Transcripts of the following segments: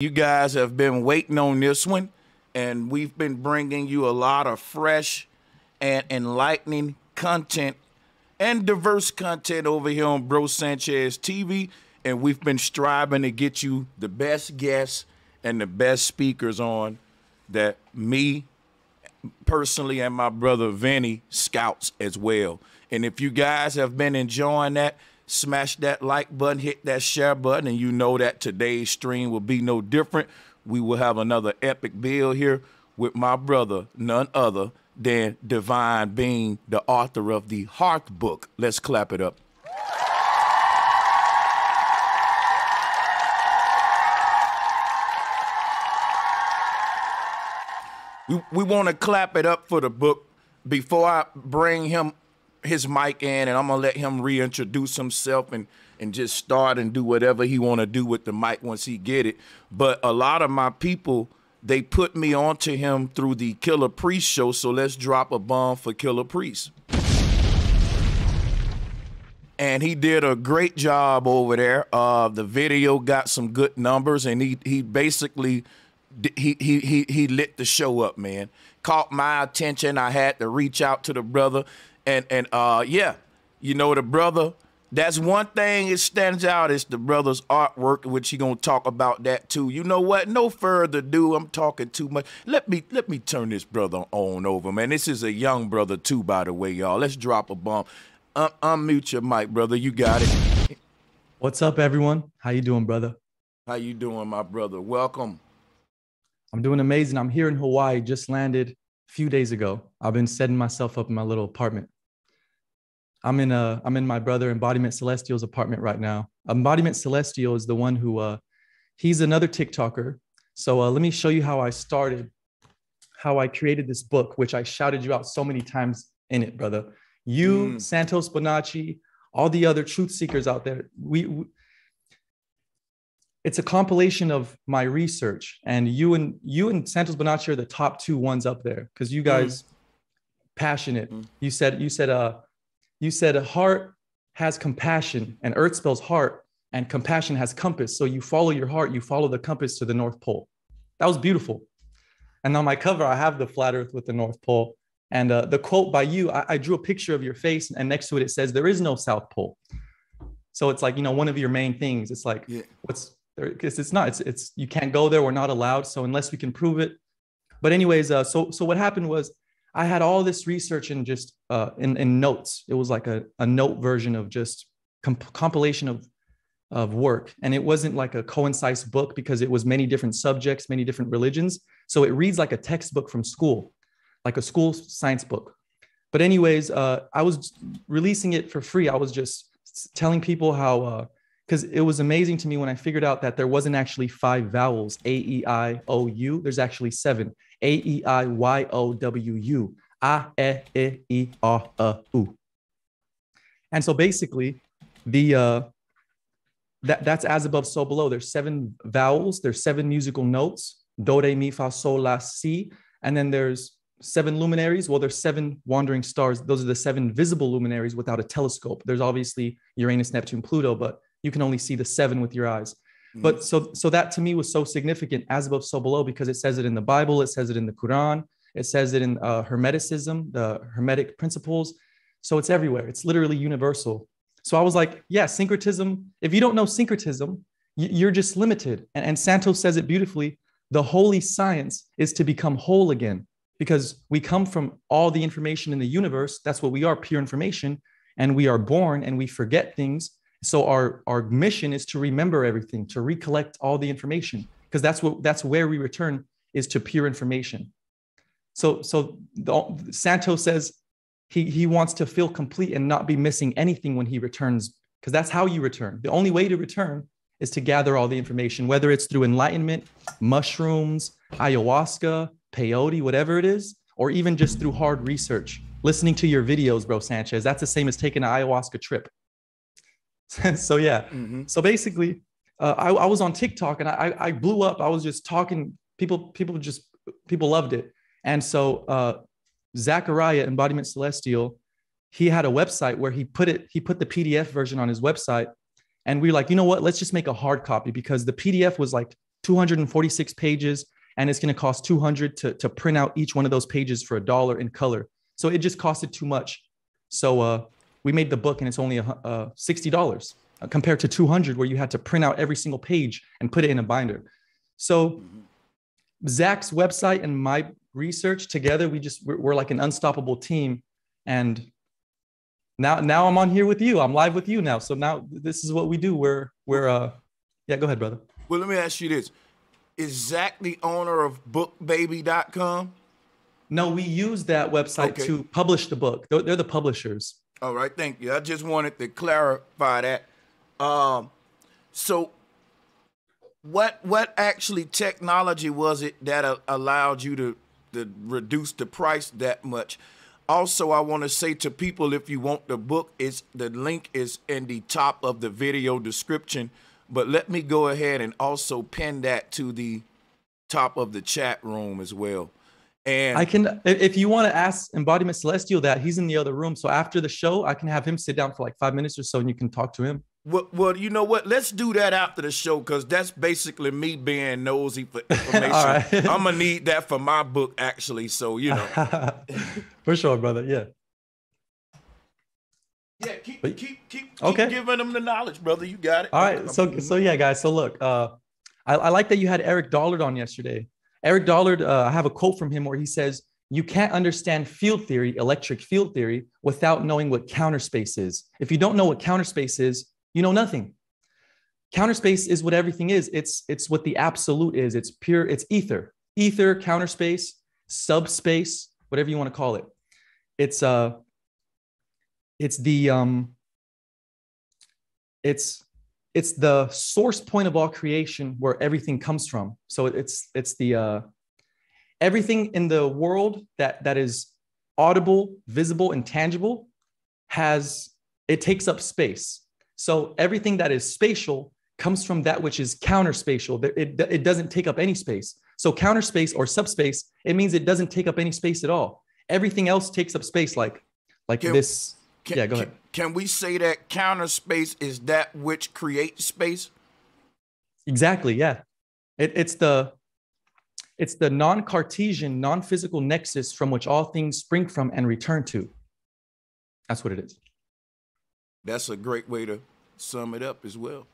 You guys have been waiting on this one, and we've been bringing you a lot of fresh and enlightening content and diverse content over here on Bro Sanchez TV. And we've been striving to get you the best guests and the best speakers on that me personally and my brother Vinny scouts as well. And if you guys have been enjoying that, smash that like button, hit that share button, and you know that today's stream will be no different. We will have another epic bill here with my brother, none other than Divine being the author of the Hearth book. Let's clap it up. We, we want to clap it up for the book before I bring him his mic in and I'm gonna let him reintroduce himself and and just start and do whatever he want to do with the mic once he get it. But a lot of my people they put me onto him through the Killah Priest show, so let's drop a bomb for Killah Priest. And he did a great job over there. Uh, the video got some good numbers, and he he basically he he he he lit the show up, man. Caught my attention. I had to reach out to the brother and and uh yeah, you know the brother. That's one thing it stands out is the brother's artwork, which he gonna talk about that too. You know what? No further ado. I'm talking too much. Let me let me turn this brother on over, man. This is a young brother too, by the way, y'all. Let's drop a bomb. Um, unmute your mic, brother. You got it. What's up, everyone? How you doing, brother? How you doing, my brother? Welcome. I'm doing amazing. I'm here in Hawaii. Just landed a few days ago. I've been setting myself up in my little apartment. I'm in a I'm in my brother Embodiment Celestial's apartment right now. Embodiment Celestial is the one who uh he's another TikToker. So uh, let me show you how I started, how I created this book, which I shouted you out so many times in it, brother. You, mm. Santos Bonacci, all the other truth seekers out there. We, we it's a compilation of my research, and you and you and Santos Bonacci are the top two ones up there because you guys mm. passionate. Mm. You said you said uh you said a heart has compassion and earth spells heart and compassion has compass. So you follow your heart, you follow the compass to the North Pole. That was beautiful. And on my cover, I have the flat earth with the North Pole. And uh, the quote by you, I, I drew a picture of your face, and next to it, it says, There is no South Pole. So it's like, you know, one of your main things. It's like, yeah. what's there? Because it's not, it's, it's, you can't go there. We're not allowed. So unless we can prove it. But, anyways, uh, so, so what happened was I had all this research in just uh, in, in notes. It was like a, a note version of just comp- compilation of of work, and it wasn't like a concise book because it was many different subjects, many different religions. So it reads like a textbook from school, like a school science book. But anyways, uh, I was releasing it for free. I was just telling people how because it was amazing to me when I figured out that there wasn't actually five vowels A E I O U. There's actually seven. A E I Y O W U. A E E I O A U. And so basically, the uh, that that's as above, so below. There's seven vowels. There's seven musical notes: do, re, mi, fa, sol, la, si. And then there's seven luminaries. Well, there's seven wandering stars. Those are the seven visible luminaries without a telescope. There's obviously Uranus, Neptune, Pluto, but you can only see the seven with your eyes. Mm-hmm. But so so that to me was so significant, as above, so below, because it says it in the Bible, it says it in the Quran, it says it in uh, Hermeticism, the Hermetic principles. So it's everywhere. It's literally universal. So I was like, yeah, syncretism. If you don't know syncretism, you're just limited. And, and Santos says it beautifully. The holy science is to become whole again, because we come from all the information in the universe. That's what we are, pure information. And we are born and we forget things so our our mission is to remember everything, to recollect all the information, because that's what that's where we return is to pure information. So so the, Santos says he he wants to feel complete and not be missing anything when he returns, because that's how you return. The only way to return is to gather all the information, whether it's through enlightenment, mushrooms, ayahuasca, peyote, whatever it is, or even just through hard research. Listening to your videos, bro Sanchez, that's the same as taking an ayahuasca trip. so yeah. Mm-hmm. So basically, uh, I, I, was on TikTok and I, I blew up. I was just talking. People people just people loved it. And so uh, Zachariah Embodiment Celestial, he had a website where he put it. He put the PDF version on his website, and we were like, you know what? Let's just make a hard copy because the PDF was like 246 pages, and it's going to cost 200 to, to print out each one of those pages for a dollar in color. So it just costed too much. So uh, we made the book, and it's only a, uh, $60 uh, compared to 200 where you had to print out every single page and put it in a binder. So Zach's website and my research together, we just we're, we're like an unstoppable team. And now now I'm on here with you. I'm live with you now. So now this is what we do. We're we're uh yeah, go ahead, brother. Well, let me ask you this. Is Zach the owner of bookbaby.com? No, we use that website okay. to publish the book. They're, they're, the publishers. All right, thank you. I just wanted to clarify that. Um, so what what actually technology was it that uh, allowed you to to reduce the price that much? Also, I want to say to people if you want the book, is the link is in the top of the video description. But let me go ahead and also pin that to the top of the chat room as well. And I can, if you want to ask Embodiment Celestial that, he's in the other room. So after the show, I can have him sit down for like five minutes or so and you can talk to him. Well, well, you know what? Let's do that after the show because that's basically me being nosy for information. right. I'm gonna need that for my book, actually. So you know, for sure, brother. Yeah. Yeah, keep keep keep, keep okay. giving them the knowledge, brother. You got it. All right. So so yeah, guys. So look, uh, I, I like that you had Eric Dollard on yesterday. Eric Dollard, uh, I have a quote from him where he says, "You can't understand field theory, electric field theory, without knowing what counter space is. If you don't know what counter space is, you know nothing. Counter space is what everything is. It's it's what the absolute is. It's pure. It's ether. Ether, counter space, subspace, whatever you want to call it. It's uh. It's the um. It's it's the source point of all creation where everything comes from. So it's it's the uh, everything in the world that that is audible, visible, and tangible has it takes up space. So everything that is spatial comes from that which is counter spatial. It, it doesn't take up any space. So counter space or subspace, it means it doesn't take up any space at all. Everything else takes up space like like can, this. Can, yeah, go can, ahead. Can we say that counter space is that which creates space? Exactly. Yeah. It, it's the it's the non-Cartesian, non-physical nexus from which all things spring from and return to. That's what it is. That's a great way to sum it up as well.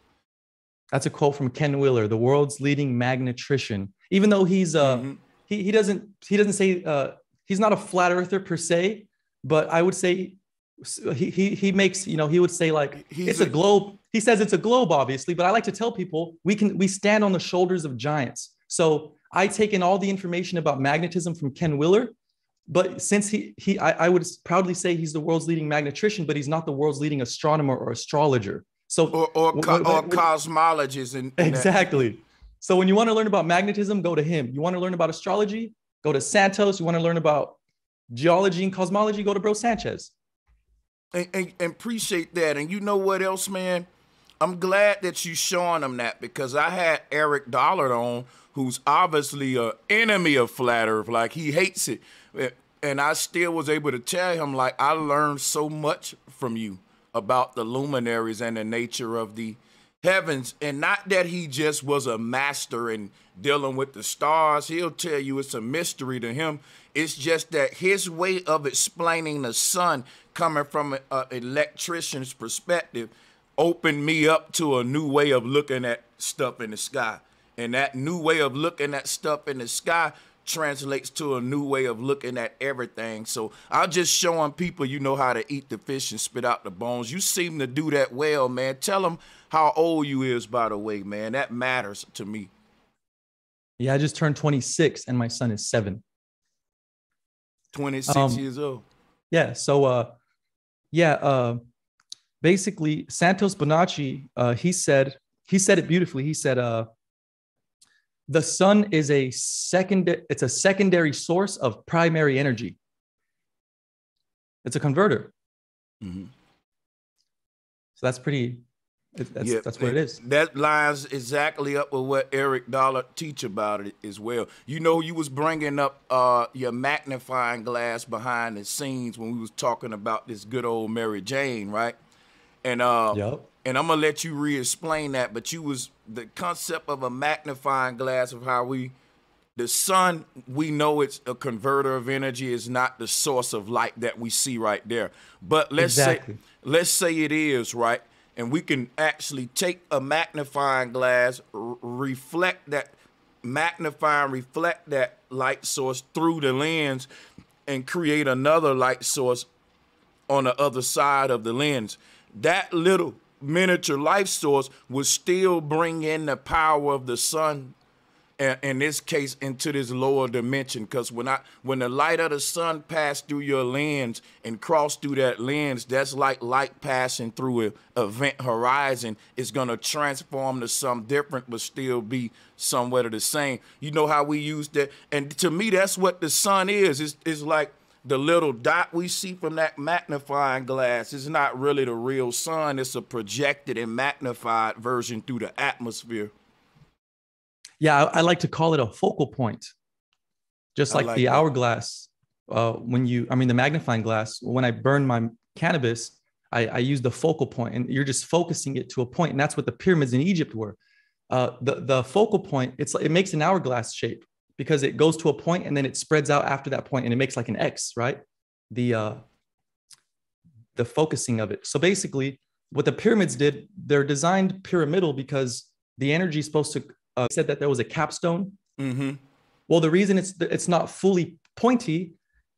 That's a quote from Ken Wheeler, the world's leading magnetrician. Even though he's uh mm-hmm. he, he doesn't he doesn't say uh he's not a flat earther per se, but I would say he he, he makes you know he would say like he's it's a, a globe. He says it's a globe, obviously, but I like to tell people we can we stand on the shoulders of giants. So I take in all the information about magnetism from Ken Wheeler but since he he I, I, would proudly say he's the world's leading magnetrician, but he's not the world's leading astronomer or astrologer. So or or, co- or cosmologist and exactly. So when you want to learn about magnetism, go to him. You want to learn about astrology, go to Santos. You want to learn about geology and cosmology, go to Bro Sanchez. And, and, and appreciate that. And you know what else, man? I'm glad that you showing them that because I had Eric Dollard on, who's obviously a enemy of flat Earth. Like he hates it and I still was able to tell him like I learned so much from you about the luminaries and the nature of the heavens and not that he just was a master in dealing with the stars he'll tell you it's a mystery to him it's just that his way of explaining the sun coming from an electrician's perspective opened me up to a new way of looking at stuff in the sky and that new way of looking at stuff in the sky translates to a new way of looking at everything. So I'm just showing people you know how to eat the fish and spit out the bones. You seem to do that well, man. Tell them how old you is, by the way, man. That matters to me. Yeah, I just turned 26 and my son is seven. 26 um, years old. Yeah. So uh yeah, uh basically Santos Bonacci, uh, he said, he said it beautifully. He said, uh, the sun is a second it's a secondary source of primary energy it's a converter mm-hmm. so that's pretty that's, yeah, that's what it is that lines exactly up with what eric dollard teach about it as well you know you was bringing up uh, your magnifying glass behind the scenes when we was talking about this good old mary jane right and uh, yep. and I'm gonna let you re-explain that. But you was the concept of a magnifying glass of how we, the sun, we know it's a converter of energy, is not the source of light that we see right there. But let's exactly. say, let's say it is right, and we can actually take a magnifying glass, reflect that, magnify and reflect that light source through the lens, and create another light source on the other side of the lens. That little miniature life source will still bring in the power of the sun in this case into this lower dimension because when I when the light of the sun passed through your lens and crossed through that lens, that's like light passing through a event horizon. It's gonna transform to something different, but still be somewhat of the same. You know how we use that, and to me, that's what the sun is. It's, it's like the little dot we see from that magnifying glass is not really the real sun. It's a projected and magnified version through the atmosphere. Yeah, I, I like to call it a focal point, just like, like the that. hourglass. Uh, when you, I mean, the magnifying glass. When I burn my cannabis, I, I use the focal point, and you're just focusing it to a point, and that's what the pyramids in Egypt were. Uh, the the focal point, it's it makes an hourglass shape because it goes to a point and then it spreads out after that point and it makes like an X, right? The uh, the focusing of it. So basically, what the pyramids did, they're designed pyramidal because the energy is supposed to. Uh, said that there was a capstone. Mm-hmm. Well, the reason it's it's not fully pointy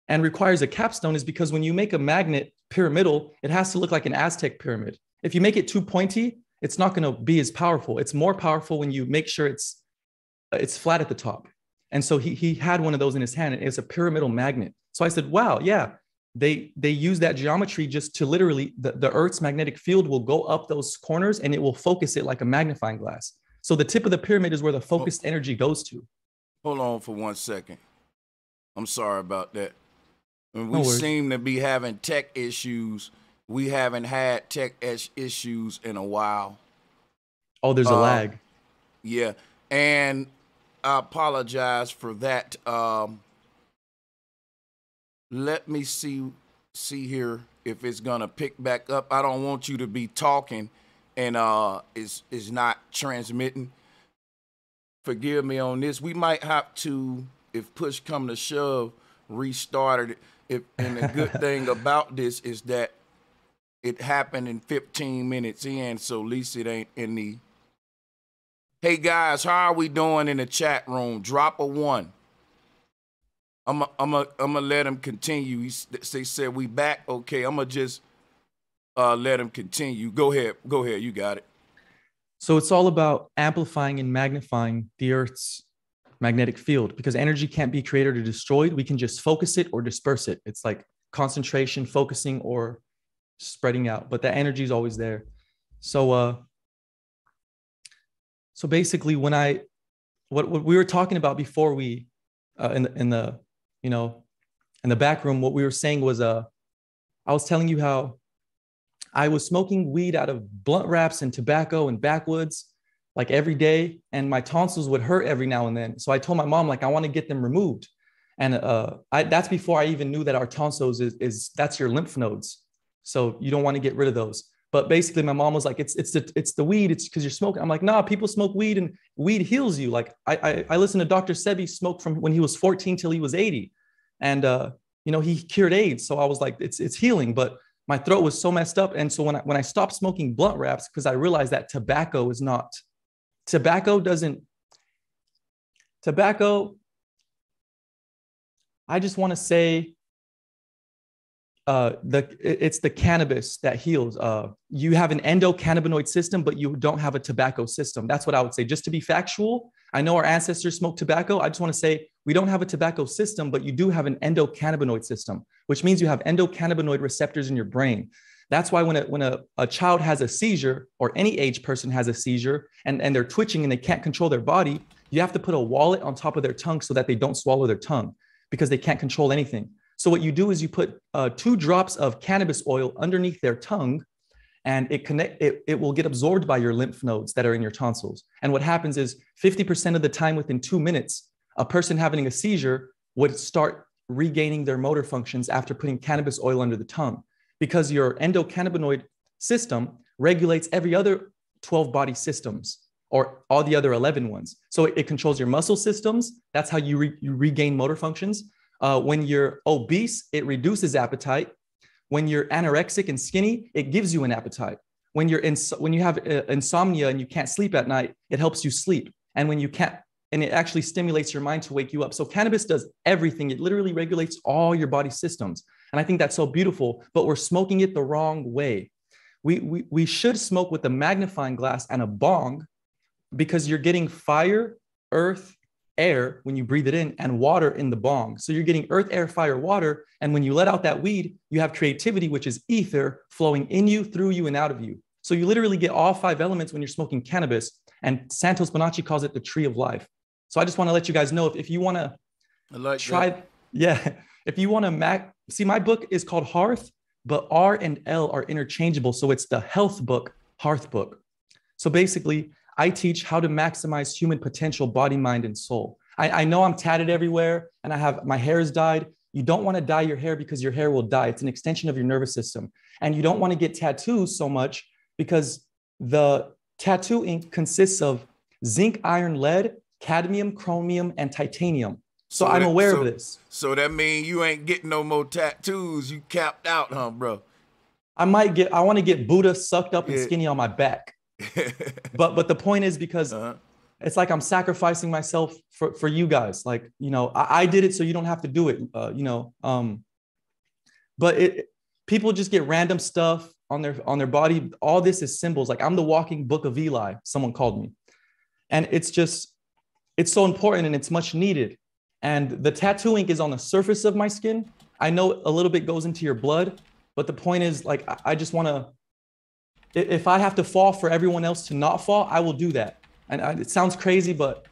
and requires a capstone is because when you make a magnet pyramidal, it has to look like an Aztec pyramid. If you make it too pointy, it's not going to be as powerful. It's more powerful when you make sure it's it's flat at the top. And so he, he had one of those in his hand and it's a pyramidal magnet. So I said, wow, yeah, they, they use that geometry just to literally, the, the Earth's magnetic field will go up those corners and it will focus it like a magnifying glass. So the tip of the pyramid is where the focused oh, energy goes to. Hold on for one second. I'm sorry about that. When we no seem to be having tech issues, we haven't had tech issues in a while. Oh, there's a uh, lag. Yeah. And I apologize for that. Um, let me see see here if it's gonna pick back up. I don't want you to be talking and uh is is not transmitting. Forgive me on this. We might have to, if push come to shove, restart it. If and the good thing about this is that it happened in 15 minutes in, so at least it ain't in the Hey guys, how are we doing in the chat room? Drop a one. I'm a, I'm a, I'm gonna let him continue. He, they said we back. Okay, I'm gonna just uh, let him continue. Go ahead, go ahead. You got it. So it's all about amplifying and magnifying the Earth's magnetic field because energy can't be created or destroyed. We can just focus it or disperse it. It's like concentration, focusing, or spreading out. But the energy is always there. So uh, so basically, when I, what, what we were talking about before we, uh, in the in the, you know, in the back room, what we were saying was, uh, I was telling you how I was smoking weed out of blunt wraps and tobacco and backwoods like every day, and my tonsils would hurt every now and then. So I told my mom like I want to get them removed, and uh, I, that's before I even knew that our tonsils is, is that's your lymph nodes. So you don't want to get rid of those. But basically, my mom was like, "It's it's the it's the weed. It's because you're smoking." I'm like, "Nah, people smoke weed, and weed heals you." Like I I, I listened to Dr. Sebi smoke from when he was 14 till he was 80, and uh, you know he cured AIDS. So I was like, "It's it's healing." But my throat was so messed up, and so when I when I stopped smoking blunt wraps, because I realized that tobacco is not tobacco doesn't tobacco. I just want to say uh, the it's the cannabis that heals. Uh, you have an endocannabinoid system, but you don't have a tobacco system. That's what I would say. Just to be factual, I know our ancestors smoked tobacco. I just want to say we don't have a tobacco system, but you do have an endocannabinoid system, which means you have endocannabinoid receptors in your brain. That's why when a, when a, a child has a seizure or any age person has a seizure and, and they're twitching and they can't control their body, you have to put a wallet on top of their tongue so that they don't swallow their tongue because they can't control anything. So what you do is you put uh, two drops of cannabis oil underneath their tongue and it connect it, it will get absorbed by your lymph nodes that are in your tonsils. And what happens is 50% of the time within two minutes, a person having a seizure would start regaining their motor functions after putting cannabis oil under the tongue because your endocannabinoid system regulates every other 12 body systems or all the other 11 ones. So it, it controls your muscle systems. That's how you, re, you regain motor functions. Uh, when you're obese, it reduces appetite. When you're anorexic and skinny, it gives you an appetite. When you're in, when you have uh, insomnia and you can't sleep at night, it helps you sleep. And when you can't, and it actually stimulates your mind to wake you up. So cannabis does everything. It literally regulates all your body systems. And I think that's so beautiful, but we're smoking it the wrong way. We, we, we should smoke with a magnifying glass and a bong because you're getting fire, earth, air when you breathe it in, and water in the bong. So you're getting earth, air, fire, water. And when you let out that weed, you have creativity, which is ether flowing in you, through you, and out of you. So you literally get all five elements when you're smoking cannabis. And Santos Bonacci calls it the tree of life. So I just want to let you guys know if, if you want to like try, that. yeah, if you want to mac, see, my book is called Hearth, but R and L are interchangeable. So it's the health book, Hearth book. So basically, I teach how to maximize human potential, body, mind, and soul. I, I know I'm tatted everywhere and I have my hair is dyed. You don't want to dye your hair because your hair will die. It's an extension of your nervous system. And you don't want to get tattoos so much because the tattoo ink consists of zinc, iron, lead, cadmium, chromium, and titanium. So, so I'm that, aware so, of this. So that means you ain't getting no more tattoos. You capped out, huh, bro? I might get. I want to get Buddha sucked up and skinny on my back. but but the point is because uh-huh. it's like I'm sacrificing myself for for you guys. Like you know, I, I did it so you don't have to do it. Uh, you know, um, but it people just get random stuff on their on their body. All this is symbols. Like I'm the walking book of Eli. Someone called me, and it's just it's so important and it's much needed. And the tattoo ink is on the surface of my skin. I know a little bit goes into your blood, but the point is like I, I just want to if I have to fall for everyone else to not fall, I will do that. And I, it sounds crazy, but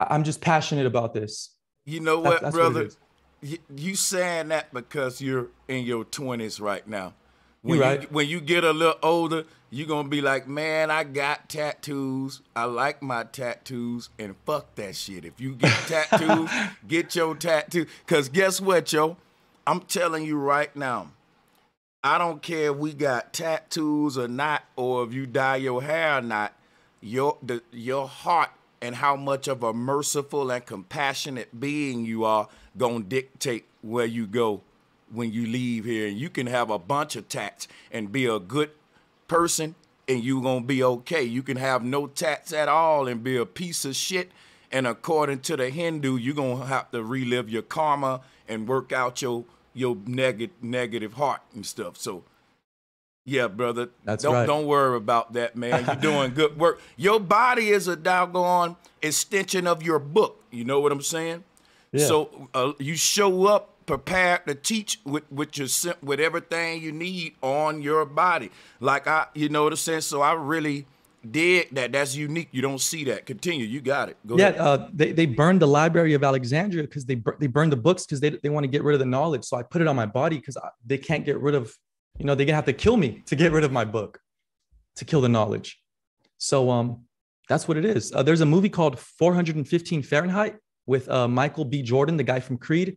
I'm just passionate about this. You know what, that, brother? What you, you saying that because you're in your 20s right now. When right. you when you get a little older, you're gonna be like, man, I got tattoos. I like my tattoos, and fuck that shit. If you get tattoos, get your tattoo. Cause guess what, yo? I'm telling you right now, I don't care if we got tattoos or not, or if you dye your hair or not. Your the your heart and how much of a merciful and compassionate being you are gonna dictate where you go when you leave here. And you can have a bunch of tats and be a good person, and you gonna be okay. You can have no tats at all and be a piece of shit. And according to the Hindu, you're gonna have to relive your karma and work out your your negative negative heart and stuff. So yeah, brother. That's don't right. don't worry about that, man. You're doing good work. Your body is a doggone extension of your book. You know what I'm saying? Yeah. So uh, you show up prepared to teach with with your with everything you need on your body. Like I, you know what I'm saying. So I really dig that. That's unique. You don't see that. Continue. You got it. Go yeah, uh, they, they burned the Library of Alexandria because they they burned the books because they, they want to get rid of the knowledge. So I put it on my body because they can't get rid of, you know, they're gonna have to kill me to get rid of my book, to kill the knowledge. So um, that's what it is. Uh, there's a movie called 415 Fahrenheit with uh, Michael B. Jordan, the guy from Creed.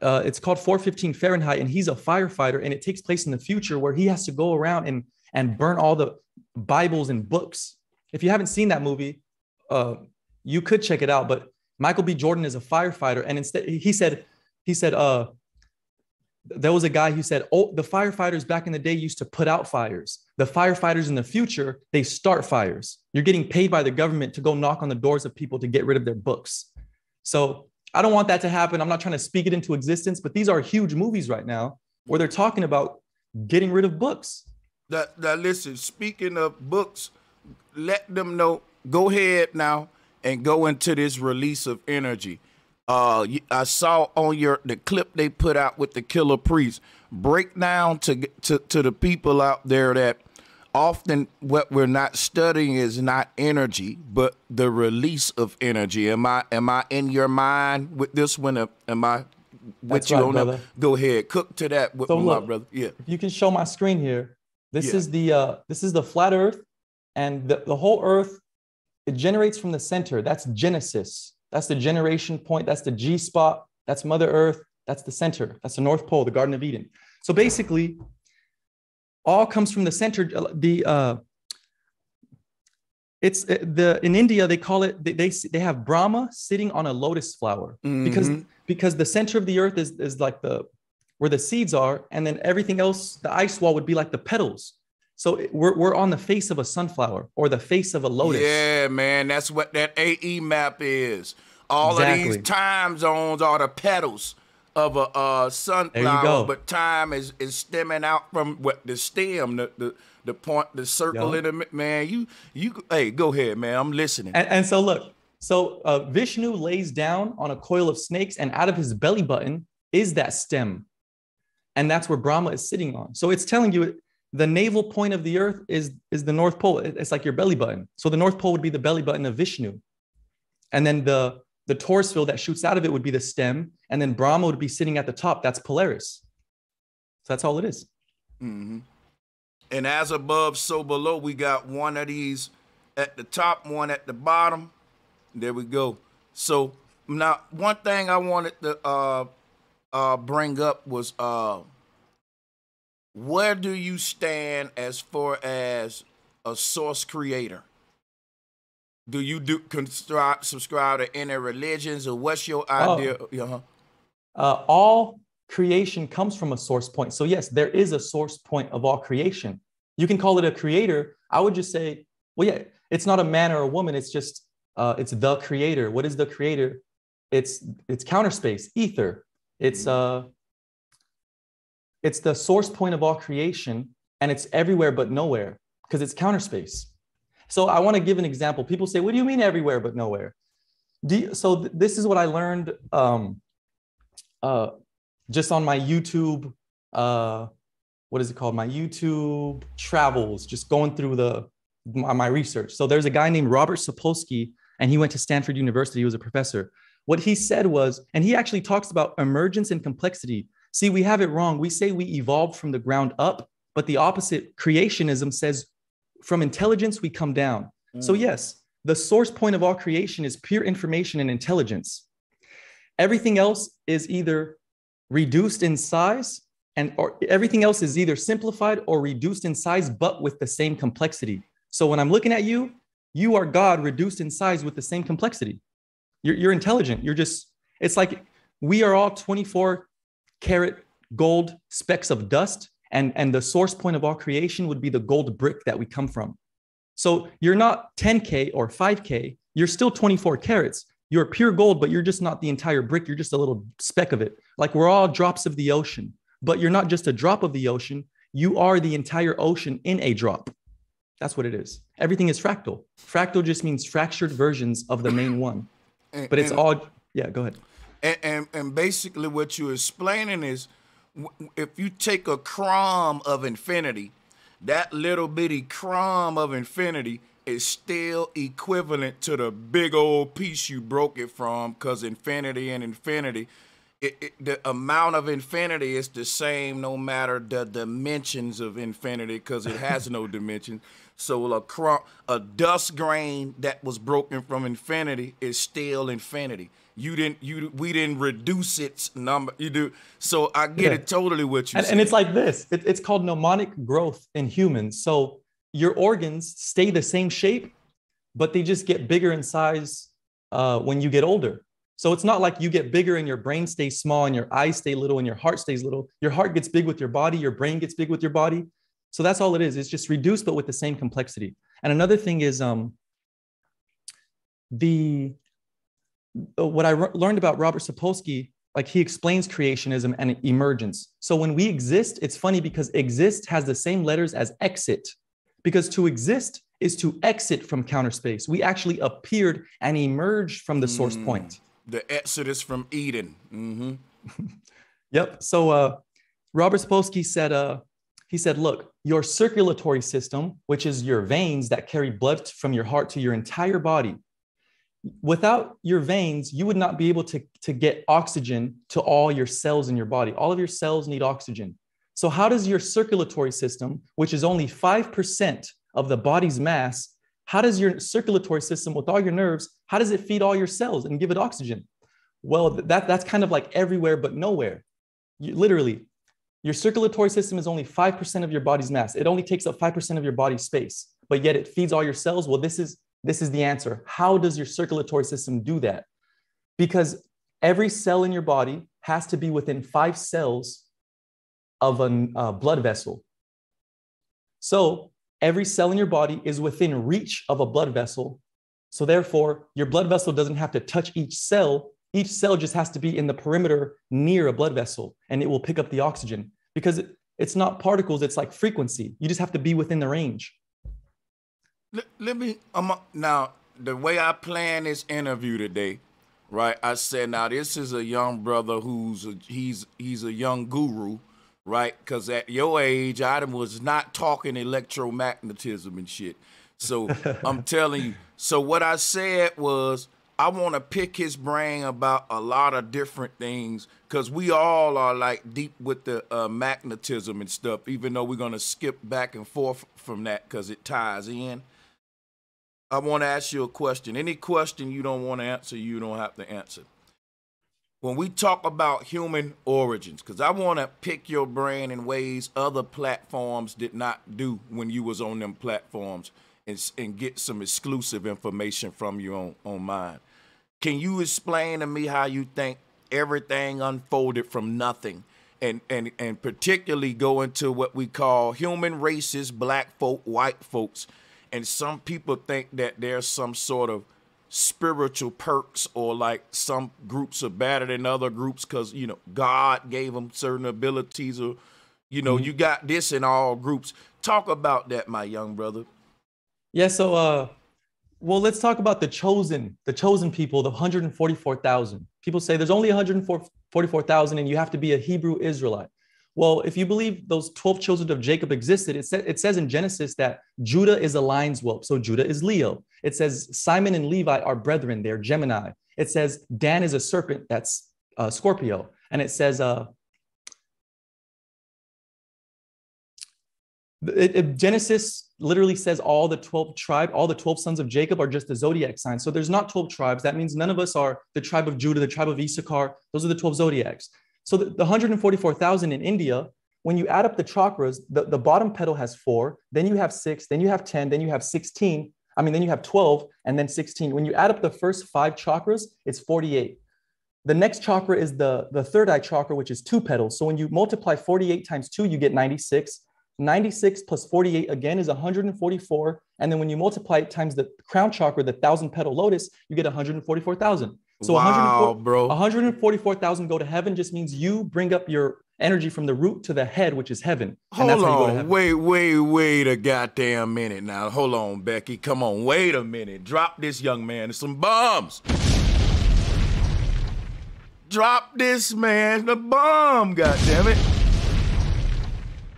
Uh, it's called 415 Fahrenheit, and he's a firefighter, and it takes place in the future where he has to go around and and burn all the Bibles and books. If you haven't seen that movie, uh, you could check it out. But Michael B. Jordan is a firefighter, and instead he said, he said, uh, there was a guy who said, "Oh, the firefighters back in the day used to put out fires. The firefighters in the future they start fires. You're getting paid by the government to go knock on the doors of people to get rid of their books." So I don't want that to happen. I'm not trying to speak it into existence, but these are huge movies right now where they're talking about getting rid of books. That, that listen, speaking of books, let them know. Go ahead now and go into this release of energy. Uh, I saw on your the clip they put out with the Killah Priest. Break down to to to the people out there that often what we're not studying is not energy, but the release of energy. Am I am I in your mind with this one? Am I with That's you right, on brother. that? Go ahead, cook to that with So my look, brother. Yeah. If you can show my screen here, this Yeah. is the uh, this is the flat Earth, and the, the whole Earth it generates from the center. That's Genesis. That's the generation point. That's the G spot. That's Mother Earth. That's the center. That's the North Pole, the Garden of Eden. So basically, all comes from the center. The uh, it's uh, the in India they call it they they, they have Brahma sitting on a lotus flower Mhm. because because the center of the earth is is like the where the seeds are, and then everything else the ice wall would be like the petals. So we're we're on the face of a sunflower or the face of a lotus. Yeah, man, that's what that AE map is. All of these time zones are the petals of a uh, sunflower, but time is is stemming out from what the stem, the the, the point, the circle Yup. in the man. You you hey, go ahead, man. I'm listening. And, and so look, so uh, Vishnu lays down on a coil of snakes, and out of his belly button is that stem, and that's where Brahma is sitting on. So it's telling you the navel point of the earth is is the north pole. It's like your belly button. So the north pole would be the belly button of Vishnu, and then the the torus field that shoots out of it would be the stem, and then Brahma would be sitting at the top. That's Polaris. So that's all it is. hmm And as above, so below. We got one of these at the top, one at the bottom. There we go. So now, one thing I wanted to uh, uh, bring up was uh, where do you stand as far as a source creator? Do you do conscribe, subscribe to any religions, or what's your Oh. idea? Uh-huh. uh, all creation comes from a source point. So, yes, there is a source point of all creation. You can call it a creator. I would just say, well, yeah, it's not a man or a woman. It's just, uh, it's the creator. What is the creator? It's it's counter space, ether. It's uh, it's the source point of all creation, and it's everywhere but nowhere because it's counter space. So I want to give an example. People say, "What do you mean everywhere but nowhere?" Do you, so th- this is what I learned. Um, uh, just on my YouTube, uh, what is it called? My YouTube travels, just going through the my, my research. So there's a guy named Robert Sapolsky, and he went to Stanford University. He was a professor. What he said was, and he actually talks about emergence and complexity. See, we have it wrong. We say we evolved from the ground up, but the opposite, creationism, says from intelligence we come down. So mm. yes, the source point of all creation is pure information and intelligence. Everything else is either reduced in size and or everything else is either simplified or reduced in size but with the same complexity. So when I'm looking at you, you are God reduced in size with the same complexity. You're, you're intelligent. You're just, it's like we are all 24 carat gold specks of dust and, and the source point of all creation would be the gold brick that we come from. So you're not 10K or 5K, you're still 24 carats. You're pure gold, but you're just not the entire brick. You're just a little speck of it. Like we're all drops of the ocean, but you're not just a drop of the ocean. You are the entire ocean in a drop. That's what it is. Everything is fractal. Fractal just means fractured versions of the main one, And- but it's and- all, yeah, go ahead. And, and and basically what you're explaining is if you take a crumb of infinity, that little bitty crumb of infinity is still equivalent to the big old piece you broke it from because infinity and infinity it, it, the amount of infinity is the same no matter the dimensions of infinity because it has no dimension. So a crumb, a dust grain that was broken from infinity is still infinity. You didn't, you we didn't reduce its number. You do. So I get Yeah. it totally with you and, and it's like this it- it's called mnemonic growth in humans so your organs stay the same shape but they just get bigger in size uh, when you get older so it's not like you get bigger and your brain stays small and your eyes stay little and your heart stays little your heart gets big with your body your brain gets big with your body so that's all it is it's just reduced but with the same complexity and another thing is um the uh, what I re- learned about Robert Sapolsky, like he explains creationism and emergence. So when we exist, it's funny because exist has the same letters as exit, because to exist is to exit from counter space. We actually appeared and emerged from the source Mm. point. The Exodus from Eden. hmm Yep. So uh, Robert Sapolsky said, uh, he said, look, your circulatory system, which is your veins that carry blood from your heart to your entire body, without your veins, you would not be able to, to get oxygen to all your cells in your body. All of your cells need oxygen. So, how does your circulatory system, which is only 5% of the body's mass, how does your circulatory system with all your nerves, how does it feed all your cells and give it oxygen? Well, that, that's kind of like everywhere but nowhere. You, literally, your circulatory system is only 5% of your body's mass. It only takes up 5% of your body's space, but yet it feeds all your cells. Well, this is this is the answer. How does your circulatory system do that? Because every cell in your body has to be within five cells of a uh, blood vessel. So every cell in your body is within reach of a blood vessel. So therefore, your blood vessel doesn't have to touch each cell. Each cell just has to be in the perimeter near a blood vessel, and it will pick up the oxygen because it's not particles, it's like frequency. You just have to be within the range. Let, let me um, now the way I plan this interview today, right? I said now this is a young brother who's a, he's he's a young guru, right? Because at your age, I was not talking electromagnetism and shit. So I'm telling you. So what I said was I want to pick his brain about a lot of different things because we all are like deep with the uh, magnetism and stuff, even though we're going to skip back and forth from that because it ties in. I want to ask you a question. Any question you don't want to answer, you don't have to answer. When we talk about human origins, because I want to pick your brain in ways other platforms did not do when you was on them platforms and, and get some exclusive information from you on, on mine. Can you explain to me how you think everything unfolded from nothing? And, and, and particularly go into what we call human races, black folk, white folks, and some people think that there's some sort of spiritual perks or like some groups are better than other groups because you know god gave them certain abilities or you know mm-hmm. you got this in all groups. Talk about that my young brother. Yeah so uh well let's talk about the chosen the chosen people the 144000 people say there's only 144000 and you have to be a hebrew israelite well, if you believe those 12 children of Jacob existed, it, sa- it says in Genesis that Judah is a lion's whelp. So Judah is Leo. It says Simon and Levi are brethren, they're Gemini. It says Dan is a serpent, that's uh, Scorpio. And it says, uh, it, it, Genesis literally says all the 12 tribe, all the 12 sons of Jacob are just the zodiac signs. So there's not 12 tribes. That means none of us are the tribe of Judah, the tribe of Issachar. Those are the 12 zodiacs. So the, the 144,000 in India, when you add up the chakras, the, the bottom petal has four, then you have six, then you have 10, then you have 16. I mean, then you have 12 and then 16. When you add up the first five chakras, it's 48. The next chakra is the, the third eye chakra, which is two petals. So when you multiply 48 times two, you get 96. 96 plus 48 again is 144. And then when you multiply it times the crown chakra, the thousand petal lotus, you get 144,000. So wow, bro. 144,000 go to heaven just means you bring up your energy from the root to the head, which is heaven. Hold on. Wait, wait, wait a goddamn minute now. Hold on, Becky. Come on. Wait a minute. Drop this young man some bombs. Drop this man the bomb, goddamn it.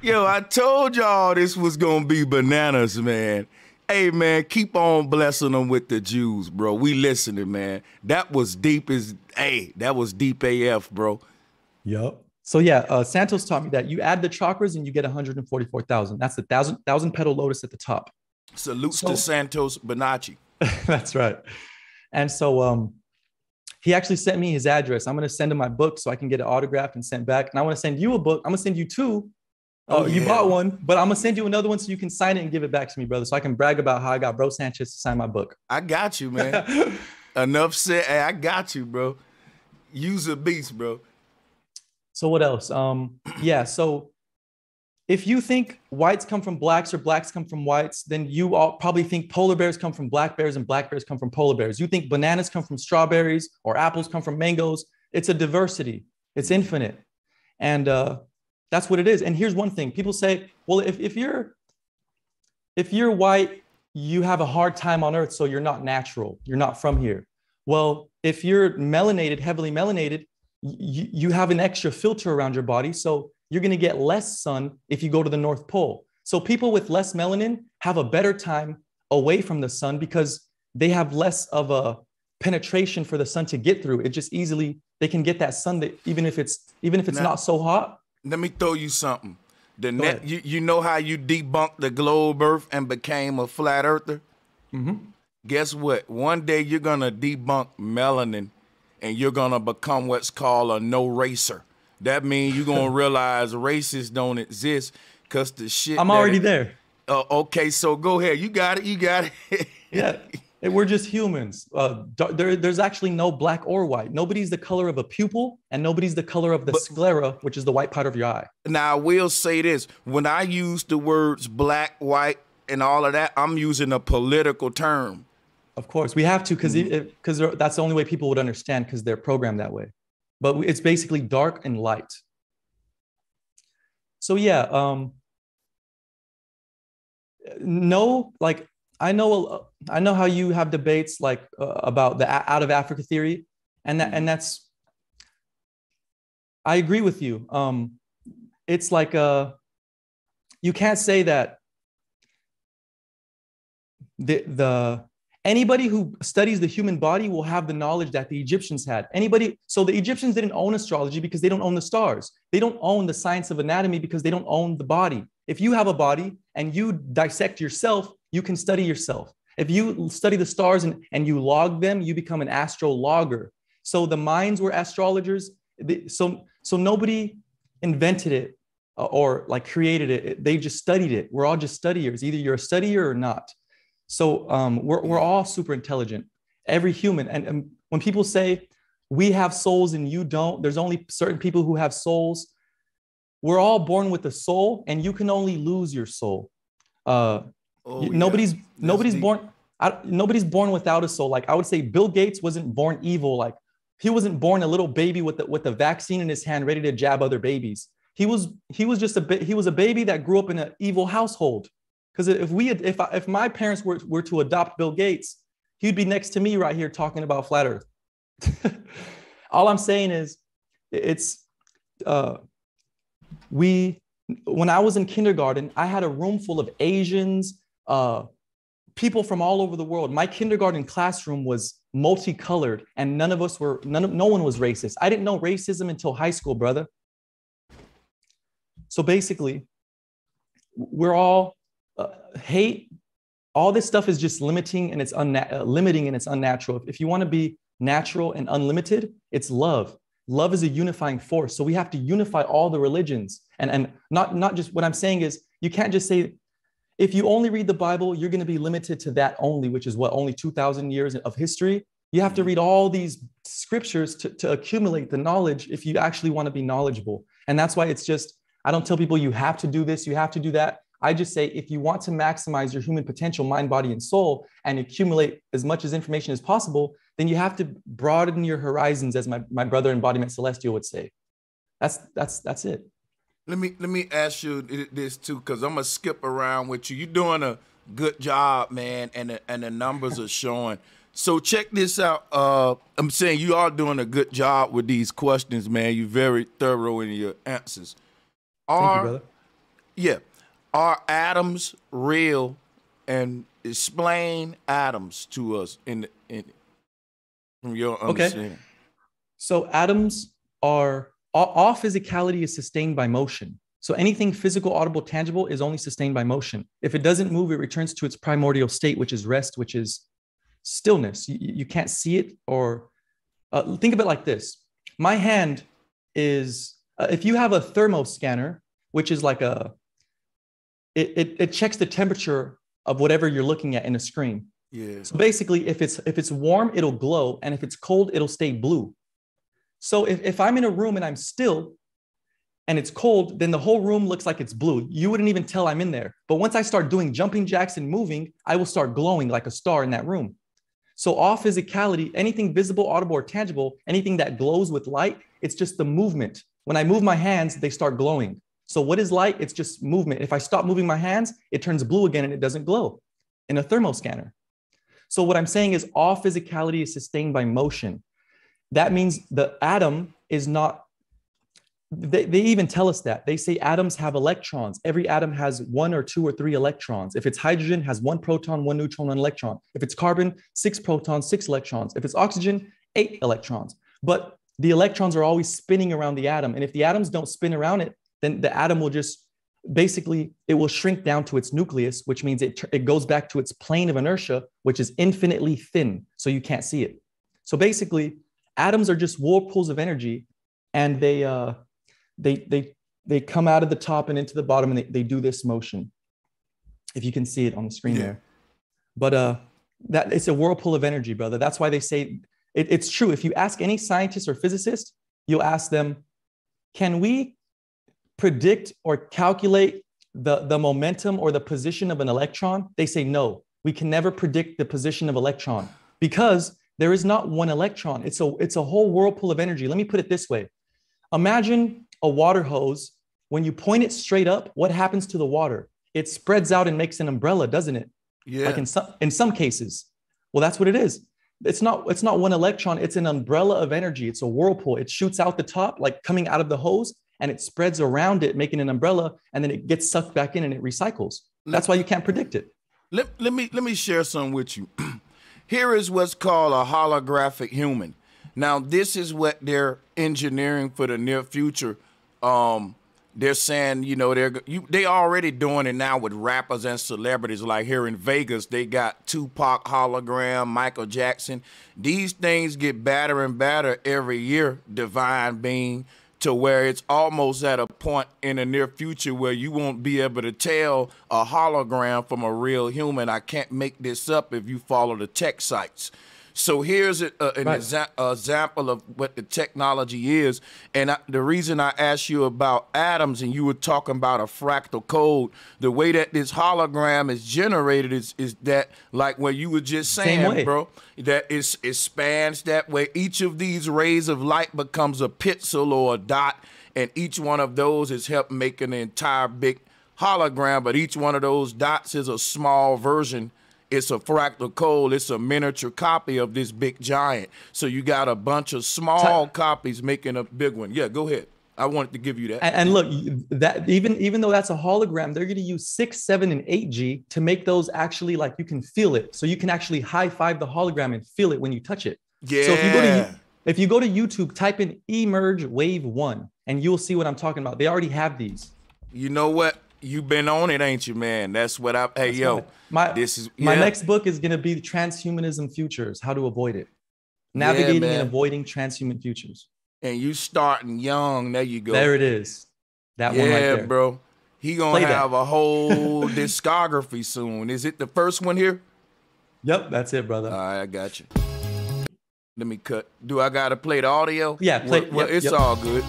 Yo, I told y'all this was gonna be bananas, man. Hey man, keep on blessing them with the Jews, bro. We listening, man. That was deep as hey, that was deep AF, bro. Yup. So yeah, uh, Santos taught me that you add the chakras and you get 144,000. That's the thousand thousand petal lotus at the top. Salutes so, to Santos Bonacci. that's right. And so um, he actually sent me his address. I'm gonna send him my book so I can get it autographed and sent back. And I want to send you a book. I'm gonna send you two Oh, you bought one, but I'm gonna send you another one so you can sign it and give it back to me, brother, so I can brag about how I got Bro Sanchez to sign my book. I got you, man. Enough said. Hey, I got you, bro. Use a beast, bro. So what else? Um, yeah. So if you think whites come from blacks or blacks come from whites, then you all probably think polar bears come from black bears and black bears come from polar bears. You think bananas come from strawberries or apples come from mangoes. It's a diversity. It's infinite. And uh, that's what it is. And here's one thing people say, well, if, if you're if you're white, you have a hard time on earth, so you're not natural. You're not from here. Well, if you're melanated, heavily melanated, you, you have an extra filter around your body. So you're going to get less sun if you go to the North Pole. So people with less melanin have a better time away from the sun because they have less of a penetration for the sun to get through. It just easily they can get that sun that even if it's even if it's now, not so hot, let me throw you something. The net, you, you know how you debunked the globe earth and became a flat earther? Mm-hmm. Guess what? One day you're gonna debunk melanin and you're gonna become what's called a no racer. that means you're gonna realize races don't exist because the shit. I'm already it, there. Uh, okay, so go ahead. You got it. You got it. yeah, we're just humans. Uh, there, there's actually no black or white. Nobody's the color of a pupil, and nobody's the color of the but, sclera, which is the white part of your eye. Now, I will say this: when I use the words black, white, and all of that, I'm using a political term. Of course, we have to because because mm-hmm. that's the only way people would understand because they're programmed that way. But it's basically dark and light. So yeah, um, no, like I know I know how you have debates like uh, about the out of Africa theory, and that and that's I agree with you. Um, it's like uh, you can't say that the the anybody who studies the human body will have the knowledge that the Egyptians had. Anybody, so the Egyptians didn't own astrology because they don't own the stars. They don't own the science of anatomy because they don't own the body. If you have a body and you dissect yourself, you can study yourself. If you study the stars and, and you log them, you become an astrologer. So the minds were astrologers. So, so nobody invented it uh, or like created it. They just studied it. We're all just studiers. Either you're a studier or not. So um, we're, we're all super intelligent, every human. And, and when people say we have souls and you don't, there's only certain people who have souls. We're all born with a soul, and you can only lose your soul. Uh, oh, nobody's yeah. nobody's deep. born. I, nobody's born without a soul. Like I would say, Bill Gates wasn't born evil. Like he wasn't born a little baby with the, with a vaccine in his hand, ready to jab other babies. He was he was just a he was a baby that grew up in an evil household. Because if we if I, if my parents were, were to adopt Bill Gates, he'd be next to me right here talking about flat Earth. All I'm saying is, it's uh, we. When I was in kindergarten, I had a room full of Asians, uh, people from all over the world. My kindergarten classroom was multicolored, and none of us were none of no one was racist. I didn't know racism until high school, brother. So basically, we're all uh, hate, all this stuff is just limiting and it's unna- uh, limiting and it's unnatural. If you want to be natural and unlimited, it's love. Love is a unifying force. So we have to unify all the religions. And, and not, not just what I'm saying is you can't just say, if you only read the Bible, you're going to be limited to that only, which is what, only 2,000 years of history. You have to mm-hmm. read all these scriptures to, to accumulate the knowledge if you actually want to be knowledgeable. And that's why it's just, I don't tell people you have to do this, you have to do that. I just say if you want to maximize your human potential, mind, body, and soul, and accumulate as much as information as possible, then you have to broaden your horizons, as my, my brother embodiment celestial would say. That's that's that's it. Let me let me ask you this too, because I'm gonna skip around with you. You're doing a good job, man, and the, and the numbers are showing. So check this out. Uh, I'm saying you are doing a good job with these questions, man. You're very thorough in your answers. Are, Thank you, brother. Yeah are atoms real and explain atoms to us in, in from your understanding. Okay. So atoms are all physicality is sustained by motion. So anything physical, audible, tangible is only sustained by motion. If it doesn't move, it returns to its primordial state, which is rest, which is stillness. You, you can't see it or uh, think of it like this. My hand is, uh, if you have a thermo scanner, which is like a it, it, it checks the temperature of whatever you're looking at in a screen. Yeah. So basically, if it's if it's warm, it'll glow, and if it's cold, it'll stay blue. So if, if I'm in a room and I'm still and it's cold, then the whole room looks like it's blue. You wouldn't even tell I'm in there. But once I start doing jumping jacks and moving, I will start glowing like a star in that room. So all physicality, anything visible, audible, or tangible, anything that glows with light, it's just the movement. When I move my hands, they start glowing. So what is light? It's just movement. If I stop moving my hands, it turns blue again and it doesn't glow in a thermal scanner. So what I'm saying is all physicality is sustained by motion. That means the atom is not, they, they even tell us that. They say atoms have electrons. Every atom has one or two or three electrons. If it's hydrogen, has one proton, one neutron, one electron. If it's carbon, six protons, six electrons. If it's oxygen, eight electrons. But the electrons are always spinning around the atom. And if the atoms don't spin around it, then the atom will just basically it will shrink down to its nucleus which means it, it goes back to its plane of inertia which is infinitely thin so you can't see it so basically atoms are just whirlpools of energy and they uh they they they come out of the top and into the bottom and they, they do this motion if you can see it on the screen yeah. there but uh that it's a whirlpool of energy brother. That's why they say it, it's true. If you ask any scientist or physicist you'll ask them can we predict or calculate the, the momentum or the position of an electron? They say no we can never predict the position of electron because there is not one electron it's a it's a whole whirlpool of energy let me put it this way imagine a water hose, when you point it straight up, what happens to the water? It spreads out and makes an umbrella, doesn't it? Yeah. Like in some in some cases. Well, that's what it is. It's not it's not one electron, it's an umbrella of energy. It's a whirlpool. It shoots out the top, like coming out of the hose, and it spreads around it, making an umbrella, and then it gets sucked back in and it recycles. That's why you can't predict it. Let, let me let me share some with you. Here is what's called a holographic human. Now, this is what they're engineering for the near future um, they're saying, you know, they're you, they already doing it now with rappers and celebrities. Like here in Vegas, they got Tupac hologram, Michael Jackson. These things get better and better every year. Divine being to where it's almost at a point in the near future where you won't be able to tell a hologram from a real human. I can't make this up if you follow the tech sites. So here's a, a, an right. exa- example of what the technology is. And I, the reason I asked you about atoms and you were talking about a fractal code, the way that this hologram is generated is, is that, like what you were just saying, bro, that it spans that way. Each of these rays of light becomes a pixel or a dot, and each one of those is help make an entire big hologram, but each one of those dots is a small version it's a fractal code. It's a miniature copy of this big giant. So you got a bunch of small copies making a big one. Yeah, go ahead. I wanted to give you that. And, and look, that even even though that's a hologram, they're going to use six, seven, and eight G to make those actually like you can feel it. So you can actually high five the hologram and feel it when you touch it. Yeah. So if you go to if you go to YouTube, type in Emerge Wave One, and you'll see what I'm talking about. They already have these. You know what? You been on it, ain't you, man? That's what I. Hey, That's yo, my this is yeah. my next book is gonna be transhumanism futures, how to avoid it, navigating yeah, and avoiding transhuman futures. And you starting young. There you go. There it is. That yeah, one right bro. He gonna Play have that. a whole discography soon. Is it the first one here? Yep, that's it, brother. All right, I got you. Let me cut. Do I gotta play the audio? Yeah, play. Well yep, it's yep. all good.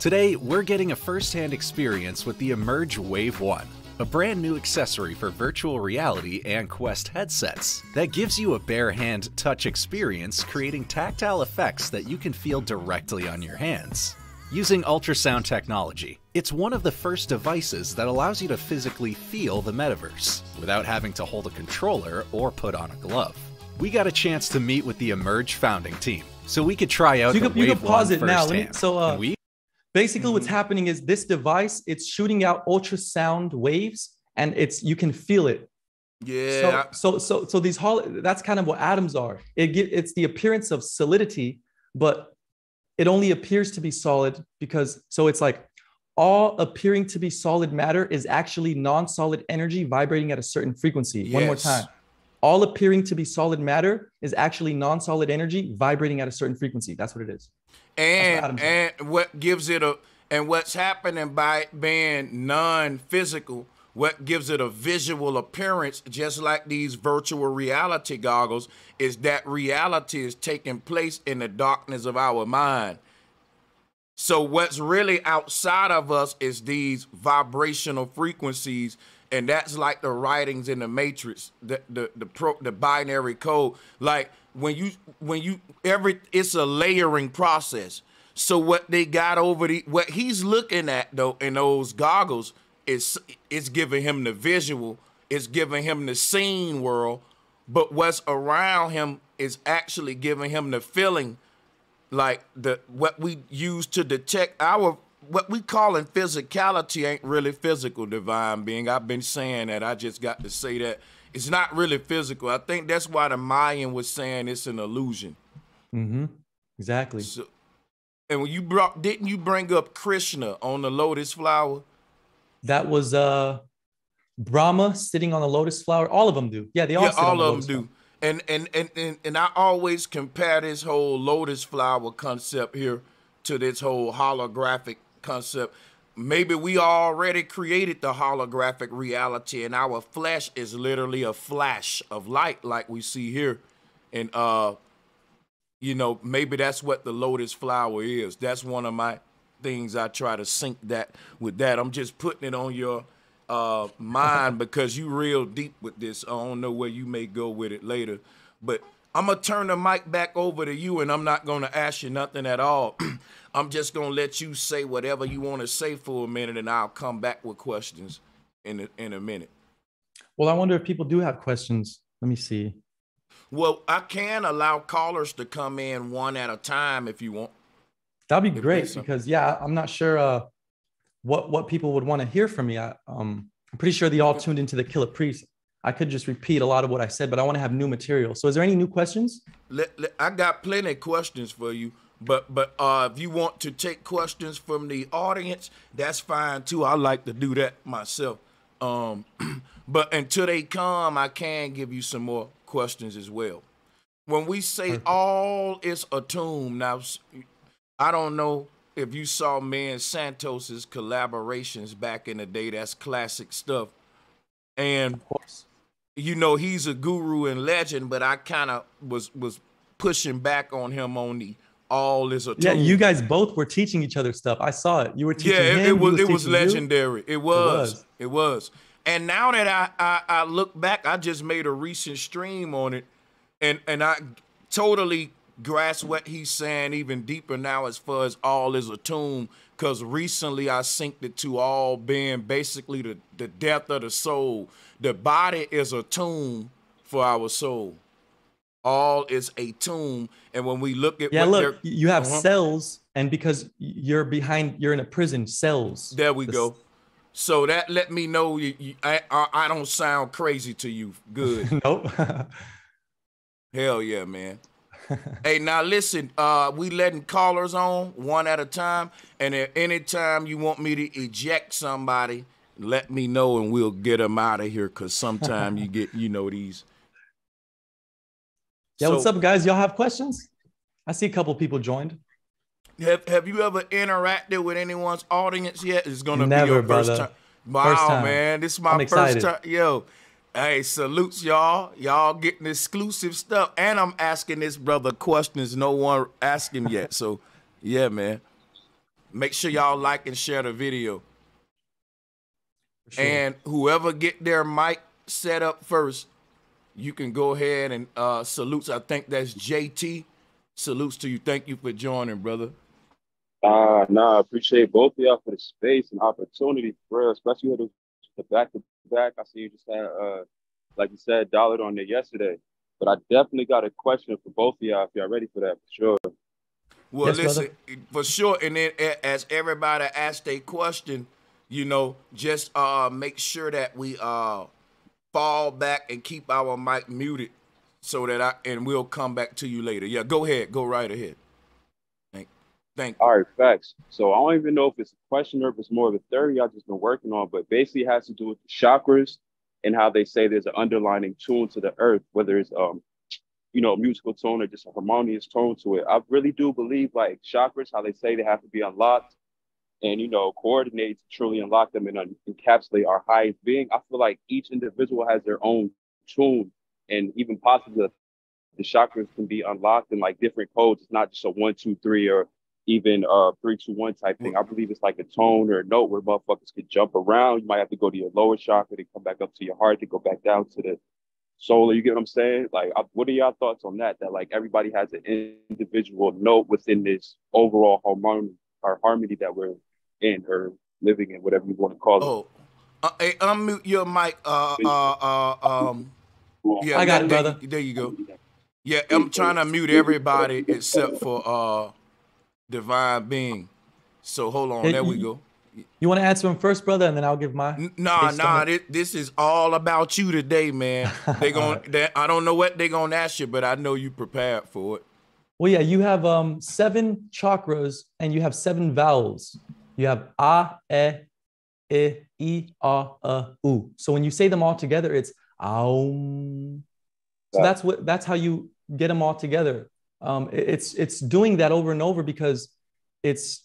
Today, we're getting a first-hand experience with the Emerge Wave 1, a brand new accessory for virtual reality and Quest headsets that gives you a bare hand touch experience, creating tactile effects that you can feel directly on your hands. Using ultrasound technology, it's one of the first devices that allows you to physically feel the metaverse without having to hold a controller or put on a glove. We got a chance to meet with the Emerge founding team, so we could try out. So you can, you can pause it now. Me, so uh, we Basically, mm-hmm. what's happening is this device, it's shooting out ultrasound waves and it's you can feel it. Yeah. So so so, so these hol- that's kind of what atoms are. It get, it's the appearance of solidity, but it only appears to be solid because so it's like all appearing to be solid matter is actually non-solid energy vibrating at a certain frequency. Yes. One more time. All appearing to be solid matter is actually non-solid energy vibrating at a certain frequency. That's what it is. And and what gives it a and what's happening by it being non-physical what gives it a visual appearance just like these virtual reality goggles is that reality is taking place in the darkness of our mind. So what's really outside of us is these vibrational frequencies and that's like the writings in the matrix the the the, pro, the binary code like when you when you every it's a layering process. So what they got over the what he's looking at though in those goggles is it's giving him the visual, it's giving him the scene world, but what's around him is actually giving him the feeling like the what we use to detect our what we call in physicality ain't really physical divine being. I've been saying that. I just got to say that it's not really physical. I think that's why the Mayan was saying it's an illusion. Mm-hmm. Exactly. So, and when you brought, didn't you bring up Krishna on the lotus flower? That was uh Brahma sitting on the lotus flower. All of them do. Yeah, they all. Yeah, all of them do. And, and and and and I always compare this whole lotus flower concept here to this whole holographic concept. Maybe we already created the holographic reality, and our flesh is literally a flash of light, like we see here. And uh, you know, maybe that's what the lotus flower is. That's one of my things I try to sync that with that. I'm just putting it on your uh, mind because you real deep with this. I don't know where you may go with it later, but I'm gonna turn the mic back over to you, and I'm not gonna ask you nothing at all. I'm just gonna let you say whatever you want to say for a minute, and I'll come back with questions in a, in a minute. Well, I wonder if people do have questions. Let me see. Well, I can allow callers to come in one at a time if you want. That'd be great because yeah, I'm not sure uh, what what people would want to hear from me. I, um, I'm pretty sure they all tuned into the Killah Priest. I could just repeat a lot of what I said, but I want to have new material. So, is there any new questions? Let, let, I got plenty of questions for you, but but uh, if you want to take questions from the audience, that's fine too. I like to do that myself. Um, but until they come, I can give you some more questions as well. When we say Perfect. all is attuned, now I don't know if you saw me and Santos's collaborations back in the day. That's classic stuff. And you know he's a guru and legend, but I kind of was was pushing back on him on the all is a tomb. yeah. You guys both were teaching each other stuff. I saw it. You were teaching. Yeah, it, him, it was, was it was legendary. It was, it was. It was. And now that I, I I look back, I just made a recent stream on it, and and I totally grasp what he's saying even deeper now as far as all is a tomb because recently i synced it to all being basically the, the death of the soul the body is a tomb for our soul all is a tomb and when we look at yeah look you have uh-huh. cells and because you're behind you're in a prison cells there we the, go so that let me know you, you, I, I, don't sound crazy to you good nope hell yeah man hey, now listen, uh, we letting callers on one at a time, and at any time you want me to eject somebody, let me know and we'll get them out of here. Cause sometimes you get, you know, these. Yeah, so, what's up, guys? Y'all have questions? I see a couple people joined. Have Have you ever interacted with anyone's audience yet? It's gonna Never, be your first time. Wow, first time. man, this is my I'm first excited. time. Yo, Hey, salutes y'all. Y'all getting exclusive stuff. And I'm asking this brother questions no one asked him yet. So, yeah, man. Make sure y'all like and share the video. Sure. And whoever get their mic set up first, you can go ahead and uh, salutes. I think that's JT. Salutes to you. Thank you for joining, brother. Uh, nah, I appreciate both of y'all for the space and opportunity, bro, especially with the back to back. I see you just had, uh, like you said, Dollard on there yesterday. But I definitely got a question for both of y'all if y'all ready for that, for sure. Well, yes, listen, brother. for sure. And then as everybody asks a question, you know, just uh, make sure that we uh, fall back and keep our mic muted so that I, and we'll come back to you later. Yeah, go ahead. Go right ahead. Thank you. All right, facts. So I don't even know if it's a question or if it's more of a theory I've just been working on, but basically has to do with the chakras and how they say there's an underlining tune to the earth, whether it's um, you know, musical tone or just a harmonious tone to it. I really do believe like chakras, how they say they have to be unlocked and you know, coordinate to truly unlock them and un- encapsulate our highest being. I feel like each individual has their own tune and even possibly the chakras can be unlocked in like different codes. It's not just a one, two, three, or even uh three, two, one type thing. I believe it's like a tone or a note where motherfuckers could jump around. You might have to go to your lower chakra to come back up to your heart to go back down to the solar You get what I'm saying? Like, what are y'all thoughts on that? That like everybody has an individual note within this overall harmony or harmony that we're in or living in, whatever you want to call it. Oh, uh, hey, unmute your mic. Uh, uh, uh, um, yeah, I got it, brother. There you go. Yeah, I'm trying to mute everybody except for uh divine being. So hold on, there we go. You want to answer him first, brother, and then I'll give my. Nah, nah. This, this, is all about you today, man. They going right. I don't know what they gonna ask you, but I know you prepared for it. Well, yeah, you have um seven chakras and you have seven vowels. You have a, e, i, i, a, a, u. So when you say them all together, it's aum. So that's what that's how you get them all together um, it's it's doing that over and over because it's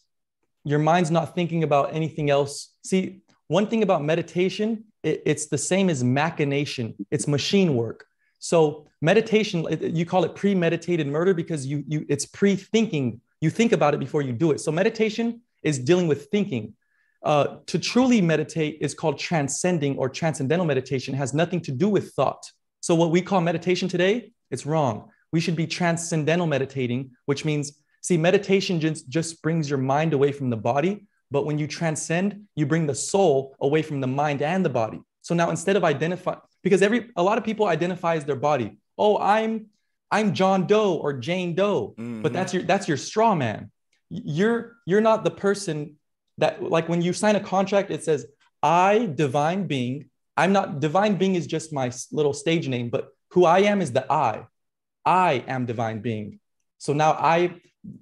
your mind's not thinking about anything else. See, one thing about meditation, it, it's the same as machination. It's machine work. So meditation, you call it premeditated murder because you you it's pre-thinking. You think about it before you do it. So meditation is dealing with thinking. Uh, to truly meditate is called transcending or transcendental meditation. It has nothing to do with thought. So what we call meditation today, it's wrong. We should be transcendental meditating, which means see meditation just, just brings your mind away from the body, but when you transcend, you bring the soul away from the mind and the body. So now instead of identify because every a lot of people identify as their body. Oh, I'm I'm John Doe or Jane Doe, mm-hmm. but that's your that's your straw man. You're you're not the person that like when you sign a contract, it says I divine being. I'm not divine being is just my little stage name, but who I am is the I. I am divine being. So now I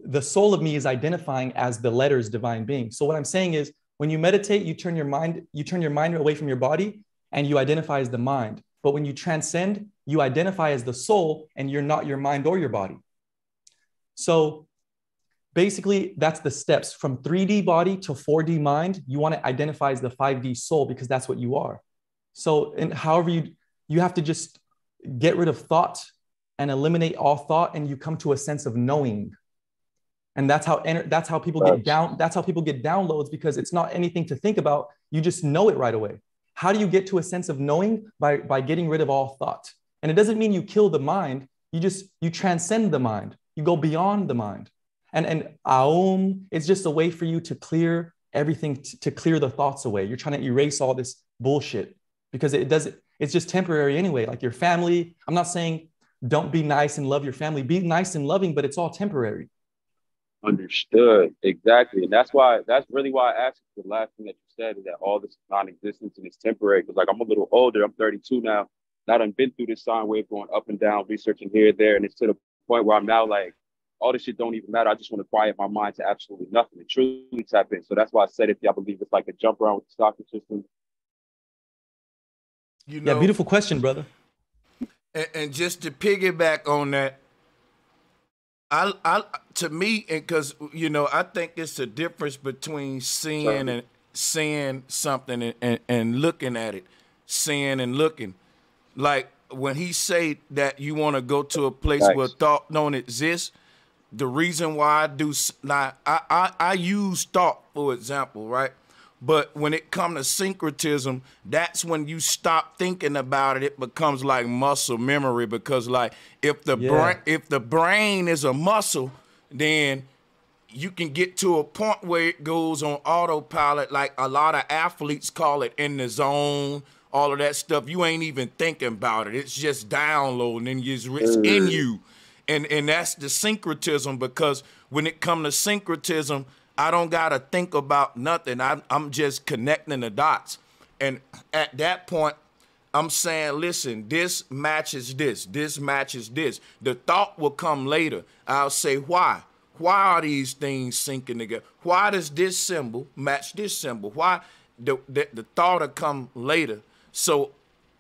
the soul of me is identifying as the letters divine being. So what I'm saying is when you meditate, you turn your mind, you turn your mind away from your body and you identify as the mind. But when you transcend, you identify as the soul and you're not your mind or your body. So basically, that's the steps from 3D body to 4D mind. You want to identify as the 5D soul because that's what you are. So, and however you you have to just get rid of thought and eliminate all thought, and you come to a sense of knowing. And that's how that's how people get down. That's how people get downloads because it's not anything to think about. You just know it right away. How do you get to a sense of knowing? By, by getting rid of all thought. And it doesn't mean you kill the mind. You just, you transcend the mind. You go beyond the mind. And, and Aum is just a way for you to clear everything, to, to clear the thoughts away. You're trying to erase all this bullshit because it doesn't it's just temporary anyway. Like your family, I'm not saying don't be nice and love your family. Be nice and loving, but it's all temporary. Understood. Exactly. And that's why, that's really why I asked the last thing that you said is that all this is non-existence and it's temporary. Because like I'm a little older, I'm 32 now. Now I've been through this sine wave going up and down, researching here, there, and it's to the point where I'm now like, all this shit don't even matter. I just want to quiet my mind to absolutely nothing and truly tap in. So that's why I said if y'all believe it's like a jump around with the stock system. You know, yeah, beautiful question, brother. And, and just to piggyback on that, I, I, to me, and because you know, I think it's a difference between seeing and seeing something and, and, and looking at it, seeing and looking. Like when he say that you want to go to a place nice. where thought don't exist, the reason why I do not, I, I, I use thought for example, right? But when it comes to syncretism, that's when you stop thinking about it. It becomes like muscle memory because, like, if the yeah. brain if the brain is a muscle, then you can get to a point where it goes on autopilot. Like a lot of athletes call it in the zone. All of that stuff, you ain't even thinking about it. It's just downloading, and it's, it's in mm. you, and and that's the syncretism. Because when it comes to syncretism I don't gotta think about nothing. I, I'm just connecting the dots. And at that point, I'm saying, listen, this matches this, this matches this. The thought will come later. I'll say, why? Why are these things syncing together? Why does this symbol match this symbol? Why the, the, the thought will come later? So,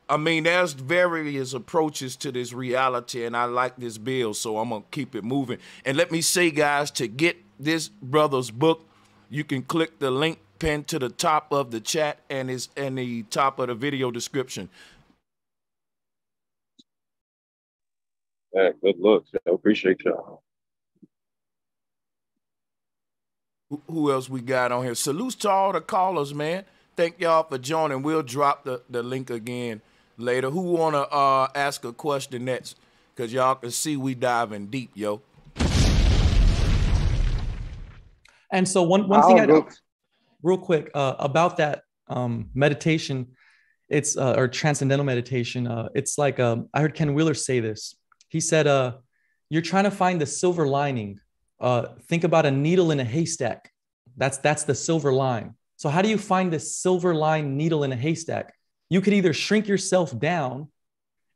I mean, there's various approaches to this reality, and I like this bill, so I'm gonna keep it moving. And let me say, guys, to get this brother's book, you can click the link pinned to the top of the chat and is in the top of the video description. Yeah, good looks. I appreciate y'all. Who else we got on here? Salutes to all the callers, man. Thank y'all for joining. We'll drop the, the link again later. Who wanna uh, ask a question next? Cause y'all can see we diving deep, yo. And so one one thing I do, real quick uh, about that um, meditation, it's uh, or transcendental meditation. Uh, it's like um, I heard Ken Wheeler say this. He said, uh, "You're trying to find the silver lining. Uh, think about a needle in a haystack. That's that's the silver line. So how do you find the silver line needle in a haystack? You could either shrink yourself down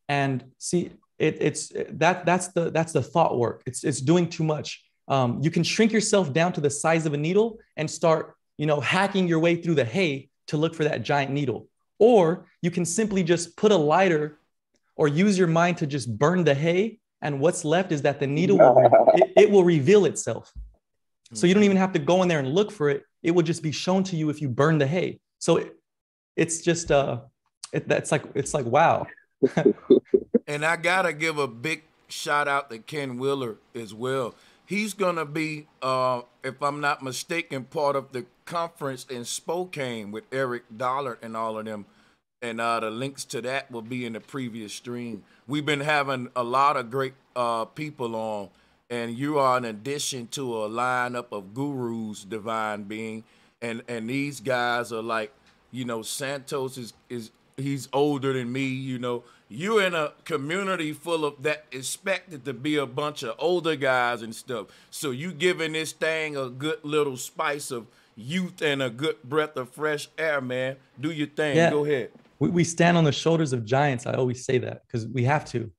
and see it, it's that that's the that's the thought work. It's it's doing too much um, you can shrink yourself down to the size of a needle and start, you know, hacking your way through the hay to look for that giant needle. Or you can simply just put a lighter or use your mind to just burn the hay. And what's left is that the needle will, it, it will reveal itself. So you don't even have to go in there and look for it. it will just be shown to you if you burn the hay. So it, it's just uh, it, that's like it's like wow. and I gotta give a big shout out to Ken Wheeler as well. He's gonna be, uh, if I'm not mistaken, part of the conference in Spokane with Eric Dollard and all of them. And uh, the links to that will be in the previous stream. We've been having a lot of great uh, people on, and you are an addition to a lineup of gurus, divine being, and and these guys are like, you know, Santos is is he's older than me, you know. You're in a community full of that expected to be a bunch of older guys and stuff. So you giving this thing a good little spice of youth and a good breath of fresh air, man. Do your thing. Yeah. Go ahead. We, we stand on the shoulders of giants. I always say that because we have to.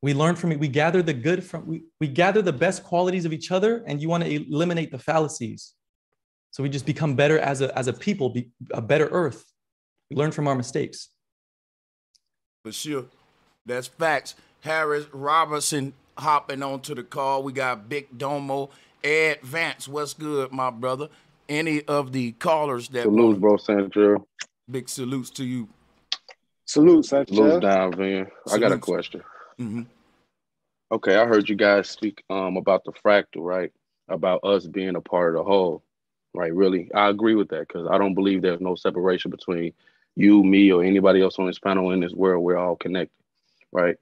We learn from it. We gather the good from, we, we gather the best qualities of each other, and you want to eliminate the fallacies. So we just become better as a, as a people, be, a better earth. We learn from our mistakes. For sure. That's facts. Harris Robinson hopping onto the call. We got Big Domo Ed Vance, what's good, my brother? Any of the callers that salute, bro, Sancho. Big salutes to you. Salute, Sanchez. Salute down, man. I got a question. Mm-hmm. Okay, I heard you guys speak um about the fractal, right? About us being a part of the whole, right? Really, I agree with that because I don't believe there's no separation between you, me, or anybody else on this panel in this world. We're all connected, right?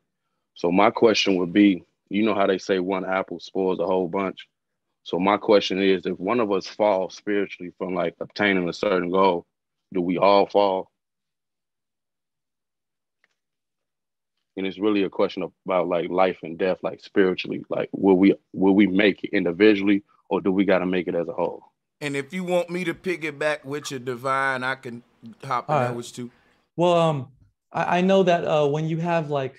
So my question would be, you know how they say one apple spoils a whole bunch. So my question is, if one of us falls spiritually from like obtaining a certain goal, do we all fall? And it's really a question about like life and death, like spiritually. Like, will we will we make it individually, or do we got to make it as a whole? And if you want me to piggyback with your divine, I can hop in right. with too. Well, um, I, I know that uh, when you have like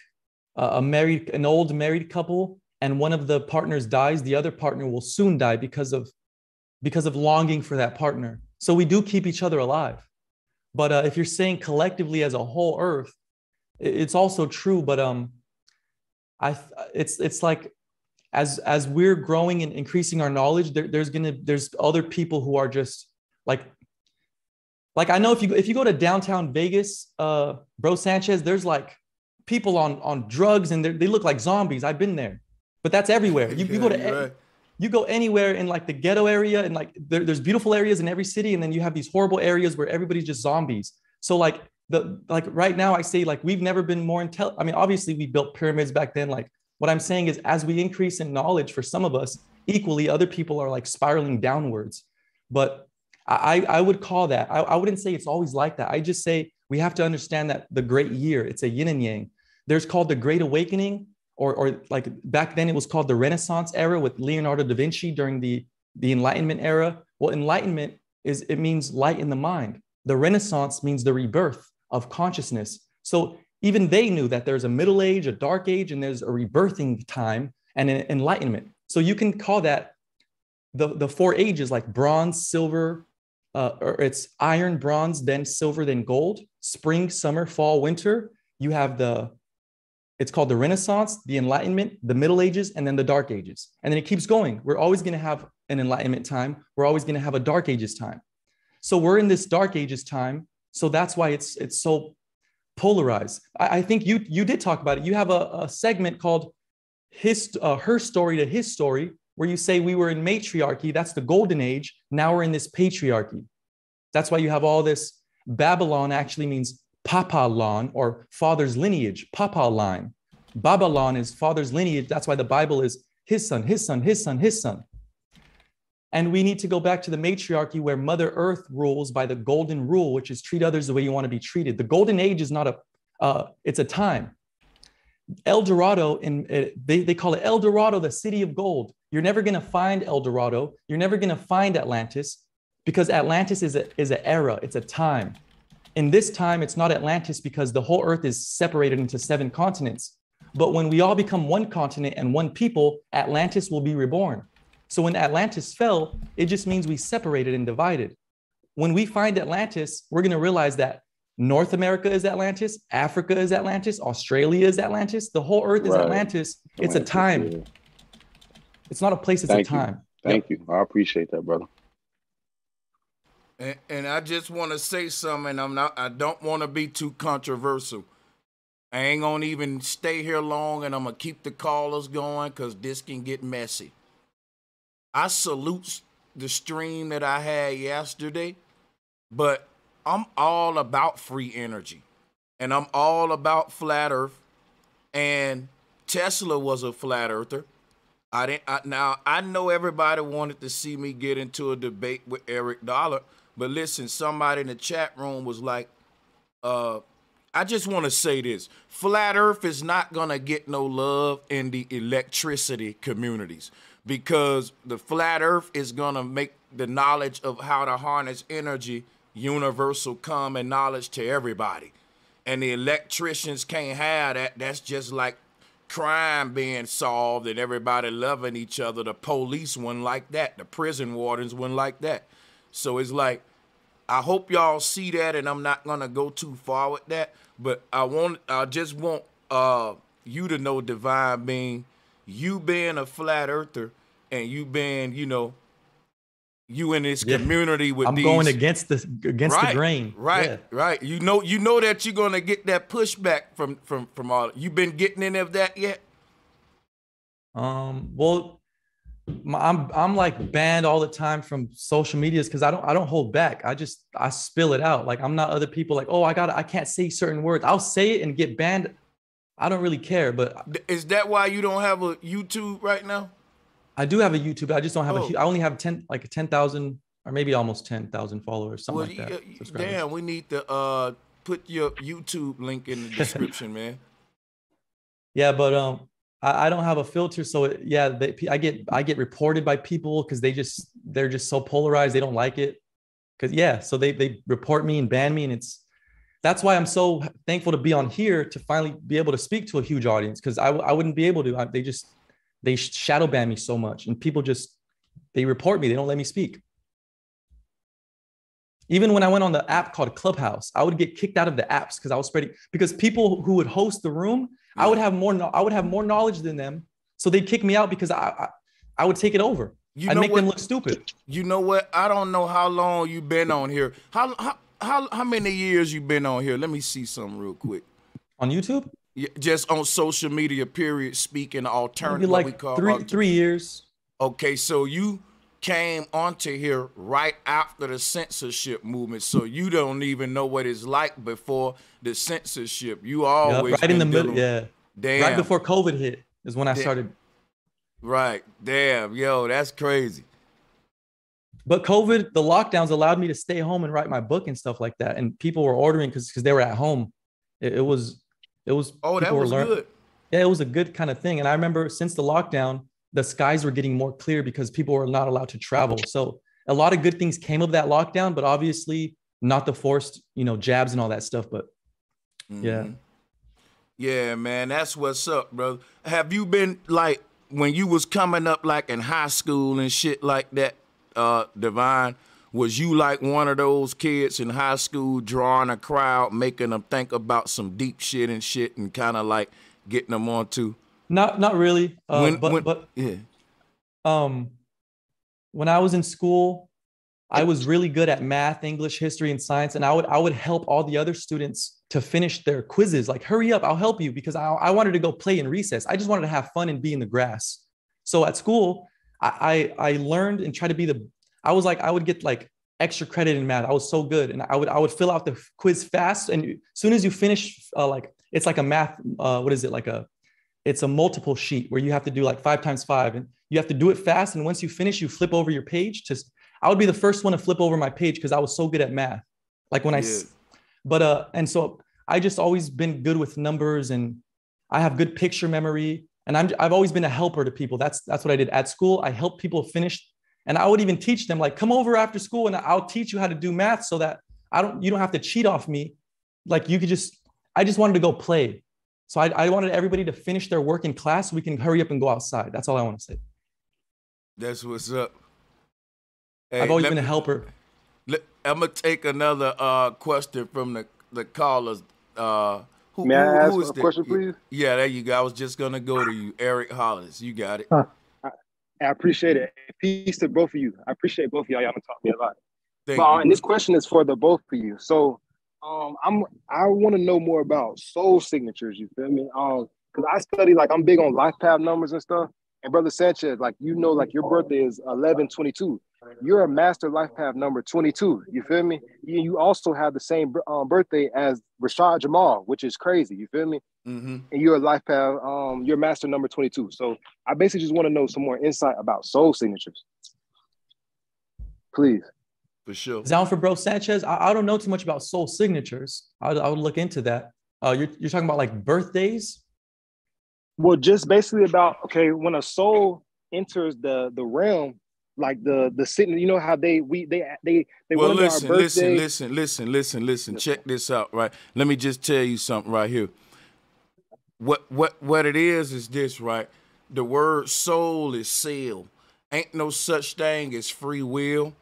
a married, an old married couple, and one of the partners dies, the other partner will soon die because of because of longing for that partner. So we do keep each other alive. But uh, if you're saying collectively as a whole Earth, it's also true. But um, I it's it's like as as we're growing and increasing our knowledge, there, there's gonna there's other people who are just like like I know if you if you go to downtown Vegas, uh, bro Sanchez, there's like people on on drugs and they look like zombies. I've been there but that's everywhere. You, you go to right. you go anywhere in like the ghetto area and like there, there's beautiful areas in every city, and then you have these horrible areas where everybody's just zombies. So like the like right now, I say like we've never been more intel. I mean, obviously we built pyramids back then. Like what I'm saying is, as we increase in knowledge, for some of us, equally other people are like spiraling downwards. But I I would call that. I, I wouldn't say it's always like that. I just say we have to understand that the great year. It's a yin and yang. There's called the Great Awakening, or, or like back then it was called the Renaissance era with Leonardo da Vinci during the, the Enlightenment era. Well, enlightenment is it means light in the mind. The Renaissance means the rebirth of consciousness. So even they knew that there's a middle age, a dark age, and there's a rebirthing time and an enlightenment. So you can call that the, the four ages like bronze, silver, uh, or it's iron, bronze, then silver, then gold, spring, summer, fall, winter. You have the it's called the Renaissance, the Enlightenment, the Middle Ages, and then the Dark Ages. And then it keeps going. We're always going to have an Enlightenment time. We're always going to have a Dark Ages time. So we're in this Dark Ages time. So that's why it's it's so polarized. I, I think you you did talk about it. You have a, a segment called his uh, her story to his story, where you say we were in matriarchy. That's the golden age. Now we're in this patriarchy. That's why you have all this. Babylon actually means Papa line or father's lineage, Papa line. Babylon is father's lineage. That's why the Bible is his son, his son, his son, his son. And we need to go back to the matriarchy where Mother Earth rules by the golden rule, which is treat others the way you want to be treated. The golden age is not a, uh, it's a time. El Dorado, in, uh, they, they call it El Dorado, the city of gold. You're never going to find El Dorado. You're never going to find Atlantis because Atlantis is, a, is an era, it's a time. In this time, it's not Atlantis because the whole earth is separated into seven continents. But when we all become one continent and one people, Atlantis will be reborn. So when Atlantis fell, it just means we separated and divided. When we find Atlantis, we're going to realize that North America is Atlantis, Africa is Atlantis, Australia is Atlantis, the whole earth is right. Atlantis. It's Atlantis, a time. Yeah. It's not a place, it's Thank a time. You. Thank yep. you. I appreciate that, brother. And, and I just want to say something. I'm not. I don't want to be too controversial. I ain't gonna even stay here long, and I'm gonna keep the callers going because this can get messy. I salute the stream that I had yesterday, but I'm all about free energy, and I'm all about flat Earth. And Tesla was a flat earther. I didn't. I, now I know everybody wanted to see me get into a debate with Eric Dollard, but listen, somebody in the chat room was like, uh, I just want to say this. Flat Earth is not going to get no love in the electricity communities because the flat earth is going to make the knowledge of how to harness energy universal common knowledge to everybody. And the electricians can't have that. That's just like crime being solved and everybody loving each other. The police one like that. The prison wardens one like that. So it's like I hope y'all see that, and I'm not gonna go too far with that. But I want, I just want uh, you to know, divine being, you being a flat earther, and you being, you know, you in this yeah. community with I'm these, going against the against right, the grain. Right, yeah. right. You know, you know that you're gonna get that pushback from from from all. You been getting any of that yet? Um. Well, I'm I'm like banned all the time from social medias because I don't I don't hold back. I just I spill it out. Like I'm not other people like oh I got I can't say certain words. I'll say it and get banned. I don't really care. But is that why you don't have a YouTube right now? I do have a YouTube. I just don't have oh. a. I only have ten like ten thousand or maybe almost ten thousand followers, something well, like that. damn, we need to uh put your YouTube link in the description, man. Yeah, but um, I, I don't have a filter, so it, yeah, they, I get I get reported by people because they just they're just so polarized. They don't like it. Cause yeah, so they they report me and ban me, and it's that's why I'm so thankful to be on here to finally be able to speak to a huge audience because I I wouldn't be able to. I, they just they shadow ban me so much, and people just they report me. They don't let me speak. Even when I went on the app called Clubhouse, I would get kicked out of the apps because I was spreading because people who would host the room, I would have more I would have more knowledge than them, so they'd kick me out because I I, I would take it over. You I'd make what, them look stupid. You know what? I don't know how long you've been on here. How how how, how many years you been on here? Let me see something real quick. On YouTube? Yeah, just on social media. Period. Speaking alternative, like we call three three years. Okay, so you came onto here right after the censorship movement, so you don't even know what it's like before the censorship. You always yep, right in the middle, yeah. Damn. Right before COVID hit is when I Damn. started. Right, damn, yo, that's crazy. But COVID, the lockdowns allowed me to stay home and write my book and stuff like that, and people were ordering because because they were at home. It, it was it was oh, that was learn- good. Yeah, it was a good kind of thing. And I remember since the lockdown, the skies were getting more clear because people were not allowed to travel. So a lot of good things came of that lockdown, but obviously not the forced, you know, jabs and all that stuff. But mm-hmm. yeah. Yeah, man, that's what's up, bro. Have you been like when you was coming up like in high school and shit like that, uh, Divine? Was you like one of those kids in high school drawing a crowd, making them think about some deep shit and shit, and kind of like getting them onto? Not, not really. Uh, when, but, when, but yeah. Um, when I was in school, I was really good at math, English, history, and science, and I would I would help all the other students to finish their quizzes. Like, hurry up, I'll help you because I, I wanted to go play in recess. I just wanted to have fun and be in the grass. So at school, I I, I learned and tried to be the I was like, I would get like extra credit in math. I was so good, and I would I would fill out the quiz fast. And as soon as you finish, uh, like it's like a math. Uh, what is it like a? It's a multiple sheet where you have to do like five times five, and you have to do it fast. And once you finish, you flip over your page. To I would be the first one to flip over my page because I was so good at math. Like when I, but uh, and so I just always been good with numbers, and I have good picture memory. And I'm I've always been a helper to people. That's that's what I did at school. I helped people finish and I would even teach them like, come over after school and I'll teach you how to do math so that I don't, you don't have to cheat off me. Like you could just, I just wanted to go play. So I, I wanted everybody to finish their work in class so we can hurry up and go outside. That's all I want to say. That's what's up. Hey, I've always been me, a helper. Let, I'm gonna take another uh, question from the the callers. Uh, who, May I ask a the, question, please? Yeah, there you go. I was just gonna go to you, Eric Hollis. You got it. Huh. I appreciate it. Peace to both of you. I appreciate both of y'all. Y'all talk me a lot. Thank well, you. and this question is for the both of you. So um, I'm I want to know more about soul signatures. You feel me? Um, because I study like I'm big on life path numbers and stuff. And brother Sanchez, like you know, like your birthday is 1122. You're a master life path number 22. You feel me? You, you also have the same um, birthday as Rashad Jamal, which is crazy. You feel me? Mm-hmm. And you're a life path, um, you're master number 22. So I basically just want to know some more insight about soul signatures. Please. For sure. Down for bro Sanchez. I, I, don't know too much about soul signatures. I, I would look into that. Uh, you're, you're talking about like birthdays? Well, just basically about okay, when a soul enters the the realm, like the the sitting, you know how they we they they they well listen, listen, listen, listen, listen, listen. Check this out, right? Let me just tell you something right here. What what what it is is this, right? The word soul is seal. Ain't no such thing as free will.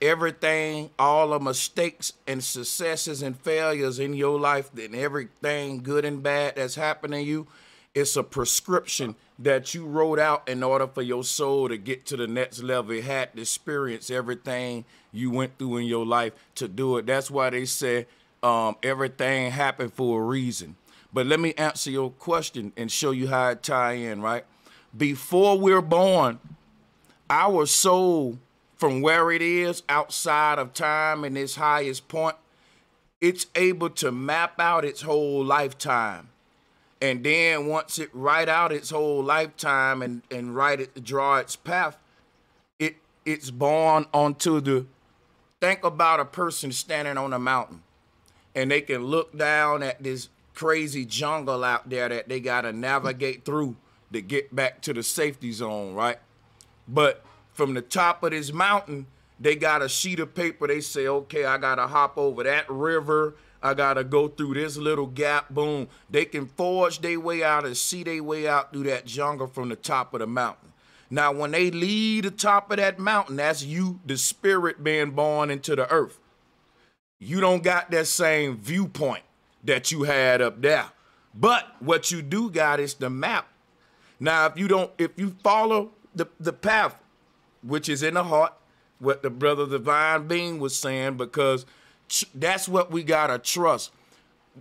Everything, all the mistakes and successes and failures in your life, and everything good and bad that's happening to you, it's a prescription that you wrote out in order for your soul to get to the next level. It had to experience everything you went through in your life to do it. That's why they say um, everything happened for a reason. But let me answer your question and show you how it tie in, right? Before we're born, our soul, from where it is outside of time and its highest point, it's able to map out its whole lifetime and then once it write out its whole lifetime and and write it draw its path it it's born onto the think about a person standing on a mountain and they can look down at this crazy jungle out there that they got to navigate through to get back to the safety zone right but from the top of this mountain they got a sheet of paper they say okay i gotta hop over that river I gotta go through this little gap. Boom. They can forge their way out and see their way out through that jungle from the top of the mountain. Now, when they leave the top of that mountain, that's you, the spirit being born into the earth. You don't got that same viewpoint that you had up there. But what you do got is the map. Now, if you don't, if you follow the, the path, which is in the heart, what the brother divine being was saying, because that's what we gotta trust.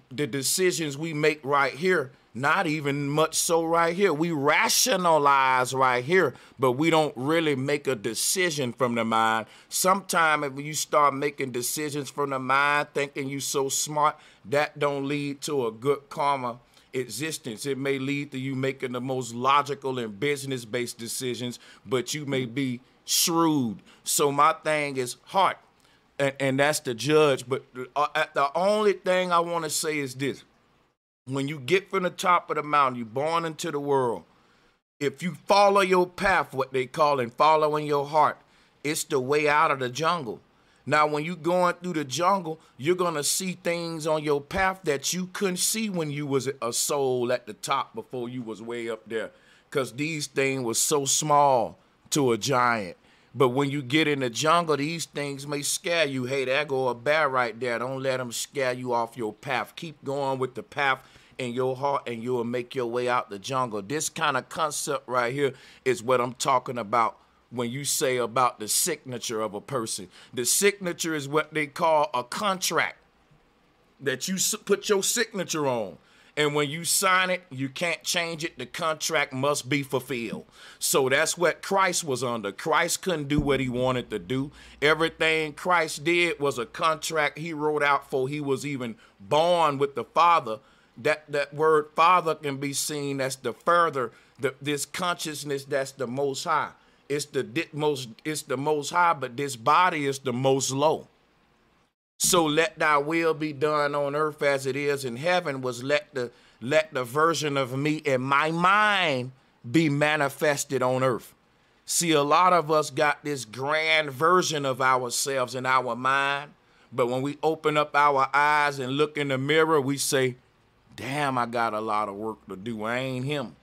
The decisions we make right here, not even much so right here. We rationalize right here, but we don't really make a decision from the mind. Sometimes if you start making decisions from the mind, thinking you so smart, that don't lead to a good karma existence. It may lead to you making the most logical and business-based decisions, but you may be shrewd. So my thing is heart and, and that's the judge. But uh, the only thing I want to say is this: when you get from the top of the mountain, you're born into the world. If you follow your path, what they call and following your heart, it's the way out of the jungle. Now, when you going through the jungle, you're gonna see things on your path that you couldn't see when you was a soul at the top before you was way up there, cause these things was so small to a giant. But when you get in the jungle, these things may scare you. Hey, there go a bear right there. Don't let them scare you off your path. Keep going with the path in your heart and you'll make your way out the jungle. This kind of concept right here is what I'm talking about when you say about the signature of a person. The signature is what they call a contract that you put your signature on. And when you sign it, you can't change it. The contract must be fulfilled. So that's what Christ was under. Christ couldn't do what he wanted to do. Everything Christ did was a contract he wrote out for he was even born with the Father. That that word Father can be seen as the further, the, this consciousness that's the most high. It's the most it's the most high, but this body is the most low. So let thy will be done on earth as it is in heaven was let the let the version of me in my mind be manifested on earth. See, a lot of us got this grand version of ourselves in our mind, but when we open up our eyes and look in the mirror, we say, damn, I got a lot of work to do. I ain't him.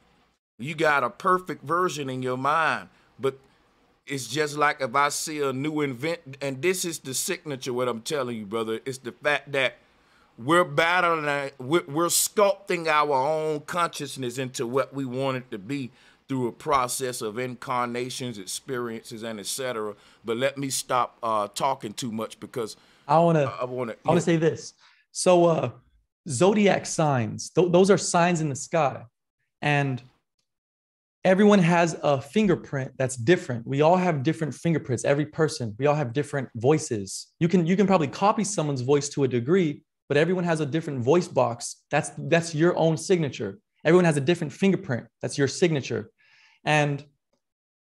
You got a perfect version in your mind, but it's just like if I see a new invent, and this is the signature. What I'm telling you, brother, it's the fact that we're battling, we're, we're sculpting our own consciousness into what we want it to be through a process of incarnations, experiences, and etc. But let me stop uh, talking too much because I want to. I want to. I want to say this. So, uh, zodiac signs; th- those are signs in the sky, and everyone has a fingerprint that's different. We all have different fingerprints. Every person. We all have different voices. You can you can probably copy someone's voice to a degree, but everyone has a different voice box. That's that's your own signature. Everyone has a different fingerprint. That's your signature. And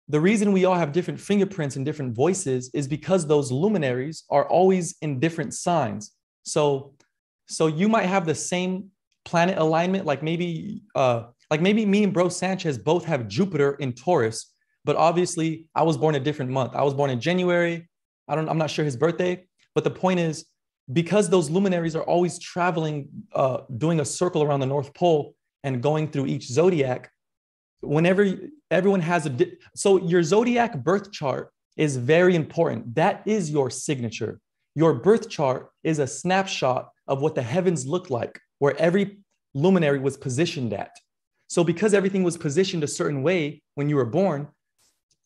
the reason we all have different fingerprints and different voices is because those luminaries are always in different signs. So, so you might have the same planet alignment, like maybe, uh, like maybe me and Bro Sanchez both have Jupiter in Taurus, but obviously I was born a different month. I was born in January. I don't, I'm not sure his birthday, but the point is, because those luminaries are always traveling, uh, doing a circle around the North Pole and going through each zodiac, whenever everyone has a di- so your zodiac birth chart is very important that is your signature your birth chart is a snapshot of what the heavens look like where every luminary was positioned at so because everything was positioned a certain way when you were born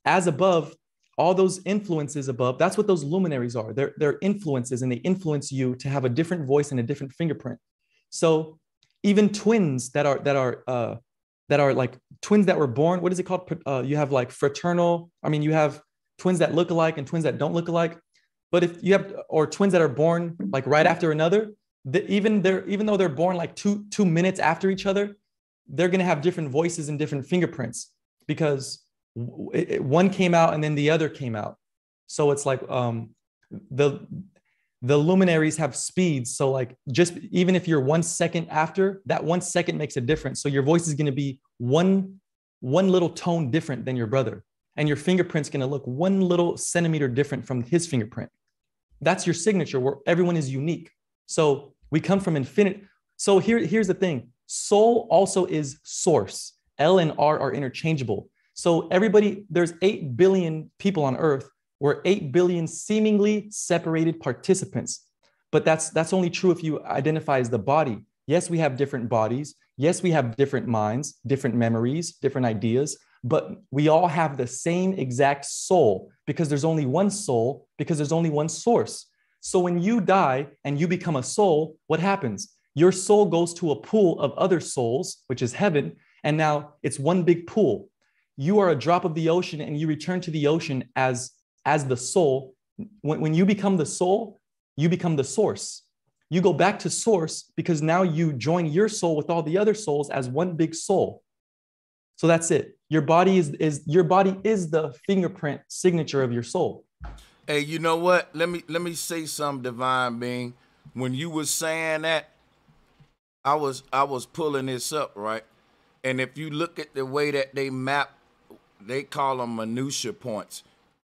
as above all those influences above that's what those luminaries are they're, they're influences and they influence you to have a different voice and a different fingerprint so even twins that are that are uh, that are like twins that were born. What is it called? Uh, you have like fraternal. I mean, you have twins that look alike and twins that don't look alike. But if you have or twins that are born like right after another, the, even they're even though they're born like two two minutes after each other, they're gonna have different voices and different fingerprints because it, it, one came out and then the other came out. So it's like um, the the luminaries have speeds. So like just even if you're one second after, that one second makes a difference. So your voice is going to be one one little tone different than your brother, and your fingerprint's going to look one little centimeter different from his fingerprint. That's your signature where everyone is unique. So we come from infinite. So here, here's the thing. Soul also is source. L and R are interchangeable. So everybody, there's 8 billion people on earth we're 8 billion seemingly separated participants. But that's, that's only true if you identify as the body. Yes, we have different bodies. Yes, we have different minds, different memories, different ideas, but we all have the same exact soul because there's only one soul, because there's only one source. So when you die and you become a soul, what happens? Your soul goes to a pool of other souls, which is heaven, and now it's one big pool. You are a drop of the ocean and you return to the ocean as as the soul. When, when you become the soul, you become the source. You go back to source because now you join your soul with all the other souls as one big soul. So that's it. Your body is, is your body is the fingerprint signature of your soul. Hey, you know what? Let me let me say something, divine being. When you were saying that, I was I was pulling this up, right? And if you look at the way that they map, they call them minutia points.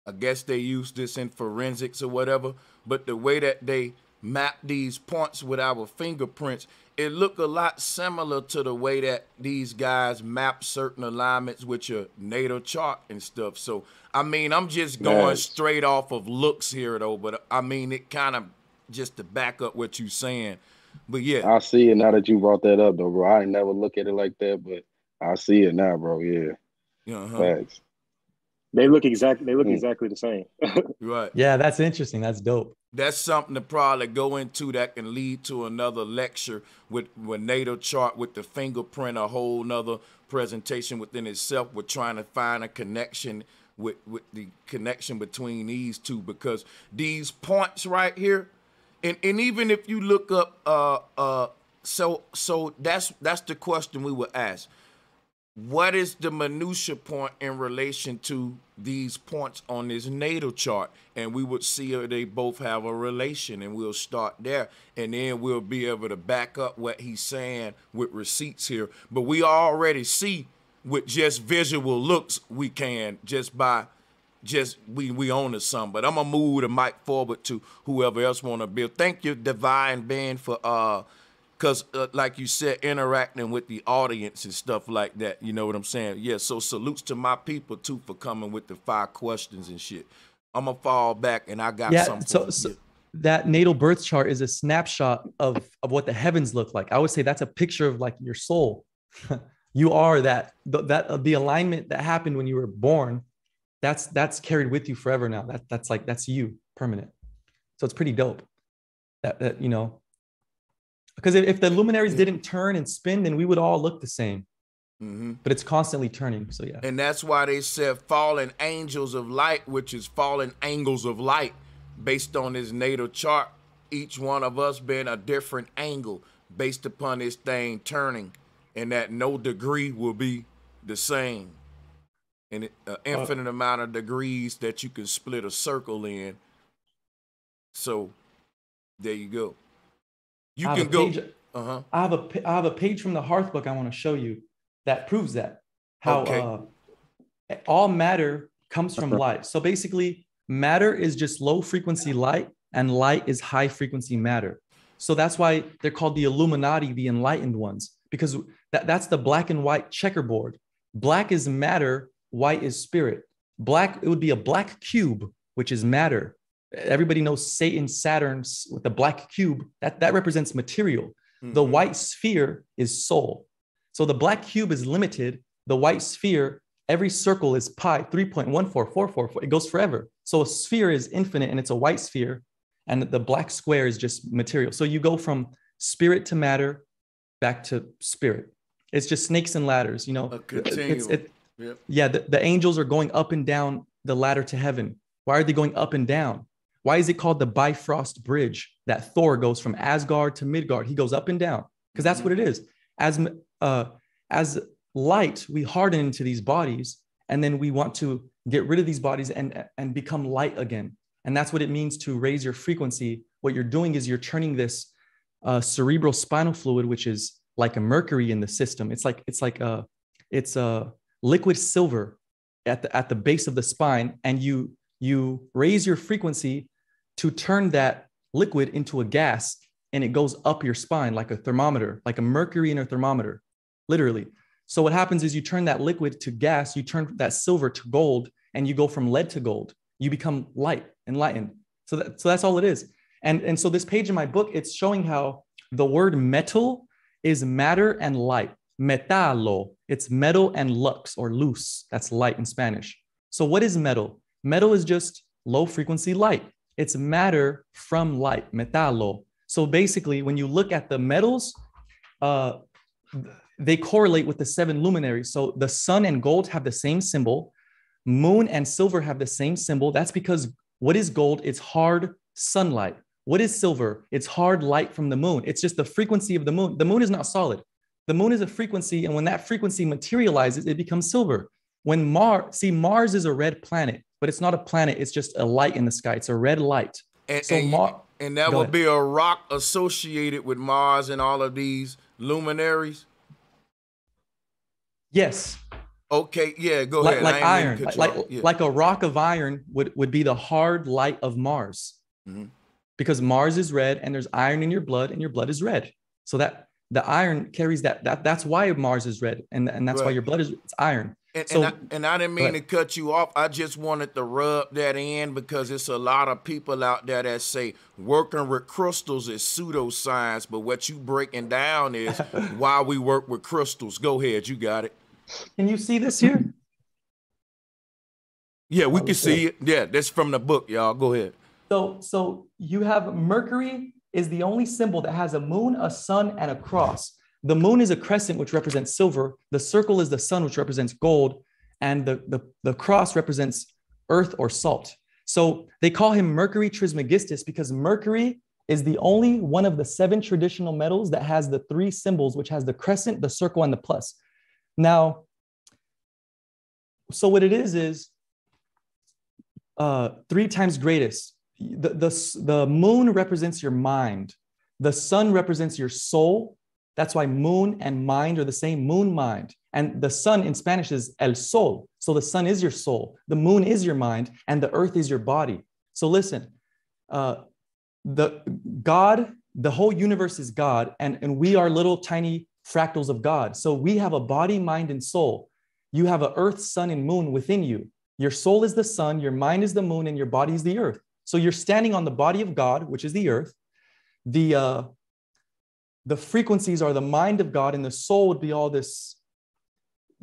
I guess they use this in forensics or whatever, but the way that they map these points with our fingerprints, it look a lot similar to the way that these guys map certain alignments with your natal chart and stuff. So, I mean, I'm just going nice. straight off of looks here, though, but I mean, it kind of just to back up what you're saying. But yeah, I see it now that you brought that up, though, bro. I never look at it like that, but I see it now, bro. Yeah. Uh-huh. Thanks. They look exactly. They look mm. exactly the same. right. Yeah, that's interesting. That's dope. That's something to probably go into that can lead to another lecture with with natal chart with the fingerprint, a whole nother presentation within itself. We're trying to find a connection with with the connection between these two because these points right here, and and even if you look up, uh uh, so so that's that's the question we would ask. What is the minutia point in relation to these points on this natal chart? And we would see if they both have a relation and we'll start there. And then we'll be able to back up what he's saying with receipts here. But we already see with just visual looks we can just by just we we own to some but i'm gonna move the mic forward to whoever else want to build. Thank you divine ben for uh because uh, like you said interacting with the audience and stuff like that you know what i'm saying? Yeah so salutes to my people too for coming with the five questions and shit. I'm gonna fall back and i got yeah, something so, so that natal birth chart is a snapshot of of what the heavens look like. I would say that's a picture of like your soul. You are that that uh, the alignment that happened when you were born. That's that's carried with you forever now. That that's like that's you permanent. So it's pretty dope. That that you know, because if, if the luminaries didn't turn and spin, then we would all look the same. Mm-hmm. But it's constantly turning. So yeah. And that's why they said fallen angels of light, which is fallen angles of light, based on his natal chart. Each one of us being a different angle based upon this thing turning, and that no degree will be the same. And an uh, infinite uh, amount of degrees that you can split a circle in. So there you go. You can go. uh-huh. I have a I have a page from the Hearth book I want to show you that proves that how okay. uh, all matter comes from light. So basically, matter is just low frequency light, and light is high frequency matter. So that's why they're called the Illuminati, the enlightened ones, because that, that's the black and white checkerboard. Black is matter, white is spirit. Black, it would be a black cube, which is matter. Everybody knows Satan, Saturn with the black cube, that, that represents material. Mm-hmm. The white sphere is soul. So the black cube is limited. The white sphere, every circle is pi 3.14444. It goes forever. So a sphere is infinite and it's a white sphere. And the black square is just material. So you go from spirit to matter back to spirit. It's just snakes and ladders, you know. It's, it, yep. Yeah, the, the angels are going up and down the ladder to heaven. Why are they going up and down? Why is it called the Bifrost Bridge that Thor goes from Asgard to Midgard? He goes up and down because that's mm-hmm. what it is. As uh, as light, we harden into these bodies, and then we want to get rid of these bodies and, and become light again. And that's what it means to raise your frequency. What you're doing is you're turning this uh, cerebral spinal fluid, which is like a mercury in the system. It's like it's like a it's a liquid silver at the at the base of the spine, and you you raise your frequency to turn that liquid into a gas, and it goes up your spine like a thermometer, like a mercury in a thermometer literally. So what happens is you turn that liquid to gas, you turn that silver to gold, and you go from lead to gold. You become light, enlightened. So, that, so that's all it is. And, and so this page in my book, it's showing how the word metal is matter and light. Metalo, it's metal and lux or luz. That's light in Spanish. So what is metal? Metal is just low frequency light. It's matter from light, metalo. So basically, when you look at the metals, uh, they correlate with the seven luminaries. So the sun and gold have the same symbol, moon and silver have the same symbol. That's because what is gold? It's hard sunlight. What is silver? It's hard light from the moon. It's just the frequency of the moon. The moon is not solid. The moon is a frequency, and when that frequency materializes, it becomes silver. When Mars, see, Mars is a red planet, but it's not a planet. It's just a light in the sky. It's a red light. And, so and, Mar- and that would be a rock associated with Mars and all of these luminaries. Yes. Okay. Yeah. Go like, ahead. Like iron, like like, yeah. like, a rock of iron would would be the hard light of Mars, mm-hmm. because Mars is red and there's iron in your blood and your blood is red. So that the iron carries that that that's why Mars is red and and that's right. why your blood is it's iron. And, so, and, I, and I didn't mean to cut you off. I just wanted to rub that in because it's a lot of people out there that say working with crystals is pseudoscience, but what you breaking down is why we work with crystals. Go ahead, you got it. Can you see this here? Yeah, we oh, can see it. Yeah, that's from the book, y'all. Go ahead. So, so you have Mercury is the only symbol that has a moon, a sun, and a cross. The moon is a crescent, which represents silver. The circle is the sun, which represents gold, and the the, the cross represents earth or salt. So they call him Mercury Trismegistus because Mercury is the only one of the seven traditional metals that has the three symbols, which has the crescent, the circle, and the plus. Now, so what it is is uh, three times greatest. The, the, the moon represents your mind. The sun represents your soul. That's why moon and mind are the same, moon mind. And the sun in Spanish is el sol. So the sun is your soul, the moon is your mind, and the earth is your body. So listen, uh, the God, the whole universe is God, and, and we are little tiny fractals of God. So we have a body, mind, and soul. You have a earth, sun, and moon within you. Your soul is the sun, your mind is the moon, and your body is the earth. So you're standing on the body of God, which is the earth. The uh, the frequencies are the mind of God, and the soul would be all this.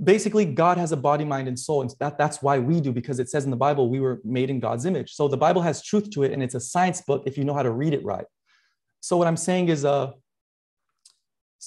Basically god has a body mind and soul and that, that's why we do because it says in the bible we were made in god's image. So the bible has truth to it and it's a science book if you know how to read it right. So what i'm saying is uh,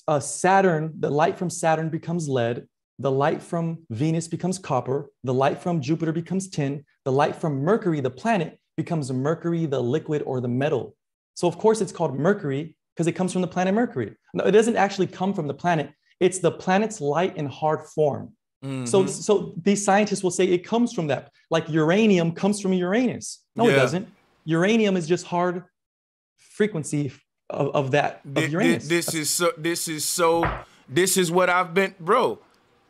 uh saturn the light from saturn becomes lead the light from venus becomes copper the light from jupiter becomes tin the light from mercury the planet becomes mercury the liquid or the metal so of course it's called mercury because it comes from the planet mercury no, it doesn't actually come from the planet it's the planet's light in hard form. Mm-hmm. So, so these scientists will say it comes from that. Like uranium comes from Uranus. No, yeah. it doesn't. Uranium is just hard frequency of, of that of Uranus. This, this is so. This is so. This is what I've been, bro.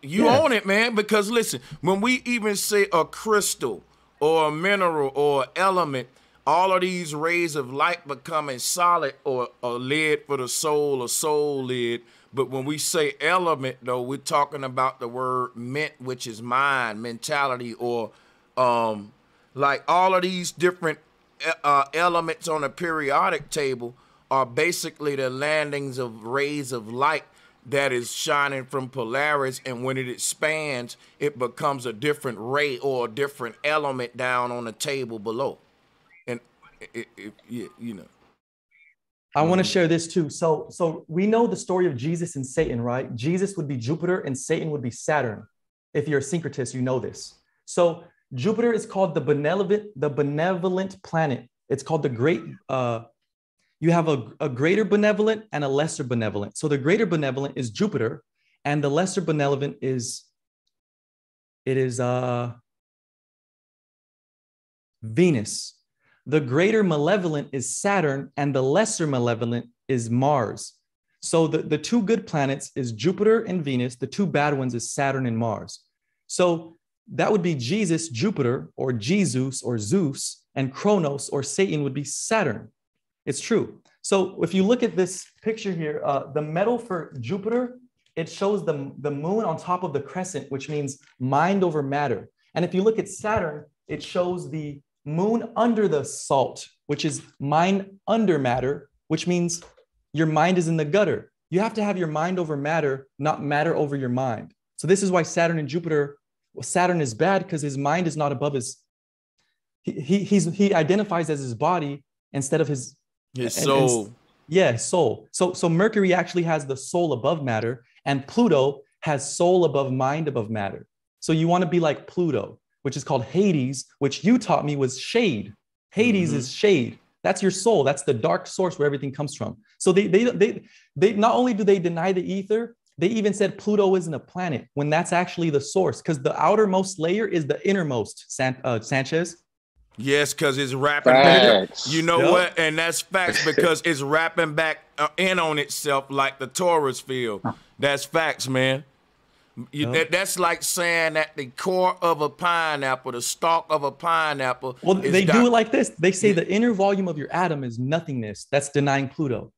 You yeah. own it, man. Because listen, when we even say a crystal or a mineral or element, all of these rays of light becoming solid or a lid for the soul, a soul lead. But when we say element, though, we're talking about the word ment, which is mind, mentality, or um, like all of these different uh, elements on a periodic table are basically the landings of rays of light that is shining from Polaris, and when it expands, it becomes a different ray or a different element down on the table below. And it, it, it, you know, I want to mm-hmm. share this too. So, so we know the story of Jesus and Satan, right? Jesus would be Jupiter and Satan would be Saturn. If you're a syncretist, you know this. So Jupiter is called the benevolent, the benevolent planet. It's called the great. Uh, you have a, a greater benevolent and a lesser benevolent. So the greater benevolent is Jupiter, and the lesser benevolent is it is uh, Venus. The greater malevolent is Saturn, and the lesser malevolent is Mars. So the, the two good planets is Jupiter and Venus. The two bad ones is Saturn and Mars. So that would be Jesus, Jupiter, or Jesus, or Zeus, and Kronos, or Satan would be Saturn. It's true. So if you look at this picture here, uh, the metal for Jupiter, it shows the, the moon on top of the crescent, which means mind over matter. And if you look at Saturn, it shows the moon under the salt, which is mind under matter, which means your mind is in the gutter. You have to have your mind over matter, not matter over your mind. So this is why Saturn and Jupiter, Saturn is bad because his mind is not above his. He, he he's he identifies as his body instead of his his and, soul. And, yeah, soul. So so Mercury actually has the soul above matter, and Pluto has soul above mind above matter. So you want to be like Pluto which is called Hades, which you taught me was shade. Hades mm-hmm. is shade. That's your soul. That's the dark source where everything comes from. So they, they, they, they not only do they deny the ether, they even said Pluto isn't a planet when that's actually the source because the outermost layer is the innermost, San, uh, Sanchez. Yes, because it's wrapping facts. back. You know yep. what? And that's facts because it's wrapping back uh, in on itself like the torus field. That's facts, man. You, that, that's like saying that the core of a pineapple, the stalk of a pineapple. Well, they do it like this. They say yeah. the inner volume of your atom is nothingness. That's denying Pluto.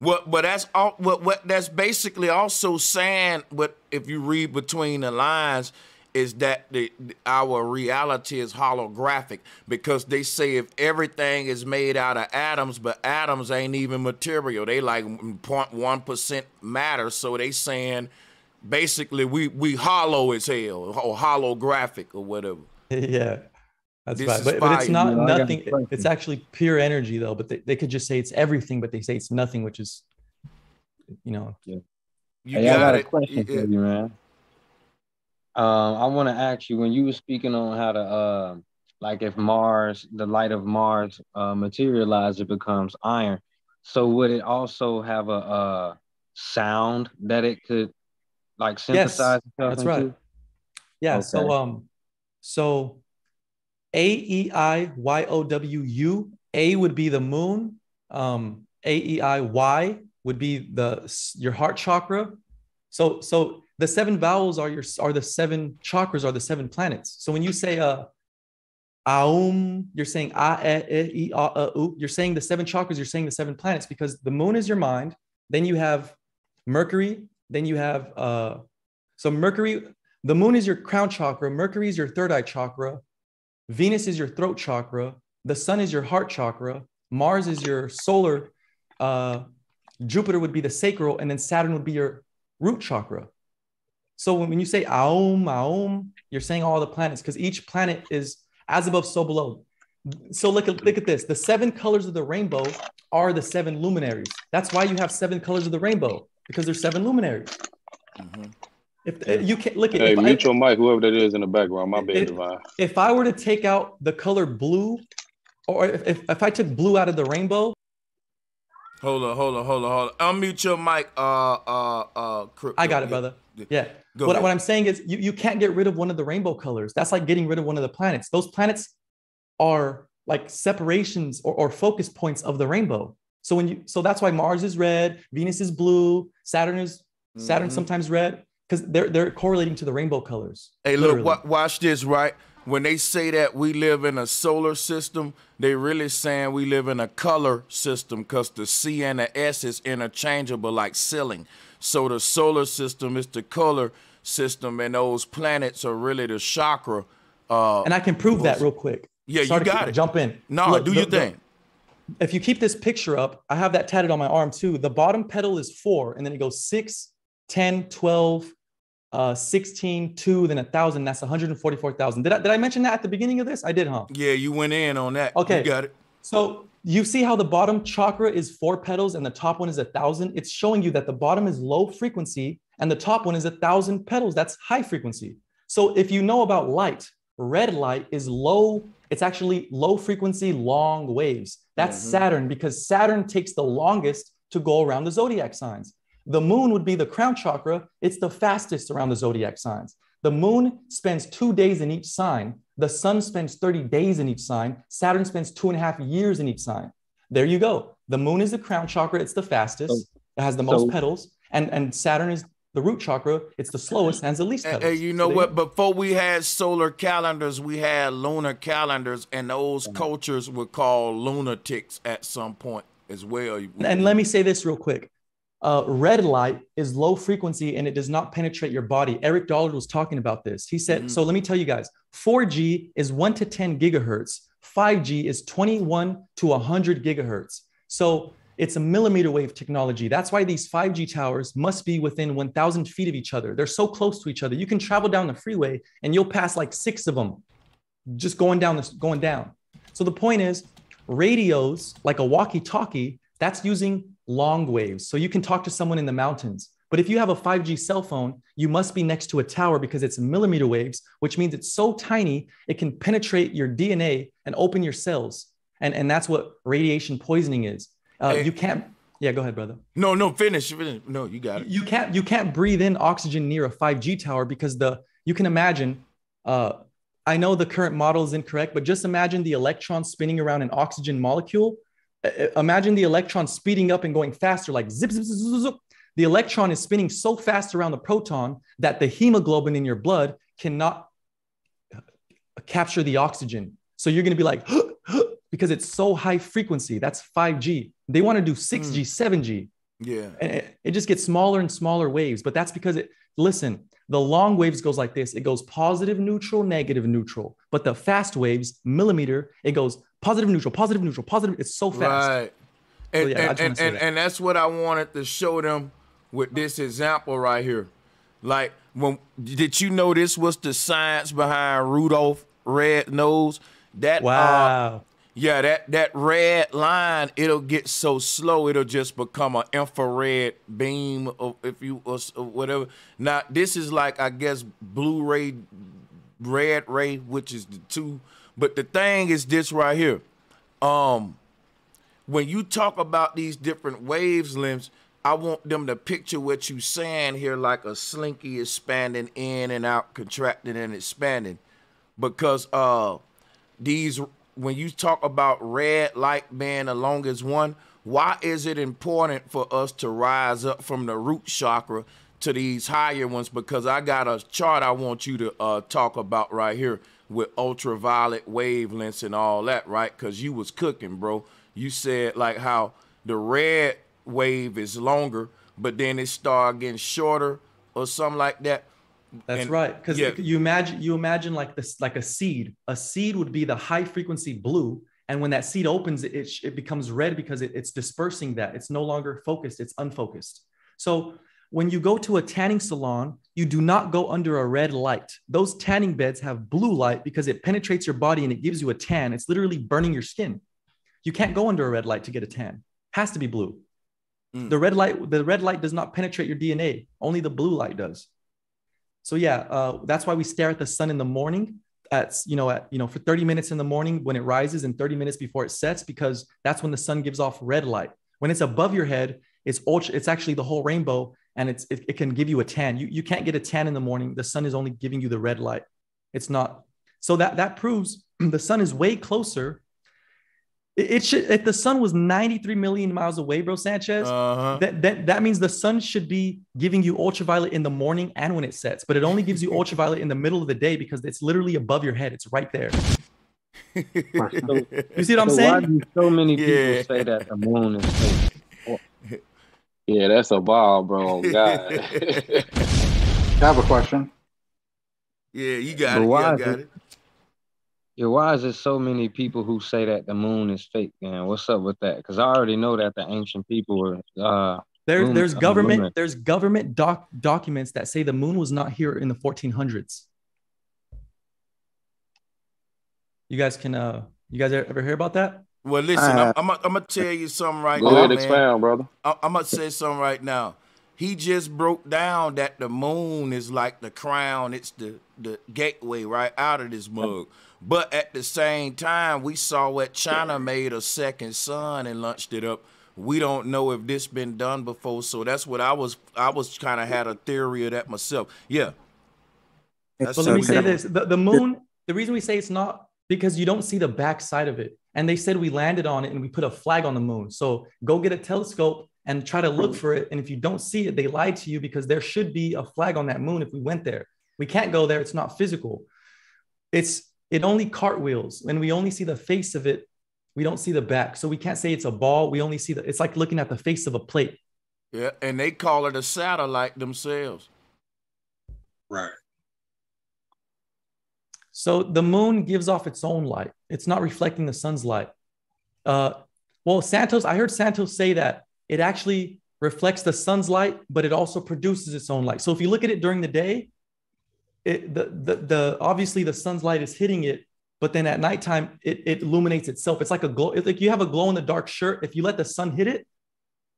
What, but that's all. What, what that's basically also saying. What if you read between the lines? Is that the, our reality is holographic because they say if everything is made out of atoms, but atoms ain't even material. They like 0.1 percent matter. So they saying basically we we hollow as hell or holographic or whatever. Yeah. That's this right. But, but, it's not nothing. It's actually pure energy though. But they, they could just say it's everything, but they say it's nothing, which is, you know. Yeah. You hey, got I got it. a question yeah. for you, man. Um, I want to ask you when you were speaking on how to, uh, like, if Mars, the light of Mars, uh, materializes, it becomes iron. So would it also have a, a sound that it could like synthesize yes, that's right yeah okay. so um so a e i y o w u a would be the moon um a e i y would be the your heart chakra so so the seven vowels are your are the seven chakras are the seven planets. So when you say uh aum you're saying a e, e, a, u. You're saying the seven chakras you're saying the seven planets because the moon is your mind. Then you have mercury. Then you have uh, so Mercury, the moon is your crown chakra, Mercury is your third eye chakra, Venus is your throat chakra, the sun is your heart chakra, Mars is your solar, uh, Jupiter would be the sacral, and then Saturn would be your root chakra. So when, when you say aum, aum, you're saying all the planets because each planet is as above, so below. So look at look at this. The seven colors of the rainbow are the seven luminaries. That's why you have seven colors of the rainbow because there's seven luminaries. Mm-hmm. If uh, you can look at hey, mute your mic, whoever that is in the background. My bad, Divine. If I were to take out the color blue, or if, if, if I took blue out of the rainbow. Hold on, hold on, hold on, hold on. Unmute your mic. Uh, uh, uh. I got it, brother. Yeah. Go what, what I'm saying is, you, you can't get rid of one of the rainbow colors. That's like getting rid of one of the planets. Those planets are like separations or, or focus points of the rainbow. So when you, so that's why Mars is red, Venus is blue, Saturn is Saturn mm-hmm. sometimes red because they're they're correlating to the rainbow colors. Hey, literally. look, watch this, right? When they say that we live in a solar system, they really saying we live in a color system because the C and the S is interchangeable like ceiling. So the solar system is the color system, and those planets are really the chakra. Uh, and I can prove that real quick. Yeah, Sorry you got it. Jump in. No, Look, do your thing. The, if you keep this picture up, I have that tatted on my arm too. The bottom petal is four, and then it goes six, 10, 12, uh, 16, 2, then a thousand. That's 144,000. Did I, did I mention that at the beginning of this? I did, huh? Yeah, you went in on that. Okay. You got it. So you see how the bottom chakra is four petals and the top one is a thousand? It's showing you that the bottom is low frequency and the top one is a thousand petals. That's high frequency. So if you know about light, red light is low, it's actually low frequency, long waves. That's mm-hmm. Saturn because Saturn takes the longest to go around the zodiac signs. The moon would be the crown chakra. It's the fastest around the zodiac signs. The moon spends two days in each sign. The sun spends 30 days in each sign. Saturn spends two and a half years in each sign. There you go. The moon is the crown chakra. It's the fastest. it has the most petals. And, and Saturn is the root chakra. It's the slowest and has the least petals. Hey, you know so what? Before we had solar calendars, we had lunar calendars, and those cultures were called lunatics at some point as well. And let me say this real quick. Uh, red light is low frequency and it does not penetrate your body. Eric Dollard was talking about this. He said, mm-hmm. so let me tell you guys 4G is 1 to 10 gigahertz, 5G is 21 to 100 gigahertz. So it's a millimeter wave technology. That's why these 5G towers must be within 1,000 feet of each other. They're so close to each other. You can travel down the freeway and you'll pass like six of them just going down this, going down. So the point is, radios like a walkie-talkie that's using long waves. So you can talk to someone in the mountains. But if you have a 5G cell phone, you must be next to a tower because it's millimeter waves, which means it's so tiny, it can penetrate your DNA and open your cells. And, and that's what radiation poisoning is. Uh, hey. You can't. Yeah, go ahead, brother. No, no, finish. finish. No, you got it. You can't. You can't breathe in oxygen near a 5G tower because the you can imagine. Uh, I know the current model is incorrect, but just imagine the electron spinning around an oxygen molecule imagine the electron speeding up and going faster, like zip, zip, zip, zip, zip. The electron is spinning so fast around the proton that the hemoglobin in your blood cannot capture the oxygen. So you're going to be like, because it's so high frequency. That's 5G. They want to do 6G, mm. 7G. Yeah. And it, it just gets smaller and smaller waves. But that's because it, listen, the long waves goes like this. It goes positive, neutral, negative, neutral. But the fast waves, millimeter, it goes positive, neutral, positive, neutral, positive. It's so fast. Right. And, so, yeah, and, and, and, that. and that's what I wanted to show them with this example right here. Like, when did you know this was the science behind Rudolph Red Nose? That uh, wow. Uh, yeah, that that red line, it'll get so slow, it'll just become an infrared beam, of, if you or, or whatever. Now, this is like I guess Blu-ray, red ray, which is the two. But the thing is this right here. Um, when you talk about these different waves lengths, I want them to picture what you saying here, like a slinky expanding in and out, contracting and expanding, because uh, these when you talk about red light being the longest one, why is it important for us to rise up from the root chakra to these higher ones? Because I got a chart I want you to uh, talk about right here with ultraviolet wavelengths and all that, right? Because you was cooking, bro. You said like how the red wave is longer, but then it start getting shorter or something like that. That's and, right. Because yeah. you imagine you imagine like this like a seed. A seed would be the high frequency blue. And when that seed opens, it, it becomes red because it, it's dispersing that. It's no longer focused, it's unfocused. So when you go to a tanning salon, you do not go under a red light. Those tanning beds have blue light because it penetrates your body and it gives you a tan. It's literally burning your skin. You can't go under a red light to get a tan. Has to be blue. Mm. The red light, the red light does not penetrate your DNA. Only the blue light does. So yeah, uh, that's why we stare at the sun in the morning. At you know, at you know, for 30 minutes in the morning when it rises and 30 minutes before it sets, because that's when the sun gives off red light. When it's above your head, it's ultra. It's actually the whole rainbow, and it's it, it can give you a tan. You you can't get a tan in the morning. The sun is only giving you the red light. It's not. So that that proves the sun is way closer it should if the sun was 93 million miles away, bro, Sanchez, uh-huh. that, that that means the sun should be giving you ultraviolet in the morning and when it sets, but it only gives you ultraviolet in the middle of the day because it's literally above your head. It's right there. you see what I'm so saying? Why do so many people yeah. say that the moon is fake? Yeah, that's a ball, bro. Oh, God. I have a question. Yeah, you got but it. Why got it. it. Yeah, why is there so many people who say that the moon is fake? Man, what's up with that? Because I already know that the ancient people were. Uh, there's moon, there's government there's government doc documents that say the moon was not here in the 1400s. You guys can uh you guys ever hear about that? Well, listen, I'm, I'm, I'm, gonna tell you something right Go now. Go ahead, expound, brother. I'm gonna say something right now. He just broke down that the moon is like the crown. It's the the gateway right out of this mug. But at the same time, we saw what China made a second sun and launched it up. We don't know if this been done before, so that's what I was. I was kind of had a theory of that myself. Yeah. That's but let me say this: the, the moon. The reason we say it's not because you don't see the back side of it. And they said we landed on it and we put a flag on the moon. So go get a telescope and try to look for it. And if you don't see it, they lied to you because there should be a flag on that moon if we went there. We can't go there. It's not physical. It's it only cartwheels and we only see the face of it we don't see the back so we can't say it's a ball we only see the it's like looking at the face of a plate yeah and they call it a satellite themselves right so the moon gives off its own light it's not reflecting the sun's light uh, well santos i heard santos say that it actually reflects the sun's light but it also produces its own light so if you look at it during the day it, the, the, the obviously the sun's light is hitting it, but then at nighttime it, it illuminates itself. It's like a glow. It's like you have a glow in the dark shirt. If you let the sun hit it,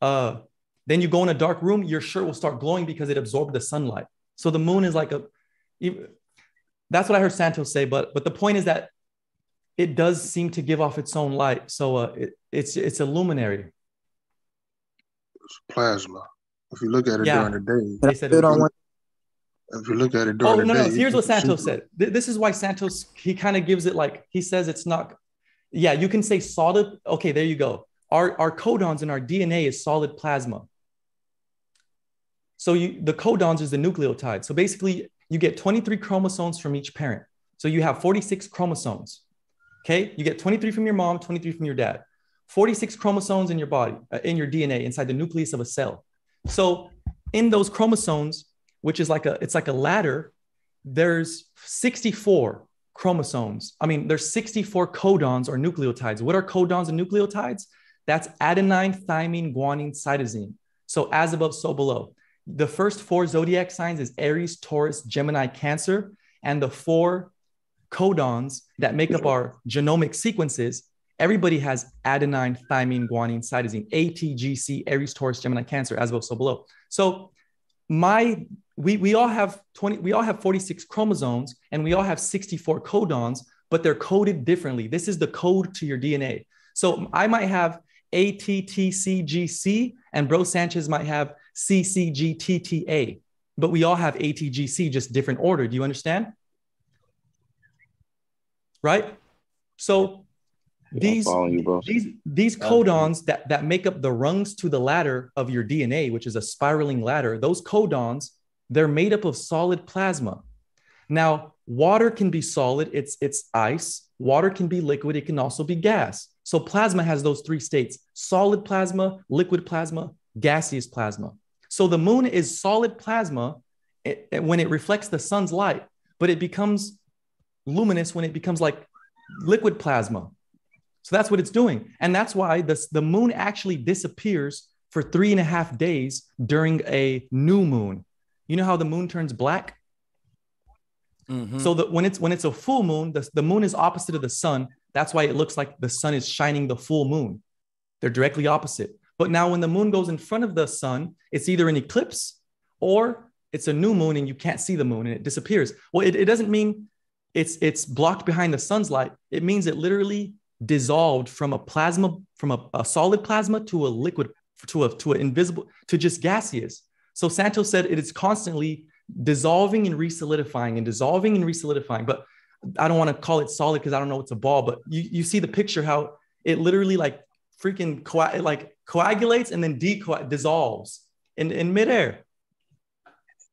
uh, then you go in a dark room, your shirt will start glowing because it absorbed the sunlight. So the moon is like a. That's what I heard Santos say, but but the point is that it does seem to give off its own light. So uh, it, it's it's a luminary. It's plasma. If you look at it yeah. during the day, they said it, it, if you look at it during oh, no, no. Here's what Santos said. This is why Santos he kind of gives it like he says it's not. Yeah, you can say solid. Okay, there you go. Our our codons in our DNA is solid plasma. So you the codons is the nucleotide. So basically, you get 23 chromosomes from each parent. So you have 46 chromosomes. Okay, you get 23 from your mom, 23 from your dad. 46 chromosomes in your body, uh, in your DNA, inside the nucleus of a cell. So in those chromosomes, which is like a it's like a ladder there's 64 chromosomes i mean there's 64 codons or nucleotides what are codons and nucleotides that's adenine thymine guanine cytosine so as above so below the first four zodiac signs is aries taurus gemini cancer and the four codons that make up our genomic sequences. Everybody has adenine thymine guanine cytosine atgc aries taurus gemini cancer as above so below. So my we, we all have 20 we all have 46 chromosomes and we all have 64 codons but they're coded differently. This is the code to your dna so i might have attcgc and bro sanchez might have ccgtta but we all have atgc just different order do you understand right so these, you, these these codons that, that make up the rungs to the ladder of your DNA, which is a spiraling ladder, those codons they're made up of solid plasma. Now, water can be solid, it's, it's ice. Water can be liquid, it can also be gas. So, plasma has those three states solid plasma, liquid plasma, gaseous plasma. So, the moon is solid plasma when it reflects the sun's light, but it becomes luminous when it becomes like liquid plasma. So, that's what it's doing. And that's why the, the moon actually disappears for three and a half days during a new moon. You know how the moon turns black? Mm-hmm. So that when it's when it's a full moon, the, the moon is opposite of the sun. That's why it looks like the sun is shining the full moon. They're directly opposite. But now when the moon goes in front of the sun, it's either an eclipse or it's a new moon and you can't see the moon and it disappears. Well, it, it doesn't mean it's it's blocked behind the sun's light. It means it literally dissolved from a plasma, from a, a solid plasma to a liquid, to a to an invisible, to just gaseous. So Santos said it is constantly dissolving and resolidifying and dissolving and resolidifying. But I don't want to call it solid because I don't know it's a ball. But you you see the picture how it literally like freaking like coagulates and then deco- dissolves in, in midair.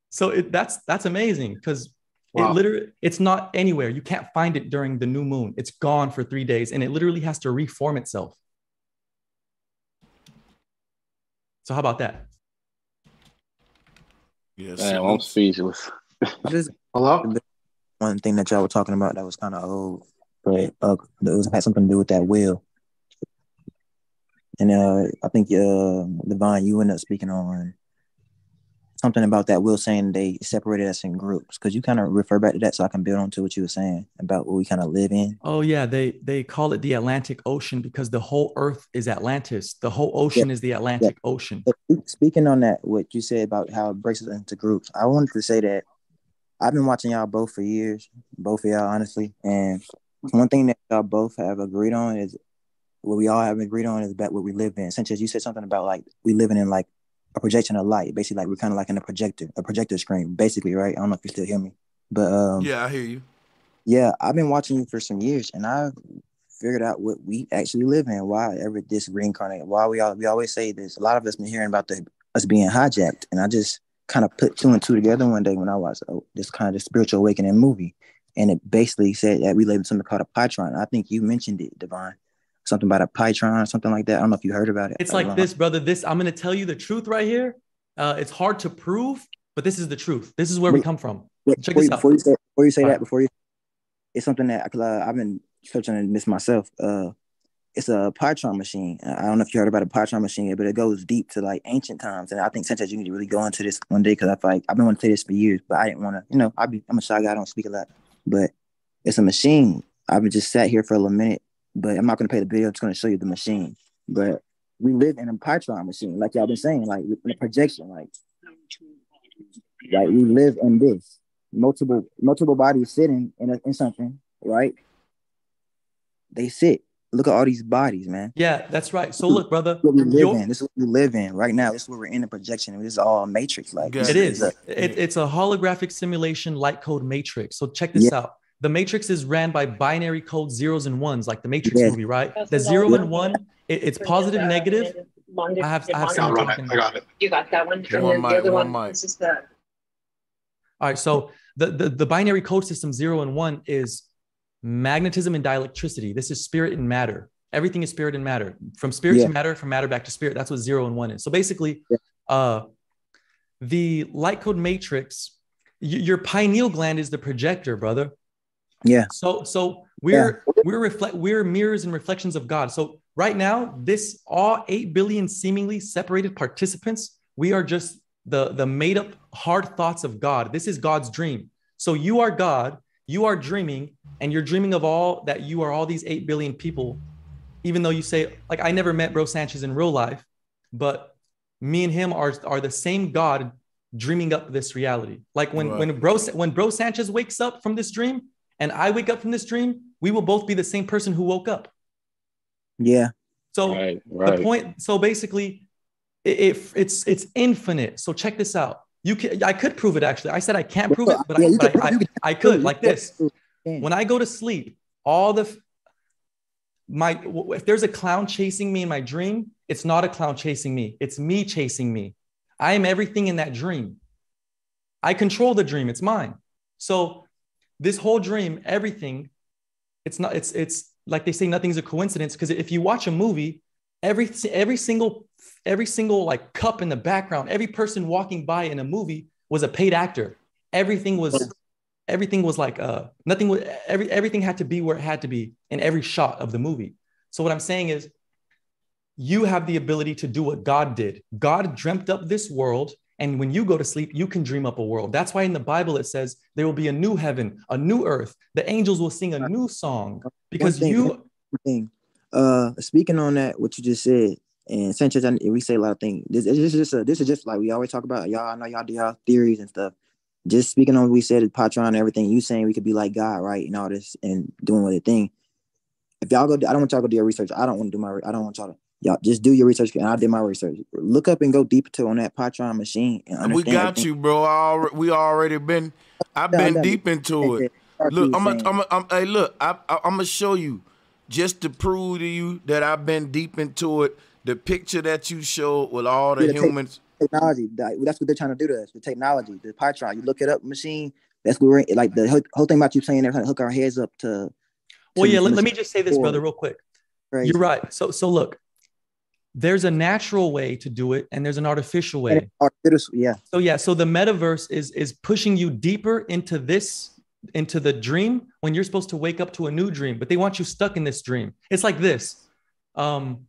So it, that's that's amazing because wow. it literally it's not anywhere. You can't find it during the new moon. It's gone for three days and it literally has to reform itself. So how about that? Yes, Man, I'm speechless. Hello. One thing that y'all were talking about that was kind of old, but uh, it was had something to do with that will. And uh, I think uh, Divine, you ended up speaking on something about that will saying they separated us in groups. Could you kind of refer back to that so I can build on to what you were saying about what we kind of live in? Oh yeah, they they call it the Atlantic Ocean because the whole Earth is Atlantis. The whole ocean yeah. is the Atlantic yeah. Ocean. Speaking on that, what you said about how it breaks us into groups, I wanted to say that I've been watching y'all both for years, both of y'all honestly, and one thing that y'all both have agreed on is what we all have agreed on is about what we live in. Since you said something about like we living in like a projection of light, basically like we're kind of like in a projector, a projector screen, basically, right? I don't know if you still hear me, but um, yeah, I hear you. Yeah, I've been watching you for some years, and I figured out what we actually live in. Why ever this reincarnate? Why we all we always say this. A lot of us been hearing about the us being hijacked, and I just kind of put two and two together one day when I watched oh, this kind of spiritual awakening movie, and it basically said that we live in something called a Pytron. I think you mentioned it, Divine something about a Pytron or something like that. I don't know if you heard about it. It's like this, brother. This I'm gonna tell you the truth right here. Uh, it's hard to prove, but this is the truth. This is where wait, we come from. Wait, Check before, this out. Before you say, before you say that, right. before you, it's something that uh, I've been searching this myself. Uh, it's a Pytron machine. I don't know if you heard about a Pytron machine, yet, but it goes deep to like ancient times. And I think Sanchez, you need to really go into this one day because I feel like I've been wanting to say this for years, but I didn't want to. You know, I be I'm a shy guy. I don't speak a lot, but it's a machine. I've been just sat here for a little minute but I'm not going to pay the bill. I'm just going to show you the machine. But we live in a Pytron machine, like y'all been saying, like in a projection, like like we live in this multiple multiple bodies sitting in a, in something, right? They sit. Look at all these bodies, man. Yeah, that's right. So look, brother, what we live in. This is what we live in right now. This is where we're in the projection. This is all matrix, like it is. A, it, it's a holographic simulation, light code matrix. So check this yeah. out the matrix is ran by binary code zeros and ones, like the Matrix yeah. movie, right? The zero and one, it, it's positive, negative. I have, I have someone talking. I got it. You got that one. And one, the other one, one is just that. All right, so the, the the binary code system zero and one is magnetism and dielectricity. This is spirit and matter. Everything is spirit and matter. From spirit yeah. to matter, from matter back to spirit. That's what zero and one is. So basically, yeah. uh, the light code matrix, y- your pineal gland is the projector, brother. Yeah. So so we're yeah. we're reflect we're mirrors and reflections of God. So right now, this all 8 billion seemingly separated participants, we are just the the made up hard thoughts of God. This is God's dream. So you are God, you are dreaming, and you're dreaming of all that you are all these 8 billion people. Even though you say, like, I never met Bro Sanchez in real life, but me and him are, are the same God dreaming up this reality. Like when, right. when Bro when Bro Sanchez wakes up from this dream, and I wake up from this dream, we will both be the same person who woke up. Yeah. So right, right. the point, so basically, it, it, it's it's infinite. So check this out. You can I could prove it actually. I said I can't prove it, but, yeah, I, but I, I, I, could like this. When I go to sleep, all the my if there's a clown chasing me in my dream, it's not a clown chasing me. It's me chasing me. I am everything in that dream. I control the dream. It's mine. So this whole dream, everything, it's not, it's, it's like they say, nothing's a coincidence. Cause if you watch a movie, every, every single, every single like cup in the background, every person walking by in a movie was a paid actor. Everything was, everything was like, uh, nothing was, every, everything had to be where it had to be in every shot of the movie. So what I'm saying is you have the ability to do what God did. God dreamt up this world. And when you go to sleep, you can dream up a world. That's why in the Bible it says there will be a new heaven, a new earth. The angels will sing a new song because thing, you. Thing. Uh, speaking on that, what you just said, and Sanchez, and we say a lot of things. This, this is just a, this is just like we always talk about. Y'all I know y'all do y'all theories and stuff. Just speaking on what we said, Patron and everything. You saying we could be like God, right, and all this, and doing what the thing. If y'all go, I don't want y'all to do your research. I don't want to do my. I don't want y'all to y'all just do your research. And I did my research. Look up and go deeper to on that Patron machine. And we got everything. you, bro. Already, we already been. I've been deep into it. Look, I'm gonna, I'm, I'm, hey, look, I, I, I'm gonna show you just to prove to you that I've been deep into it. The picture that you showed with all the, yeah, the humans. Technology. That's what they're trying to do to us. The technology, the Patron. You look it up, machine. That's what we're like. The whole, whole thing about you saying they're trying to hook our heads up to. to well, yeah. Let, let me just say this, brother, real quick. Crazy. You're right. So, so look, there's a natural way to do it and there's an artificial way artificial, yeah so yeah so the metaverse is is pushing you deeper into this into the dream when you're supposed to wake up to a new dream but they want you stuck in this dream it's like this um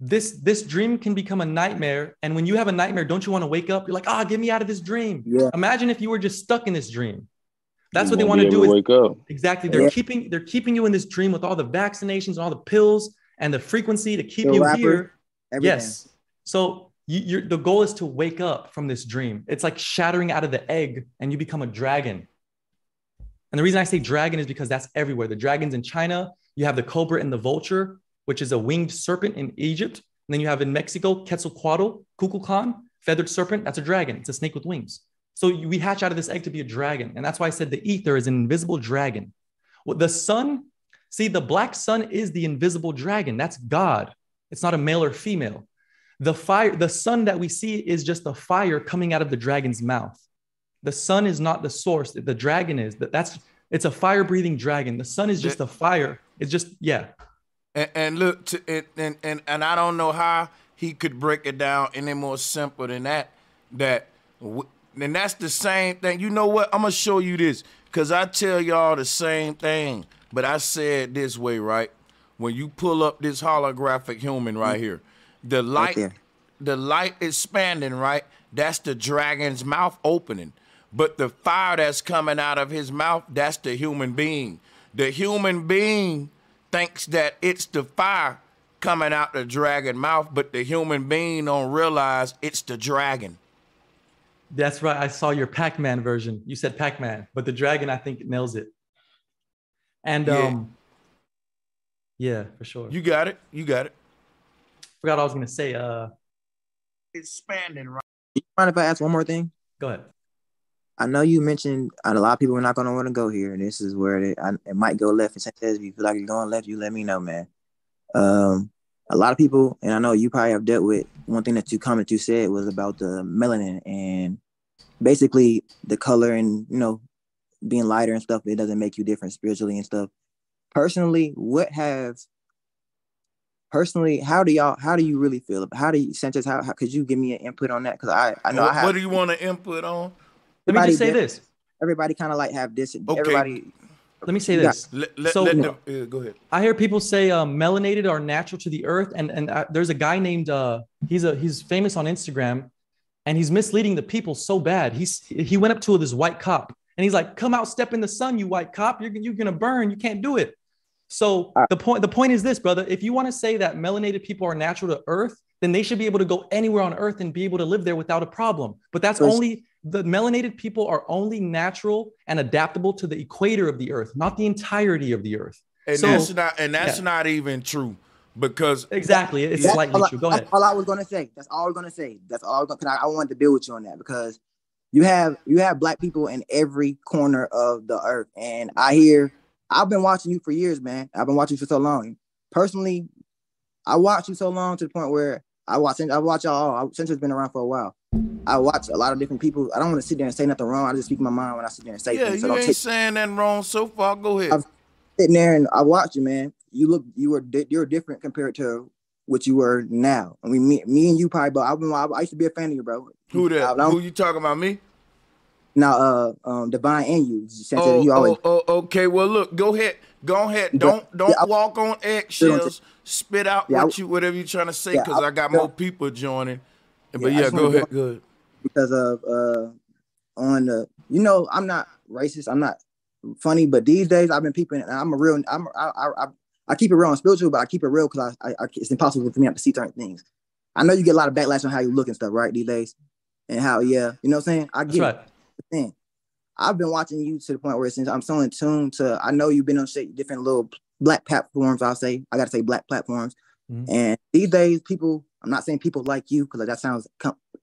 this this dream can become a nightmare and when you have a nightmare don't you want to wake up you're like ah oh, get me out of this dream yeah. imagine if you were just stuck in this dream that's you what they want to do is, wake up. exactly they're yeah. keeping they're keeping you in this dream with all the vaccinations and all the pills and the frequency to keep you rapper. here Everything. Yes. So you, the goal is to wake up from this dream. It's like shattering out of the egg and you become a dragon. And the reason I say dragon is because that's everywhere. The dragons in China, you have the cobra and the vulture, which is a winged serpent in Egypt. And then you have in Mexico, Quetzalcoatl, Kukulkan, feathered serpent. That's a dragon. It's a snake with wings. So we hatch out of this egg to be a dragon. And that's why I said the ether is an invisible dragon. The sun, see, the black sun is the invisible dragon. That's God. It's not a male or female. The fire, the sun that we see is just the fire coming out of the dragon's mouth. The sun is not the source. The dragon is. That's it's a fire breathing dragon. The sun is just a fire. It's just yeah. And, and look, to, and, and and and I don't know how he could break it down any more simple than that. That and that's the same thing. You know what? I'm gonna show you this because I tell y'all the same thing, but I said this way, right? When you pull up this holographic human right mm. here, the light, okay. the light expanding, right? That's the dragon's mouth opening. But the fire that's coming out of his mouth, that's the human being. The human being thinks that it's the fire coming out the dragon mouth, but the human being don't realize it's the dragon. That's right. I saw your Pac-Man version. You said Pac-Man, but the dragon I think nails it. And yeah. um yeah, for sure. You got it. You got it. Forgot I was gonna say. Uh, expanding, right? You mind if I ask one more thing? Go ahead. I know you mentioned a lot of people are not gonna want to go here, and this is where it, I, it might go left. And says if you feel like you're going left, you let me know, man. Um, a lot of people, and I know you probably have dealt with one thing that you commented you said was about the melanin and basically the color and you know being lighter and stuff. It doesn't make you different spiritually and stuff personally, what have personally, how do y'all, how do you really feel? About how do you, Sanchez, how, how could you give me an input on that? Because I, I know what, I have. What do you want to input on? Let me just say this. Everybody kind of like have this. Okay. Everybody. Let me say this. Let, let, so, let them, uh, go ahead. I hear people say uh, melanated are natural to the earth, and and uh, there's a guy named uh, he's a he's famous on Instagram, and he's misleading the people so bad. He's he went up to this white cop, and he's like, "Come out, step in the sun, you white cop. You're you're gonna burn. You can't do it." So uh, the point the point is this, brother. If you want to say that melanated people are natural to Earth, then they should be able to go anywhere on Earth and be able to live there without a problem. But that's only the melanated people are only natural and adaptable to the equator of the Earth, not the entirety of the Earth. And so, that's not and that's yeah. not even true because exactly it's slightly true. Go ahead. All I was gonna say. That's all I was gonna say. That's all I was gonna. I, I wanted to build with you on that because you have you have black people in every corner of the earth, and I hear I've been watching you for years, man. I've been watching you for so long. Personally, I watched you so long to the point where I watch I watch y'all since it's been around for a while. I watch a lot of different people. I don't want to sit there and say nothing wrong. I just speak my mind when I sit there and say yeah, things. So you ain't take, saying nothing wrong so far. Go ahead. I'm sitting there and I watch you, man. You look, you were, you're different compared to what you were now. I mean, me, me and you probably, but I've been, I used to be a fan of you, bro. Who that? Who you talking about? Me? Now, uh, um, divine and you. Oh, you always... oh, oh, okay. Well, look, go ahead, go ahead. Don't don't yeah, walk on eggshells. spit out yeah, what you whatever you're trying to say because yeah, I, got more people joining. But yeah, go ahead, go ahead. Because of uh on the you know I'm not racist. I'm not funny, but these days I've been peeping. And I'm a real. I'm I I, I keep it real on spiritual, but I keep it real because I, I, it's impossible for me not to see certain things. I know you get a lot of backlash on how you look and stuff, right? These days, and how yeah, you know what I'm saying. I get That's right. It. I've been watching you to the point where since I'm so in tune to, I know you've been on different little black platforms. I'll say I got to say black platforms, mm-hmm. and these days people. I'm not saying people like you because that sounds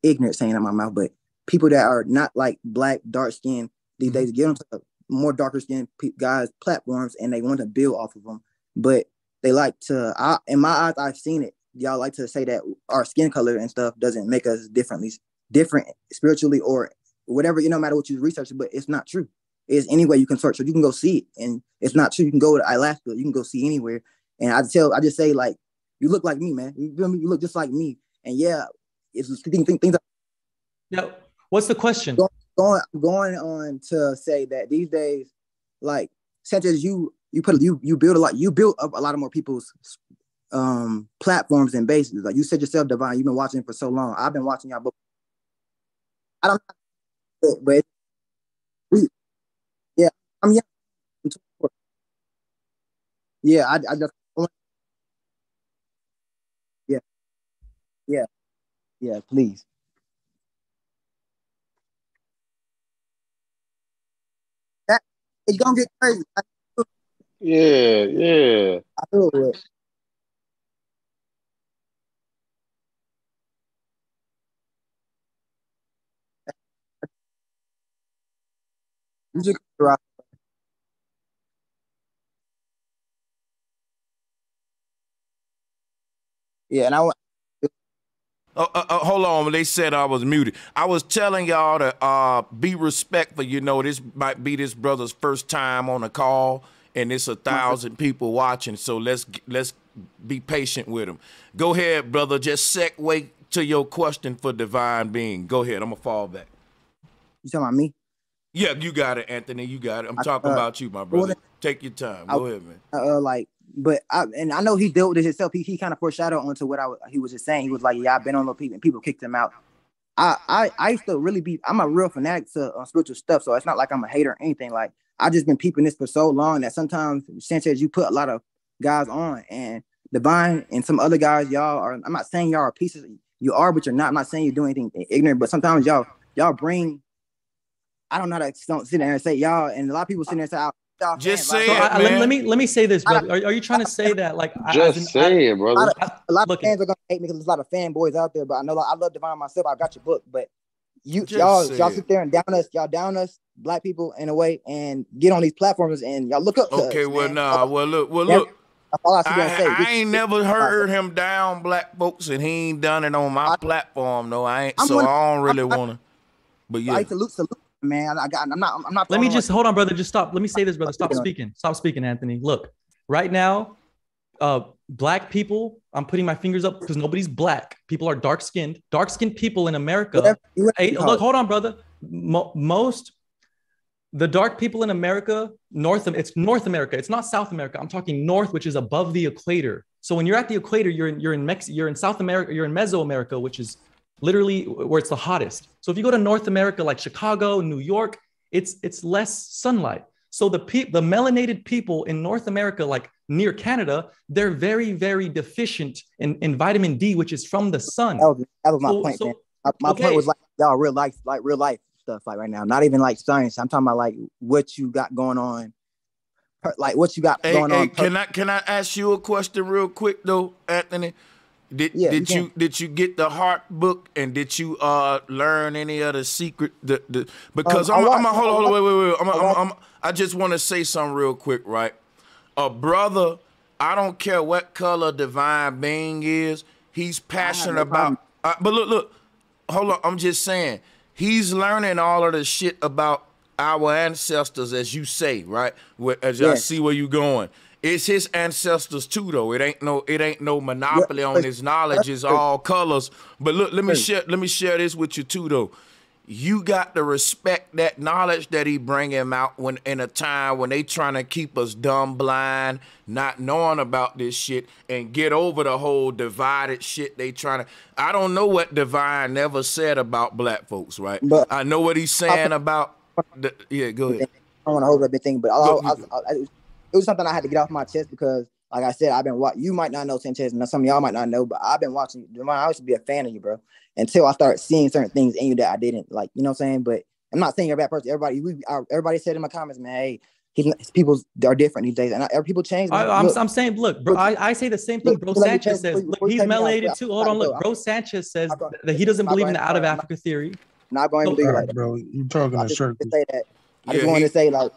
ignorant saying in my mouth, but people that are not like black, dark skin these mm-hmm. days get onto more darker skinned guys platforms and they want to build off of them. But they like to, I, in my eyes, I've seen it. Y'all like to say that our skin color and stuff doesn't make us differently different spiritually or whatever. You know, no matter what you research, but it's not true. It's any way you can search, so you can go see it, and it's not true. You can go to Alaska, you can go see anywhere. And I tell, I just say like, you look like me, man. You feel me? You look just like me. And yeah, it's things. things, things yeah. What's the question? Going going on to say that these days, like Sanchez, you you put you you build a lot. You built up a lot of more people's um platforms and bases. Like you said yourself, Divine. You've been watching for so long. I've been watching y'all. But I don't. But we, yeah, I'm young. Yeah, I, I just. Yeah, yeah, yeah. Please. It's gonna get crazy. Yeah, yeah. I feel it. You just Yeah, and I want uh, uh, uh, hold on, they said I was muted. I was telling y'all to uh, be respectful. You know, this might be this brother's first time on a call, and it's a thousand people watching. So let's let's be patient with him. Go ahead, brother. Just segue to your question for divine being. Go ahead. I'm gonna fall back. You talking about me? Yeah, you got it, Anthony. You got it. I'm talking uh, about you, my brother. Take your time. Go I, ahead, man. Uh, like but I and I know he dealt with it himself. He, he kind of foreshadowed onto what I he was just saying. He was like, "Yeah, I've been on the people, and people kicked him out." I I I used to really be. I'm a real fanatic to uh, spiritual stuff, so it's not like I'm a hater or anything. Like I've just been peeping this for so long that sometimes Sanchez, you put a lot of guys on, and Divine and some other guys, y'all are. I'm not saying y'all are pieces. You are, but you're not. I'm not saying you're doing anything ignorant, but sometimes y'all y'all bring. I don't know how to don't sit there and say y'all, and a lot of people sitting there and say, oh, just say so it, I, let, let, me let me say this, brother. Are, are you trying to say that like just I, say I, it, brother? A lot, of, a lot of fans are gonna hate me because there's a lot of fanboys out there, but I know like, I love Divine myself. I got your book, but you just y'all y'all sit there and down us, y'all down us, black people in a way, and get on these platforms and y'all look up. okay, us, well, nah, well, look, well, look. I, I, I, ain't never heard him down black folks, and he ain't done it on my platform though. I ain't, I'm so I don't really want to. But yeah, I salute, salute man. I got. I'm not. I'm not. Let me just hold on, brother. Just stop. Let me say this, brother. Stop speaking. Stop speaking, Anthony. Look, right now, uh, black people. I'm putting my fingers up because nobody's black. People are dark skinned. Dark skinned people in America. Hey, look, hold on, brother. Mo- most the dark people in America, North. It's North America. It's not South America. I'm talking North, which is above the equator. So when you're at the equator, you're in you're in Mex- you're in South America. You're in Mesoamerica, which is literally where it's the hottest. So if you go to North America, like Chicago, New York, it's it's less sunlight. So the pe- the melanated people in North America, like near Canada, they're very very deficient in, in vitamin D, which is from the sun. That was, that was my so, point, so, man. My, okay. point was like y'all real life, like real life stuff, like right now. Not even like science. I'm talking about like what you got going on like what you got hey, going hey, on. Can I can I ask you a question real quick though, Anthony? Did yeah, did you, you did you get the Hearth book and did you uh learn any of the secret the, the because um, I'm, I'm, I'm hold on hold on wait wait wait I'm, I'm, I'm, i just want to say something real quick right? A brother I don't care what color divine being is he's passionate no about uh, but look look hold on I'm just saying he's learning all of the shit about our ancestors as you say right? As yes. I see where you going it's his ancestors too, though. It ain't no, it ain't no monopoly on his knowledge. It's all colors. But look, let me share, let me share this with you too, though. you got to respect that knowledge that he bring him out when in a time when they trying to keep us dumb blind not knowing about this shit and get over the whole divided shit they trying to i don't know what divine never said about black folks right but i know what he's saying I, about the, yeah go ahead i don't want to hold up the thing but I, I, it was something i had to get off my chest because like I said, I've been watching. You might not know Sanchez, and some of y'all might not know, but I've been watching. I used to be a fan of you, bro until I start seeing certain things in you that I didn't like. You know what I'm saying? But I'm not saying you're a bad person. Everybody, we, everybody said in my comments, man, hey, he's, people are different these days, and I, people change. I, am I'm saying, look, bro, I, I say the same thing. Look, bro Sanchez says, look, he's melanated too. Hold on, look, bro Sanchez says that he doesn't believe in the out of Africa theory. Not going to believe like bro. You're talking a circle? Say that. I just wanted to say like.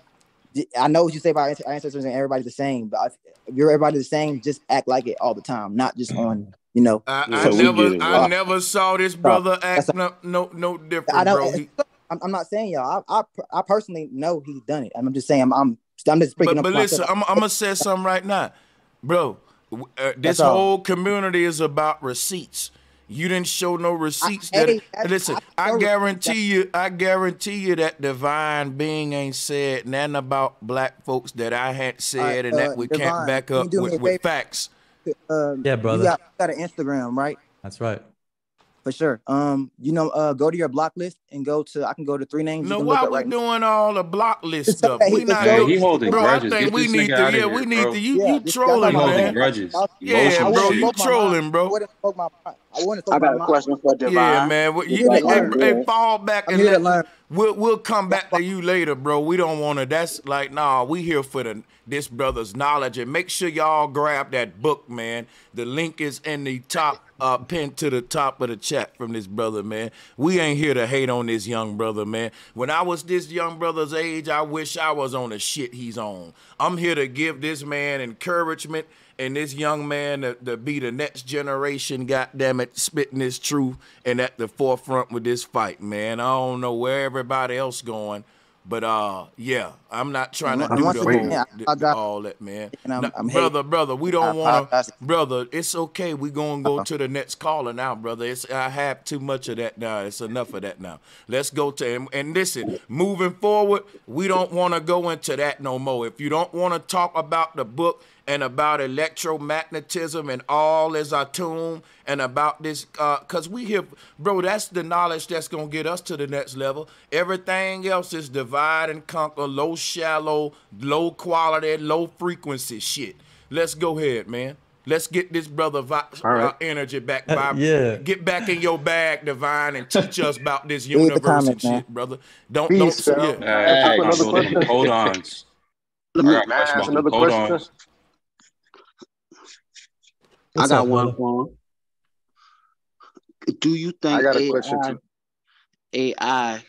I know what you say about ancestors and everybody's the same, but if you're everybody the same, just act like it all the time, not just on you know, I, I so never, I never saw this brother so, act no, no, no different, I bro. He, I'm, I'm, not saying y'all. I, I, I, personally know he's done it. And I'm just saying. I'm, I'm, I'm just speaking. But, but listen, I'm, I'm, gonna say something right now, bro. Uh, this whole community is about receipts. You didn't show no receipts. I, that, hey, listen, I, I guarantee you, I guarantee you that divine being ain't said nothing about black folks that I had said, uh, and that we divine, can't back up with, with facts um, yeah, brother. You got, you got an Instagram, right? That's right. For sure. Um, you know, uh, go to your block list and go to. I can go to three names. No, why we right doing now. all the block list stuff? we not. Hey, he holding bro, grudges. I think Get we need to. Yeah, here, we need bro. to. You, yeah, you trolling, man. Holding grudges. Yeah, bro, you trolling, bro. I want to. I got a question for Divine. Yeah, man. Well, you, hey, hey, fall back I'm and let, we'll we'll come back to you later, bro. We don't want to. That's like, nah. We here for the this brother's knowledge, and make sure y'all grab that book, man. The link is in the top, uh, pinned to the top of the chat from this brother, man. We ain't here to hate on this young brother, man. When I was this young brother's age, I wish I was on the shit he's on. I'm here to give this man encouragement and this young man to, to, be the next generation, goddamn it, spitting this truth and at the forefront with this fight, man. I don't know where everybody else going, but uh, yeah, I'm not trying to do the whole the, all that, man. I'm, I'm brother, brother, we don't want to, brother. It's okay. We're gonna go to the next caller now, brother. It's I have too much of that now. It's enough of that now. Let's go to and, and listen. Moving forward, we don't want to go into that no more. If you don't want to talk about the book and about electromagnetism and all is our tomb and about this because uh, we hear bro that's the knowledge that's gonna get us to the next level everything else is divide and conquer low shallow low quality low frequency shit let's go ahead man Let's get this brother vi- right. uh, energy back. Uh, yeah. Get back in your bag, divine, and teach us about this universe comment, and shit, man. brother. Don't Peace, don't. Yeah. Hey, hold, hold on. Let me ask another hold question. On. I got one for. Do you think AI, AI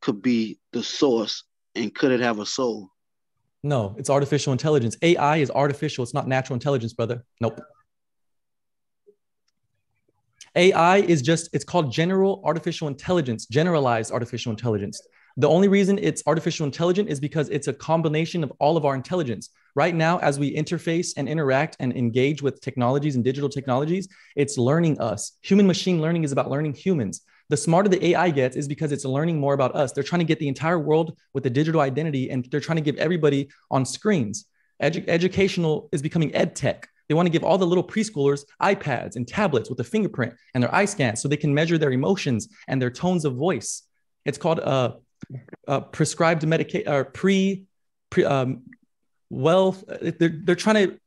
could be the source and could it have a soul? No, it's artificial intelligence. AI is artificial. It's not natural intelligence, brother. Nope. AI is just, it's called general artificial intelligence, generalized artificial intelligence. The only reason it's artificial intelligent is because it's a combination of all of our intelligence. Right now, as we interface and interact and engage with technologies and digital technologies, it's learning us. Human machine learning is about learning humans. The smarter the AI gets is because it's learning more about us. They're trying to get the entire world with a digital identity and they're trying to give everybody on screens. Edu- educational is becoming ed tech. They want to give all the little preschoolers iPads and tablets with a fingerprint and their eye scans so they can measure their emotions and their tones of voice. It's called uh, uh, prescribed medication or pre, pre um, well, they're, they're trying to,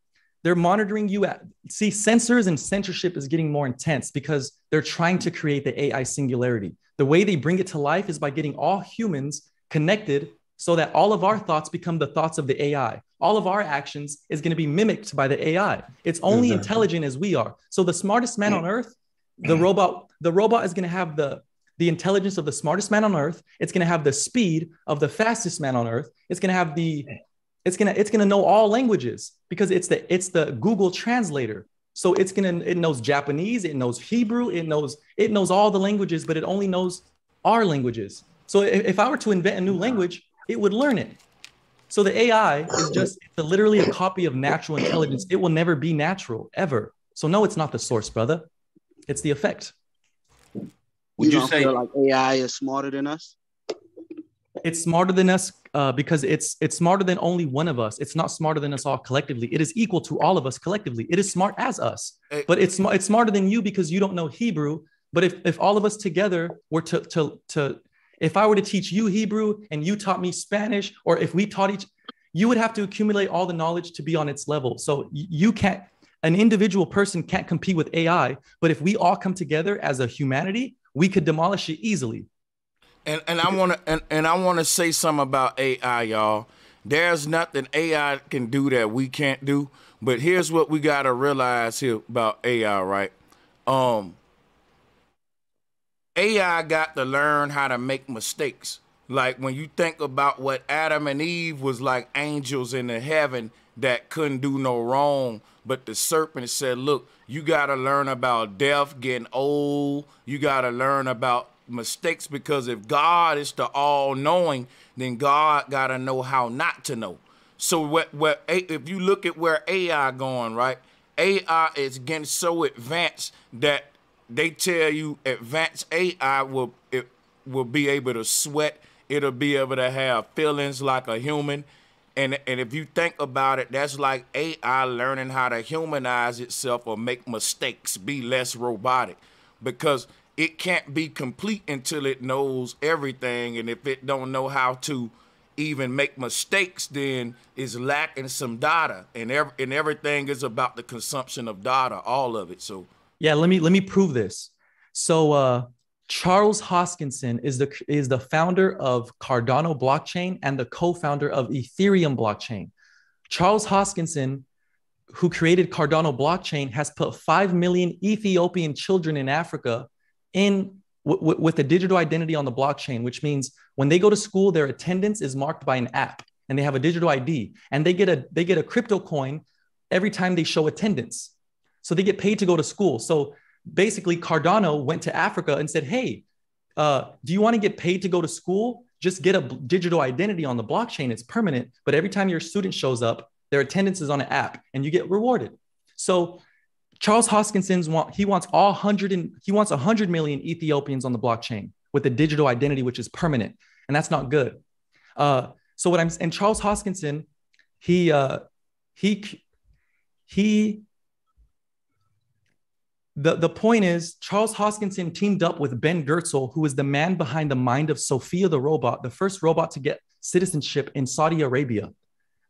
they're monitoring you at, see censors and censorship is getting more intense because they're trying to create the AI singularity. The way they bring it to life is by getting all humans connected so that all of our thoughts become the thoughts of the AI. All of our actions is going to be mimicked by the AI. It's only exactly. intelligent as we are. So the smartest man on earth, the mm. robot, the robot is going to have the the intelligence of the smartest man on earth. It's going to have the speed of the fastest man on earth. It's going to have the it's going to it's going to know all languages because it's the it's the Google translator. So it's going to it knows Japanese, it knows Hebrew, it knows it knows all the languages, but it only knows our languages. So if, if I were to invent a new language, it would learn it. So the AI is just it's literally a copy of natural intelligence. It will never be natural ever. So no, it's not the source, brother. It's the effect. Would you, you say like AI is smarter than us? It's smarter than us uh, because it's it's smarter than only one of us. It's not smarter than us all collectively. It is equal to all of us collectively. It is smart as us, hey. but it's it's smarter than you because you don't know Hebrew. But if if all of us together were to to to if I were to teach you Hebrew and you taught me Spanish, or if we taught each, you would have to accumulate all the knowledge to be on its level. So you can't. An individual person can't compete with AI, but if we all come together as a humanity, we could demolish it easily. And and I want to and, and I want to say something about AI, y'all. There's nothing AI can do that we can't do. But here's what we gotta realize here about AI, right? Um, AI got to learn how to make mistakes. Like when you think about what Adam and Eve was like angels in the heaven that couldn't do no wrong, but the serpent said, "Look, you got to learn about death, getting old. You got to learn about mistakes because if God is the all knowing, then God got to know how not to know. So what, what, if you look at where AI going, right? AI is getting so advanced that they tell you advanced AI will it will be able to sweat. It'll be able to have feelings like a human. And, and if you think about it, that's like AI learning how to humanize itself or make mistakes, be less robotic. Because it can't be complete until it knows everything and if it don't know how to even make mistakes then is lacking some data and every, and everything is about the consumption of data all of it so yeah let me let me prove this so uh Charles Hoskinson is the is the founder of Cardano blockchain and the co-founder of Ethereum blockchain. Charles Hoskinson, who created Cardano blockchain, has put 5 million Ethiopian children in Africa in w- with a digital identity on the blockchain, which means when they go to school, their attendance is marked by an app and they have a digital ID and they get a they get a crypto coin every time they show attendance. So they get paid to go to school. So basically, Cardano went to Africa and said, "Hey, uh, do you want to get paid to go to school? Just get a digital identity on the blockchain. It's permanent, but every time your student shows up, their attendance is on an app, and you get rewarded." So Charles Hoskinson's want he wants all hundred and he wants hundred million Ethiopians on the blockchain with a digital identity which is permanent, and that's not good. Uh, so what I'm and Charles Hoskinson, he uh, he he. The, the point is, Charles Hoskinson teamed up with Ben Goertzel, who is the man behind the mind of Sophia the robot, the first robot to get citizenship in Saudi Arabia.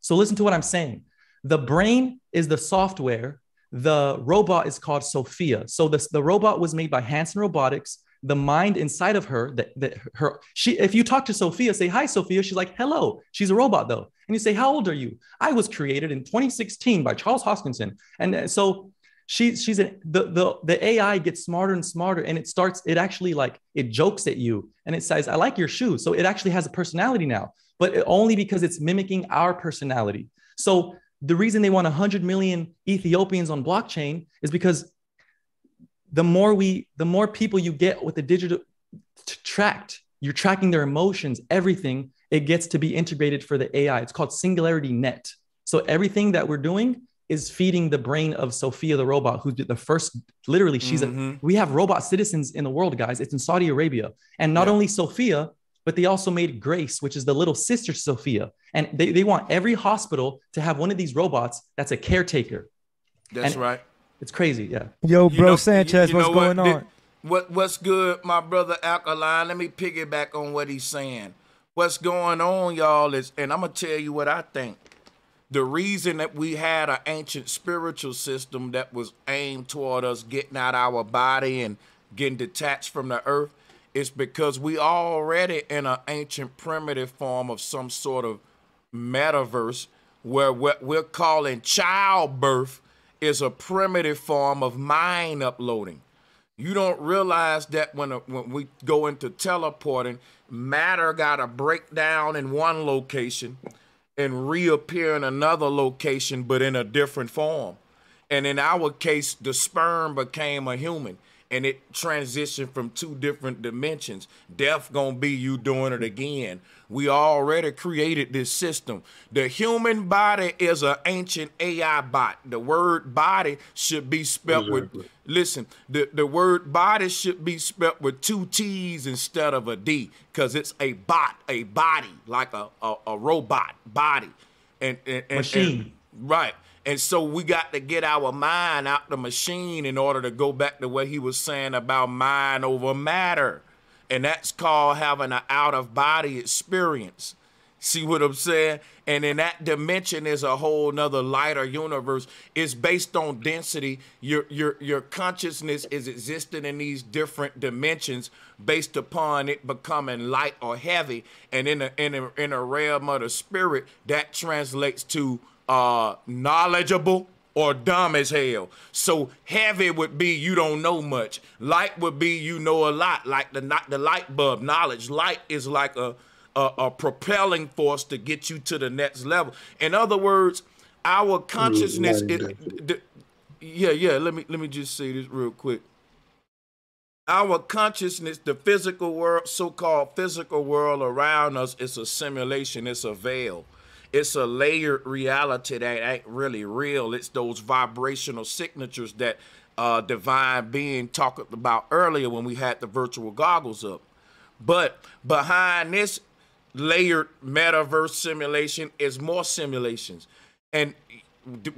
So listen to what I'm saying. The brain is the software the robot is called Sophia. So this, the robot was made by Hanson Robotics. The mind inside of her, that, that her, she, if you talk to Sophia, say, Hi, Sophia, she's like, Hello. She's a robot though. And you say, How old are you? I was created in 2016 by Charles Hoskinson. And uh, so she, she's a, the, the, the AI gets smarter and smarter and it starts, it actually like, it jokes at you and it says, I like your shoes. So it actually has a personality now, but only because it's mimicking our personality. So the reason they want 100 million Ethiopians on blockchain is because the more we the more people you get with the digital tracked you're tracking their emotions everything it gets to be integrated for the ai it's called SingularityNET so everything that we're doing is feeding the brain of sophia the robot who's the first literally she's mm-hmm. a we have robot citizens in the world guys it's in saudi arabia and not yeah. only sophia but they also made Grace, which is the little sister Sophia. And they, they want every hospital to have one of these robots that's a caretaker. That's and right. It's crazy, yeah. Yo, bro, you know, Sanchez, you, you what's going what, on? What what's good, my brother Alkaline? Let me piggyback on what he's saying. What's going on, y'all, is and I'm gonna tell you what I think. The reason that we had an ancient spiritual system that was aimed toward us getting out our body and getting detached from the earth it's because we already in an ancient primitive form of some sort of metaverse where what we're calling childbirth is a primitive form of mind uploading. You don't realize that when, a, when we go into teleporting, matter got to break down in one location and reappear in another location, but in a different form. And in our case, the sperm became a human and it transitioned from two different dimensions. Death gonna be you doing it again. We already created this system. The human body is an ancient AI bot. The word body should be spelled exactly. with listen, the, the word body should be spelled with two T's instead of a D, because it's a bot, a body, like a, a, a robot body. And, and, and machine. And, right. And so we got to get our mind out the machine in order to go back to what he was saying about mind over matter. And that's called having an out of body experience. See what I'm saying? And in that dimension is a whole nother lighter universe. It's based on density. Your your your consciousness is existing in these different dimensions based upon it becoming light or heavy. And in a in a in a realm of the spirit, that translates to uh, knowledgeable or dumb as hell. So heavy would be you don't know much. Light would be you know a lot, like the not the light bulb knowledge. Light is like a, a, a propelling force to get you to the next level. In other words, our consciousness is, yeah, yeah. Let me let me just say this real quick. Our consciousness, the physical world, so-called physical world around us, is a simulation. It's a veil it's a layered reality that ain't really real. It's those vibrational signatures that uh, divine being talked about earlier when we had the virtual goggles up. But behind this layered metaverse simulation is more simulations. And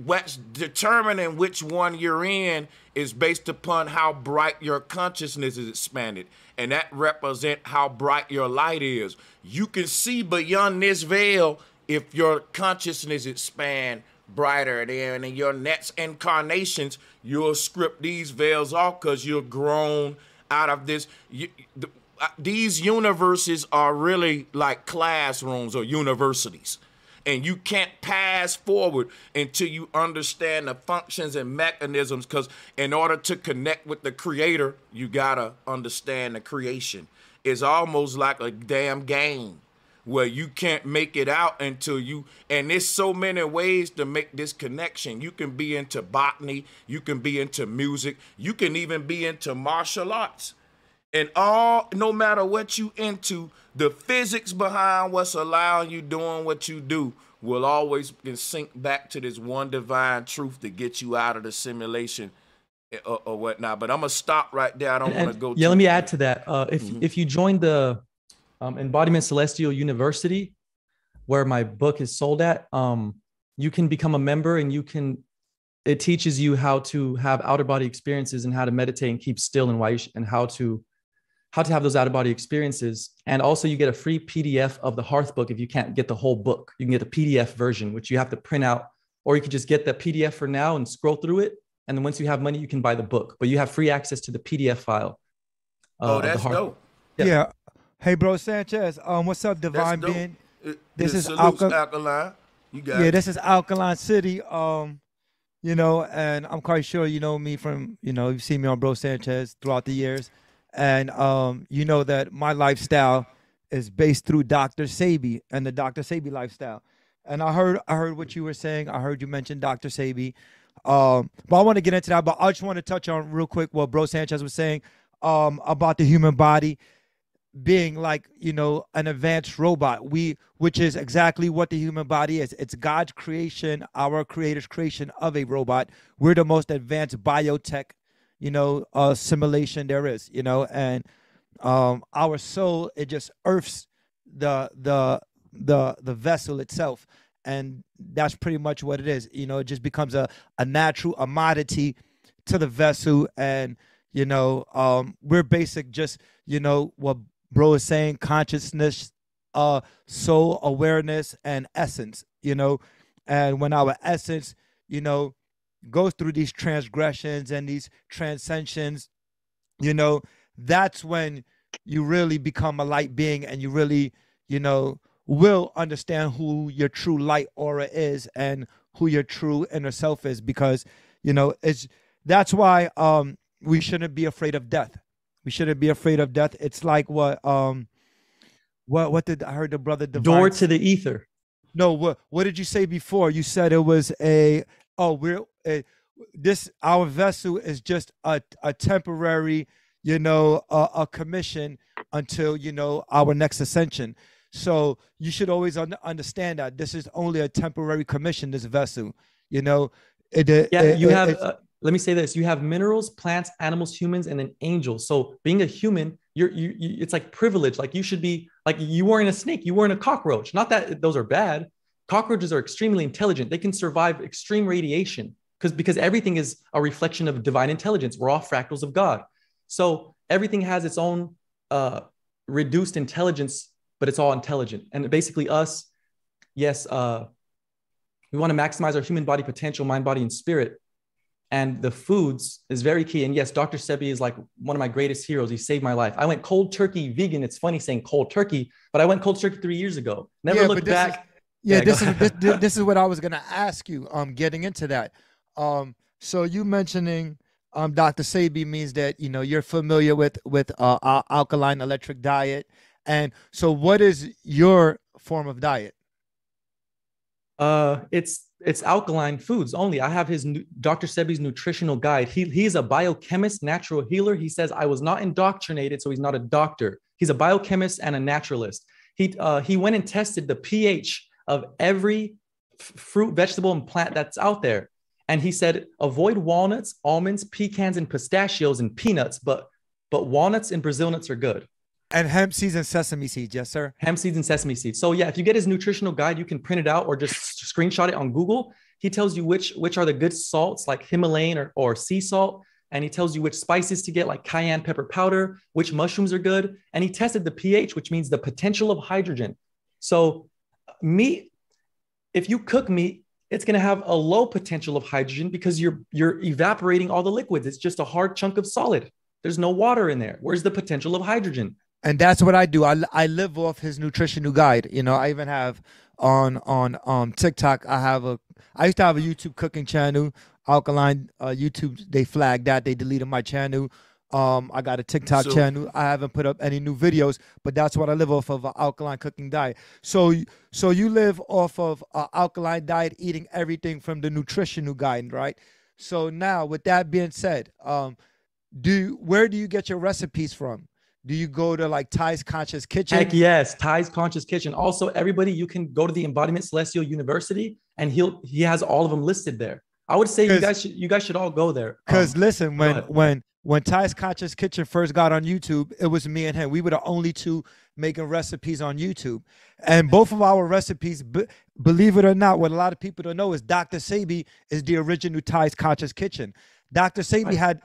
what's determining which one you're in is based upon how bright your consciousness is expanded. And that represent how bright your light is. You can see beyond this veil if your consciousness expand brighter there and in your next incarnations you'll strip these veils off because you're grown out of this. You, the, uh, these universes are really like classrooms or universities. And you can't pass forward until you understand the functions and mechanisms because in order to connect with the creator you gotta understand the creation. It's almost like a damn game where you can't make it out until you and there's so many ways to make this connection. You can be into botany you can be into music you can even be into martial arts. And all no matter what you into the physics behind what's allowing you doing what you do will always sink back to this one divine truth to get you out of the simulation eh, or, or whatnot. But i'm gonna stop right there. I don't want to go yeah let me add to that. Uh, if mm-hmm. if you join the um, Embodiment Celestial University, where my book is sold at. Um, you can become a member and you can, it teaches you how to have outer body experiences and how to meditate and keep still and why sh- and how to, how to have those outer body experiences. And also you get a free PDF of the Hearth book if you can't get the whole book. You can get the PDF version, which you have to print out, or you could just get the PDF for now and scroll through it. And then once you have money, you can buy the book, but you have free access to the PDF file. Uh, oh, that's dope. Yeah. yeah. Hey, bro, Sanchez. Um, what's up, Divine Being? This is Alka- Alkaline. You got yeah, it. this is Alkaline City. Um, you know, and I'm quite sure you know me from you know you've seen me on Bro Sanchez throughout the years, and um, you know that my lifestyle is based through Dr. Sebi and the Dr. Sebi lifestyle. And I heard I heard what you were saying. I heard you mention Dr. Sebi. Um, but I want to get into that. But I just want to touch on real quick what Bro Sanchez was saying um, about the human body being like you know an advanced robot. We which is exactly what the human body is. It's god's creation our creator's creation of a robot. We're the most advanced biotech you know uh simulation there is you know and um our soul it just earths the the the the vessel itself. And that's pretty much what it is. You know it just becomes a a natural commodity to the vessel. And you know um we're basic just you know what bro is saying consciousness uh soul awareness and essence you know? And when our essence you know goes through these transgressions and these transcensions you know that's when you really become a light being and you really you know will understand who your true light aura is and who your true inner self is because you know it's that's why um we shouldn't be afraid of death we shouldn't be afraid of death. It's like what um what what did I heard the brother Divine door to the ether. No, what what did you say before? You said it was a oh we're a, this our vessel is just a, a temporary, you know, a, a commission until you know our next ascension. So you should always un- understand that this is only a temporary commission. This vessel, you know. It, it, yeah, you it, have. Uh, let me say this: you have minerals, plants, animals, humans, and then angels. So being a human, you're you, you it's like privilege. Like you should be like you weren't a snake, you weren't a cockroach. Not that those are bad. Cockroaches are extremely intelligent. They can survive extreme radiation because because everything is a reflection of divine intelligence. We're all fractals of God. So everything has its own uh, reduced intelligence, but it's all intelligent. And basically, us, yes, uh, we want to maximize our human body potential, mind, body, and spirit. And the foods is very key. And yes, Dr. Sebi is like one of my greatest heroes. He saved my life. I went cold turkey vegan. It's funny saying cold turkey, but I went cold turkey three years ago. Never yeah, looked back. Is, yeah, yeah, this is this, this is what I was gonna ask you. Um, getting into that. Um, so you mentioning um, Dr. Sebi means that you know you're familiar with with uh, alkaline electric diet, and so what is your form of diet? Uh, it's it's alkaline foods only. I have his Dr. Sebi's nutritional guide. He he's a biochemist, natural healer. He says I was not indoctrinated, so he's not a doctor. He's a biochemist and a naturalist. He uh, he went and tested the pH of every fruit, vegetable, and plant that's out there. And he said, avoid walnuts, almonds, pecans, and pistachios and peanuts, but but walnuts and Brazil nuts are good. And hemp seeds and sesame seeds, yes, sir. Hemp seeds and sesame seeds. So yeah, if you get his nutritional guide, you can print it out or just screenshot it on Google. He tells you which which are the good salts, like Himalayan or, or sea salt, and he tells you which spices to get, like cayenne pepper powder, which mushrooms are good. And he tested the pH, which means the potential of hydrogen. So uh, meat, if you cook meat, it's going to have a low potential of hydrogen because you're you're evaporating all the liquids. It's just a hard chunk of solid. There's no water in there. Where's the potential of hydrogen? And that's what I do. I, I live off his nutritional guide. You know, I even have on on um TikTok. I have a I used to have a YouTube cooking channel. Alkaline uh, YouTube they flagged that they deleted my channel. Um, I got a TikTok so, channel. I haven't put up any new videos, but that's what I live off of an alkaline cooking diet. So, so you live off of an alkaline diet, eating everything from the nutritional guide, right? So now, with that being said, um, do where do you get your recipes from? Do you go to like Ty's Conscious Kitchen? Heck yes, Ty's Conscious Kitchen. Also, everybody, you can go to the Embodiment Celestial University, and he'll he has all of them listed there. I would say you guys should you guys should all go there. Because um, listen, when when when Ty's Conscious Kitchen first got on YouTube, it was me and him. We were the only two making recipes on YouTube. And both of our recipes, b- believe it or not, what a lot of people don't know is Dr. Sebi is the original Ty's Conscious Kitchen. Dr. Sebi had,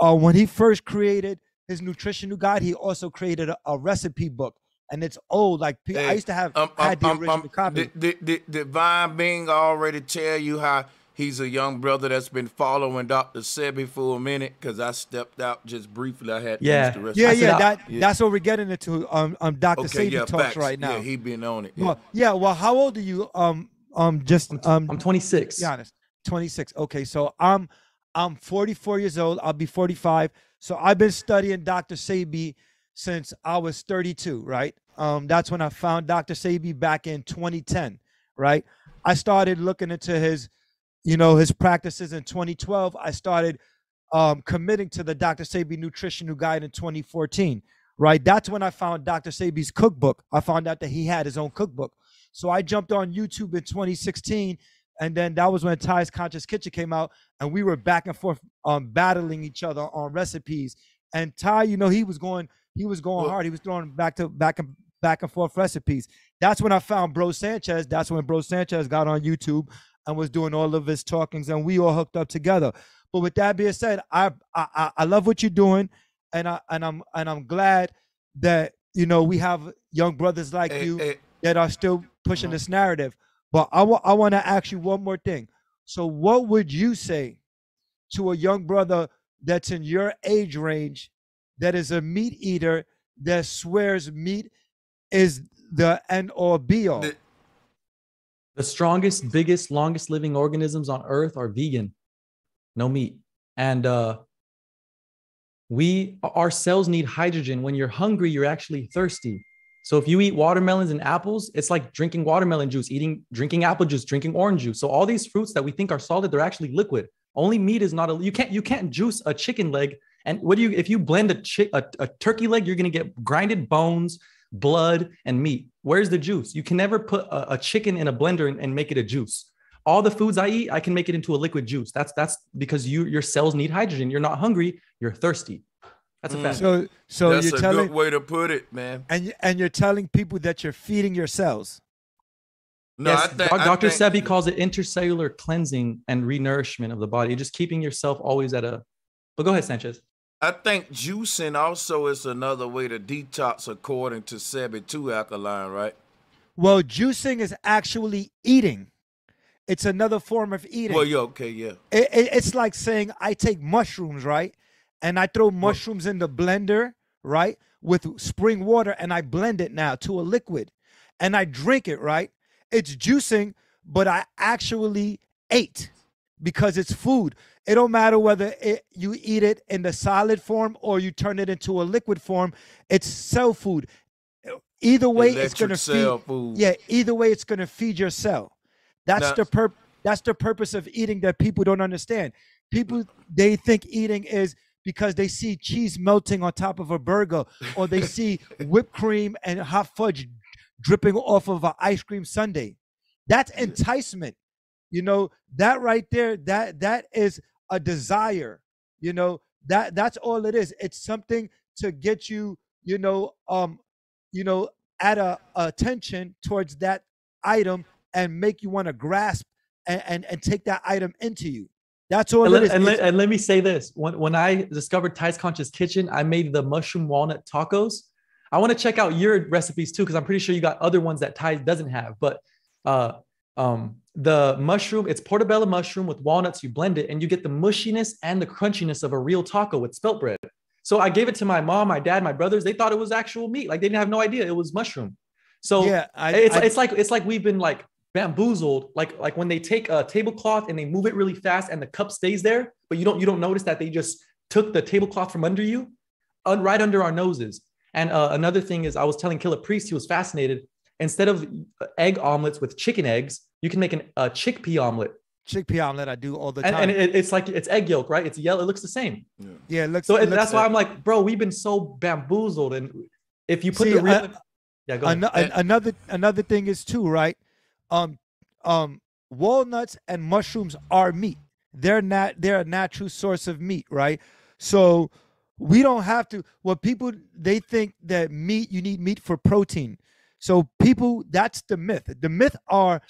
uh, when he first created his nutritional guide, he also created a, a recipe book. And it's old. Like hey, I used to have um, had um, the original um, copy. Did, did, did, did Vine Bing already tell you how He's a young brother that's been following Dr. Sebi for a minute because I stepped out just briefly. I had yeah, yeah, yeah, that, yeah. That's what we're getting into. Um, um Dr. Okay, Sebi yeah, talks facts. right now. Yeah, he been on it. Yeah. Well, yeah. Well, how old are you? Um, um, just um, I'm 26. Be honest, 26. Okay, so I'm I'm 44 years old. I'll be 45. So I've been studying Dr. Sebi since I was 32. Right. Um, that's when I found Dr. Sebi back in 2010. Right. I started looking into his you know, his practices in 2012. I started um, committing to the Dr. Sebi Nutritional Guide in 2014, right? That's when I found Dr. Sebi's cookbook. I found out that he had his own cookbook. So I jumped on YouTube in 2016, and then that was when Ty's Conscious Kitchen came out, and we were back and forth um, battling each other on recipes. And Ty, you know, he was going, he was going hard. He was throwing back to back and back and forth recipes. That's when I found Bro Sanchez. That's when Bro Sanchez got on YouTube and was doing all of his talkings, and we all hooked up together. But with that being said, I I, I love what you're doing, and I and I'm and I'm glad that you know we have young brothers like hey, you hey. that are still pushing uh-huh. this narrative. But I, w- I want to ask you one more thing. So, what would you say to a young brother that's in your age range that is a meat eater that swears meat is the end all be all? The, the strongest, biggest, longest living organisms on earth are vegan, no meat. And uh, we, our cells need hydrogen. When you're hungry, you're actually thirsty. So if you eat watermelons and apples, it's like drinking watermelon juice, eating, drinking apple juice, drinking orange juice. So all these fruits that we think are solid, they're actually liquid. Only meat is not a. You can't you can't juice a chicken leg. And what do you if you blend a chick a, a turkey leg, you're gonna get grinded bones, blood, and meat. Where's the juice? You can never put a, a chicken in a blender and, and make it a juice all the foods I eat, I can make it into a liquid juice. That's that's because you your cells need hydrogen. You're not hungry, you're thirsty. That's a mm. fact. So, so That's you're a telling, good way to put it, man. and and you're telling people that you're feeding your cells. No, yes, I think Doc- I Dr. think- Sebi calls it intercellular cleansing and renourishment of the body. You're just keeping yourself always at a. But go ahead, Sanchez. I think juicing also is another way to detox, according to Sebi too, alkaline, right? Well, juicing is actually eating. It's another form of eating. Well, yeah, okay, yeah. It- it- it's like saying I take mushrooms, right? And I throw mushrooms in the blender, right? With spring water and I blend it now to a liquid and I drink it, right? It's juicing, but I actually ate because it's food. It don't matter whether it, you eat it in the solid form or you turn it into a liquid form. It's cell food. Either way, it's gonna feed. food. Yeah, either way, it's gonna feed your cell. That's Now- the purp. That's the purpose of eating that people don't understand. People they think eating is because they see cheese melting on top of a burger, or they see whipped cream and hot fudge dripping off of an ice cream sundae. That's enticement. You know that right there. That that is a desire. You know that that's all it is. It's something to get you. You know, um, you know, at a attention towards that item and make you want to grasp and, and and take that item into you. That's all and, it let, and, let, and let me say this: when when I discovered Ty's Conscious Kitchen, I made the mushroom walnut tacos. I want to check out your recipes too, because I'm pretty sure you got other ones that Ty doesn't have. But uh, um, the mushroom, it's portobello mushroom with walnuts. You blend it, and you get the mushiness and the crunchiness of a real taco with spelt bread. So I gave it to my mom, my dad, my brothers. They thought it was actual meat. Like they didn't have no idea it was mushroom. So Yeah, I- it's I- it's like it's like we've been like bamboozled like like when they take a tablecloth and they move it really fast and the cup stays there but you don't you don't notice that they just took the tablecloth from under you un, right under our noses and uh, another thing is i was telling Killah Priest he was fascinated instead of egg omelets with chicken eggs you can make an, a chickpea omelet chickpea omelet I do all the and, time. and it, it's like it's egg yolk right it's yellow it looks the same yeah, it looks. so it it, looks- that's why i'm like bro we've been so bamboozled and if you put See, the real uh, yeah go ahead. An- another another thing is too right. Um, um, walnuts and mushrooms are meat. They're not. They're a natural source of meat, right? So we don't have to. What people they think that meat you need meat for protein. So people, that's the myth. The myth are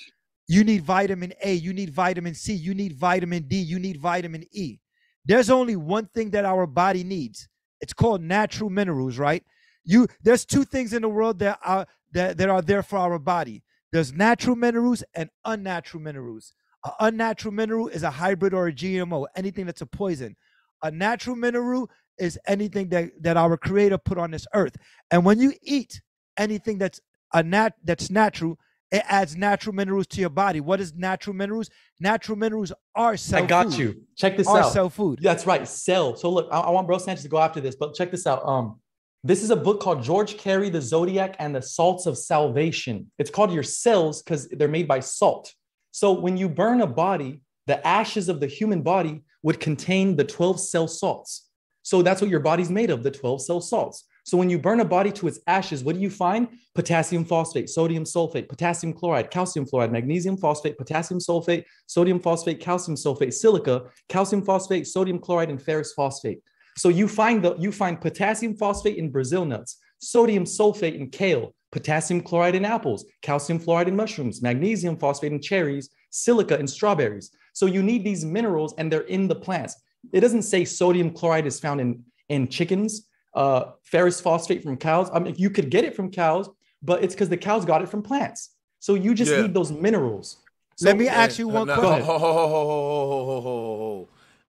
you need vitamin A, you need vitamin C, you need vitamin D, you need vitamin E. There's only one thing that our body needs. It's called natural minerals, right? You there's two things in the world that are that, that are there for our body. There's natural minerals and unnatural minerals. An unnatural mineral is a hybrid or a GMO, anything that's a poison. A natural mineral is anything that, that our creator put on this earth. And when you eat anything that's a nat that's natural, it adds natural minerals to your body. What is natural minerals? Natural minerals are cell I got food. you. Check this Are out. cell food. That's right. Cell. So look, I, I want Bro Sanchez to go after this, but check this out. Um, this is a book called George Carey, The Zodiac and the Salts of Salvation. It's called Your Cells because they're made by salt. So when you burn a body, the ashes of the human body would contain the 12 cell salts. So that's what your body's made of, the 12 cell salts. So when you burn a body to its ashes, what do you find? Potassium phosphate, sodium sulfate, potassium chloride, calcium fluoride, magnesium phosphate, potassium sulfate, sodium phosphate, calcium sulfate, silica, calcium phosphate, sodium chloride, and ferrous phosphate. So you find the you find potassium phosphate in Brazil nuts, sodium sulfate in kale, potassium chloride in apples, calcium fluoride in mushrooms, magnesium phosphate in cherries, silica in strawberries. So you need these minerals and they're in the plants. It doesn't say sodium chloride is found in, in chickens, uh, ferrous phosphate from cows. I mean, you could get it from cows, but it's because the cows got it from plants. So you just Yeah. need those minerals. Let me ask you one No, question.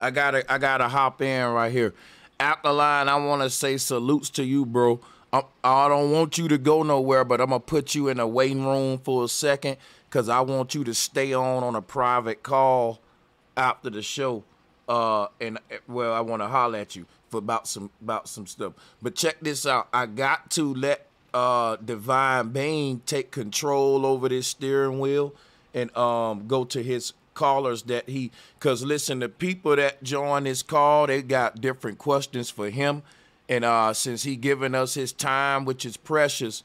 I gotta I gotta hop in right here. Alkaline, I wanna say salutes to you, bro. I, don't want you to go nowhere, but I'm gonna put you in a waiting room for a second because I want you to stay on on a private call after the show. Uh, and eh, well, I want to holler at you for about some about some stuff. But check this out. I got to let uh, Divine Being take control over this steering wheel and um, go to his callers that he because listen the people that join this call they got different questions for him. And uh since he giving us his time which is precious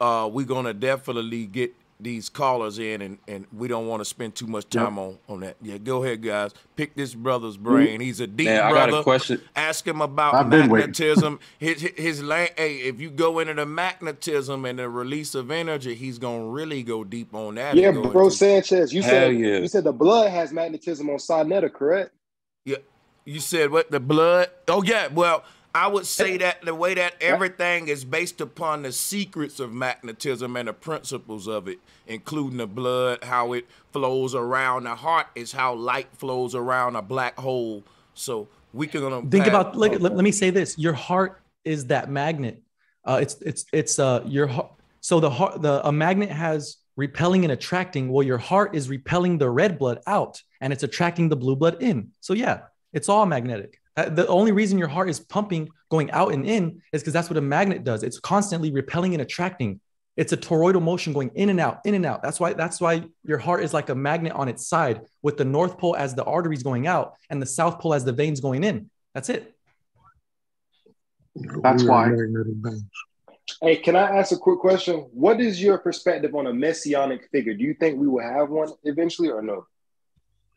uh we're gonna definitely get these callers in and, and we don't want to spend too much time yep. on, on that. Yeah, go ahead, guys. Pick this brother's brain. He's a deep Man, brother. I got a question. Ask him about I've magnetism. his his, his hey, if you go into the magnetism and the release of energy, he's gonna really go deep on that. Yeah, bro into, Sanchez, you said yeah. you said the blood has magnetism on Sonetta, correct? Yeah. You said what the blood? Oh yeah, well I would say that the way that everything is based upon the secrets of magnetism and the principles of it, including the blood, how it flows around the heart, is how light flows around a black hole. So we can think about. Look, let, let, me say this: your heart is that magnet. Uh, it's it's it's uh your heart. So the heart, the a magnet has repelling and attracting. Well, your heart is repelling the red blood out, and it's attracting the blue blood in. So yeah, it's all magnetic. Uh, the only reason your heart is pumping, going out and in, is because that's what a magnet does. It's constantly repelling and attracting. It's a toroidal motion going in and out, in and out. That's why that's why your heart is like a magnet on its side, with the north pole as the arteries going out and the south pole as the veins going in. That's it. That's why. Hey, can I ask a quick question? What is your perspective on a messianic figure? Do you think we will have one eventually or no?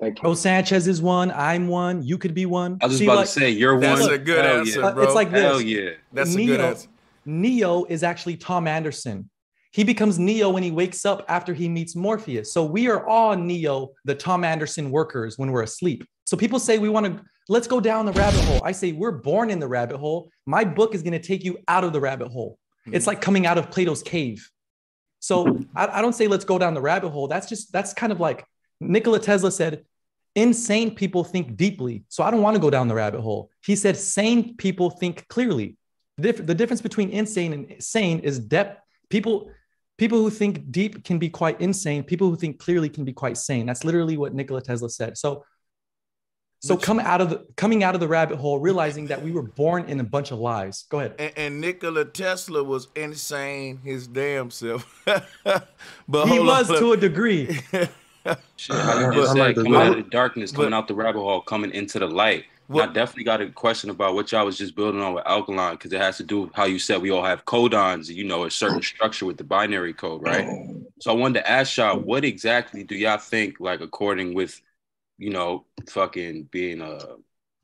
Thank you. Oh, Sanchez is one. I'm one. You could be one. I was just about like, to say you're that's one. That's a good Hell answer, yeah. bro. It's like this. Hell yeah. That's Neo, a good answer. Neo is actually Tom Anderson. He becomes Neo when he wakes up after he meets Morpheus. So we are all Neo, the Tom Anderson workers, when we're asleep. So people say we want to let's go down the rabbit hole. I say we're born in the rabbit hole. My book is going to take you out of the rabbit hole. Mm-hmm. It's like coming out of Plato's cave. So I, I don't say let's go down the rabbit hole. That's just that's kind of like Nikola Tesla said, Insane people think deeply. So I don't want to go down the rabbit hole. He said sane people think clearly. The, the difference between insane and sane is depth. People people who think deep can be quite insane. People who think clearly can be quite sane. That's literally what Nikola Tesla said. So so come out of the coming out of the rabbit hole, realizing that we were born in a bunch of lies. Go ahead. And, and Nikola Tesla was insane his damn self. but he was on. to a degree. Shit, I just said, coming out of the darkness, coming but, out the rabbit hole, coming into the light. I definitely got a question about what y'all was just building on with alkaline because it has to do with how you said we all have codons, you know, a certain structure with the binary code, right? So I wanted to ask y'all, what exactly do y'all think, like according with, you know, fucking being a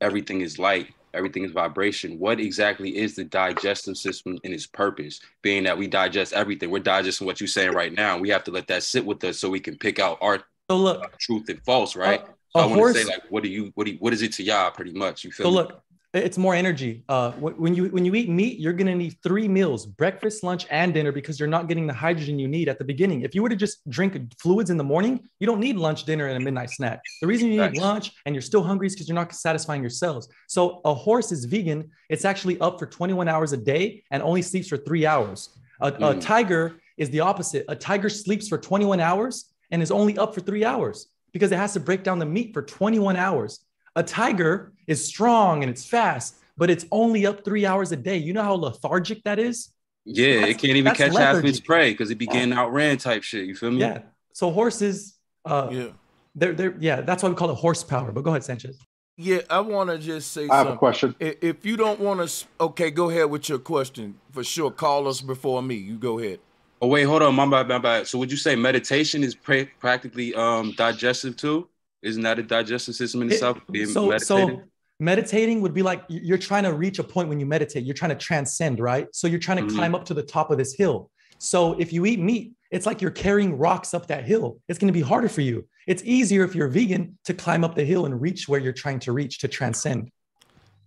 everything is light, everything is vibration. What exactly is the digestive system and its purpose? Being that we digest everything, we're digesting what you're saying right now. We have to let that sit with us so we can pick out our so look, truth and false, right? Uh, so I want to say like, what do you, what do you, what is it to y'all? Pretty much, you feel? So me? look, it's more energy. Uh, when you when you eat meat, you're gonna need three meals: breakfast, lunch, and dinner, because you're not getting the hydrogen you need at the beginning. If you were to just drink fluids in the morning, you don't need lunch, dinner, and a midnight snack. The reason you need lunch and you're still hungry is because you're not satisfying your cells. So a horse is vegan. It's actually up for 21 hours a day and only sleeps for three hours. A, mm. a tiger is the opposite. A tiger sleeps for 21 hours and is only up for three hours because it has to break down the meat for 21 hours. A tiger is strong and it's fast, but it's only up three hours a day. You know how lethargic that is? Yeah, that's, it can't even catch lethargy. half its prey because it be getting outran type shit. You feel me? Yeah. So horses, uh, yeah, they're they're yeah. That's why we call it horsepower. But go ahead, Sanchez. Yeah, I want to just say. I have a question. If you don't want to, okay, go ahead with your question for sure. Call us before me. You go ahead. Oh wait, hold on, my bad, my bad. So would you say meditation is pra- practically um digestive too? Isn't that a digestive system in itself? It, so, so meditating would be like you're trying to reach a point when you meditate. You're trying to transcend, right? So you're trying to mm-hmm. climb up to the top of this hill. So if you eat meat, it's like you're carrying rocks up that hill. It's going to be harder for you. It's easier if you're vegan to climb up the hill and reach where you're trying to reach to transcend.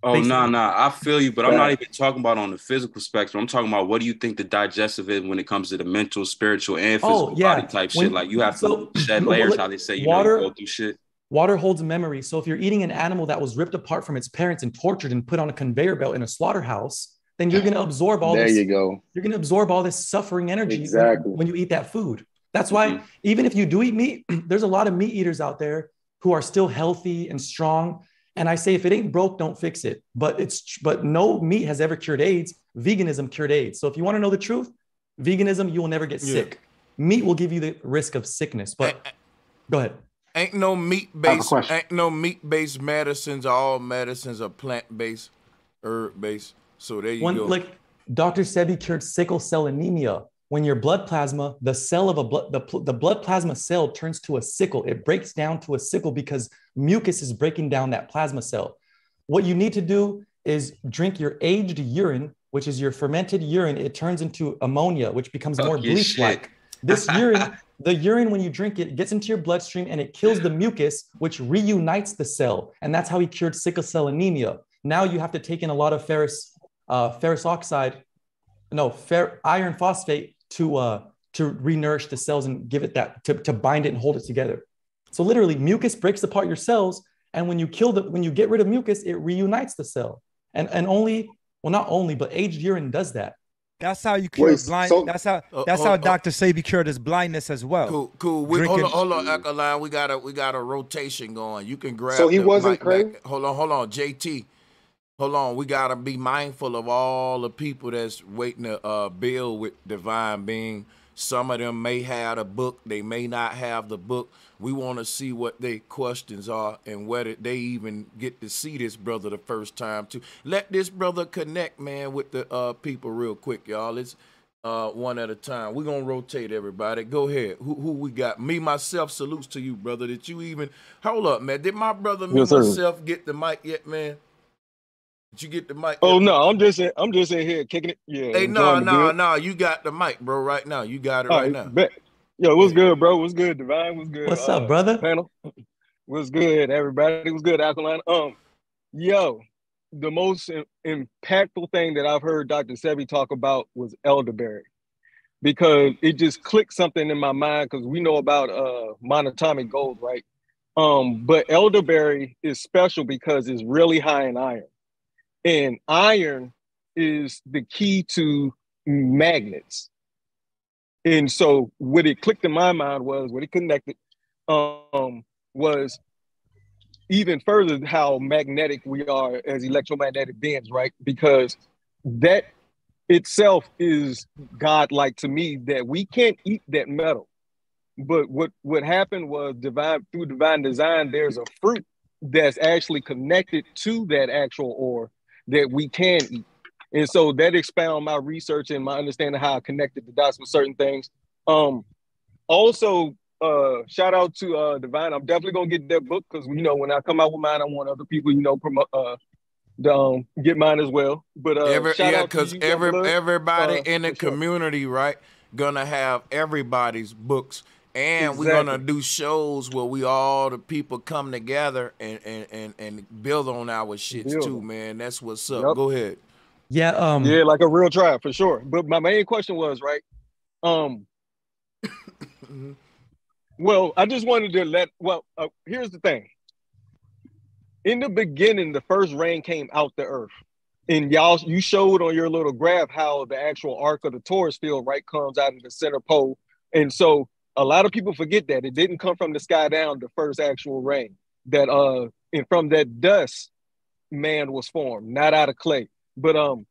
Oh no, no, nah, nah, I feel you, but I'm not even talking about on the physical spectrum. I'm talking about what do you think the digestive is when it comes to the mental, spiritual, and oh, physical oh, yeah. body type when, shit. Like you have so, to shed layers, how they say you water, know, you go through shit. Water holds memory. So if you're eating an animal that was ripped apart from its parents and tortured and put on a conveyor belt in a slaughterhouse, then you're going to absorb all there this. you go. You're going to absorb all this suffering energy exactly. when, when you eat that food. That's why mm-hmm. even if you do eat meat, there's a lot of meat eaters out there who are still healthy and strong and I say, if it ain't broke, don't fix it. But it's but no meat has ever cured AIDS. Veganism cured AIDS. So if you want to know the truth, veganism, you will never get yeah. sick. Meat will give you the risk of sickness. But go ahead. Ain't no meat based. Ain't no meat based medicines. All medicines are plant based, herb based. So there you One, go. Like Dr. Sebi cured sickle cell anemia. When your blood plasma, the cell of a blood, the, the blood plasma cell turns to a sickle. It breaks down to a sickle because mucus is breaking down that plasma cell. What you need to do is drink your aged urine, which is your fermented urine. It turns into ammonia, which becomes more bleach like. This urine, the urine, when you drink it, it gets into your bloodstream and it kills the mucus, which reunites the cell. And that's how he cured sickle cell anemia. Now you have to take in a lot of ferrous, uh, ferrous oxide, no, fer- iron phosphate to uh, to renourish the cells and give it that to, to bind it and hold it together. So literally, mucus breaks apart your cells, and when you kill the when you get rid of mucus, it reunites the cell. And and only well, not only, but aged urine does that. That's how you cure Wait, blind. So, that's how. Uh, that's uh, how uh, Doctor Sebi cured his blindness as well. Cool, cool. We, hold on, hold on, Alkaline. We got a we got a rotation going. You can grab. So he wasn't crazy. Hold on, hold on, JT. Hold on, we gotta be mindful of all the people that's waiting to uh, build with divine being. Some of them may have a book, they may not have the book. We want to see what their questions are and whether they even get to see this brother the first time too. Let this brother connect, man, with the uh, people real quick, y'all. It's uh, one at a time. We're gonna rotate everybody. Go ahead. Who who we got? Me myself salutes to you, brother. Did you even hold up, man? Did my brother me yes, myself get the mic yet, man? Did you get the mic? Oh no, I'm just in, I'm just in here kicking it. Yeah. Hey, no, no, no, you got the mic, bro. Right now, you got it right, right now. Bet. Yo, what's good, bro? What's good, Divine? What's good? What's uh, up, brother? Panel. What's good, everybody? What's good, Alkaline? Um, yo, the most impactful thing that I've heard Dr. Sebi talk about was elderberry, because it just clicked something in my mind. Because we know about uh monatomic gold, right? Um, but elderberry is special because it's really high in iron. And iron is the key to magnets. And so what it clicked in my mind was what it connected um, was even further how magnetic we are as electromagnetic beings, right? Because that itself is godlike to me that we can't eat that metal. But what what happened was divine through divine design, there's a fruit that's actually connected to that actual ore that we can eat. And so that expound my research and my understanding how I connected the dots with certain things. Um, also, uh, shout out to uh, Divine. I'm definitely gonna get that book because you know when I come out with mine, I want other people, you know, promote, uh, um, get mine as well. But uh, Every, yeah, because every everybody uh, in the community, sure. right, gonna have everybody's books and exactly. we're gonna do shows where we all the people come together and and and, and build on our shits build. too, man. That's what's up. Yep. Go ahead. Yeah, um Yeah, like a real tribe for sure. But my main question was, right? Um Well, I just wanted to let well, uh, here's the thing. In the beginning, the first rain came out the earth. And y'all, you showed on your little graph how the actual arc of the torus field, right, comes out of the center pole. And so a lot of people forget that it didn't come from the sky down the first actual rain. That uh and from that dust man was formed not out of clay. But um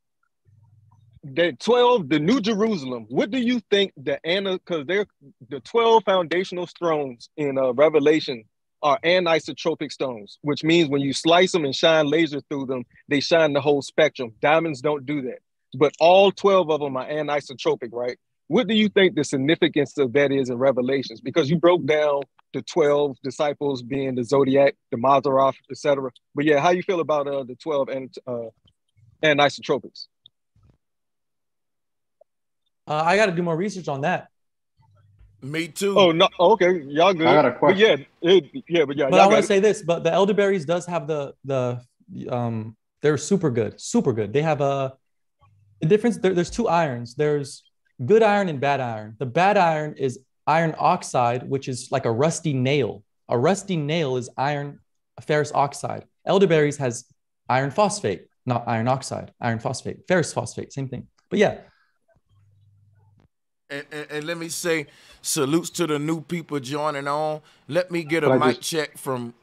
the 12 the new jerusalem what do you think the anna because they're the 12 foundational stones in uh, revelation are anisotropic stones which means when you slice them and shine laser through them they shine the whole spectrum. Diamonds don't do that. But all 12 of them are anisotropic right what do you think the significance of that is in Revelations? Because you broke down the 12 disciples being the Zodiac, the Mazzaroth, etc. But yeah, how you feel about uh, the 12 and uh, anisotropics? Uh, I got to do more research on that. Me too. Oh no, okay, y'all good. I got a question. But yeah, it, yeah, but yeah. But I want to say this, but the elderberries does have the the um they're super good, super good. They have a the difference. There, there's two irons. There's good iron and bad iron. The bad iron is iron oxide, which is like a rusty nail. A rusty nail is iron ferrous oxide. Elderberries has iron phosphate, not iron oxide, iron phosphate, ferrous phosphate, same thing. But yeah. And, and, and let me say, salutes to the new people joining on. Let me get a mic just... check from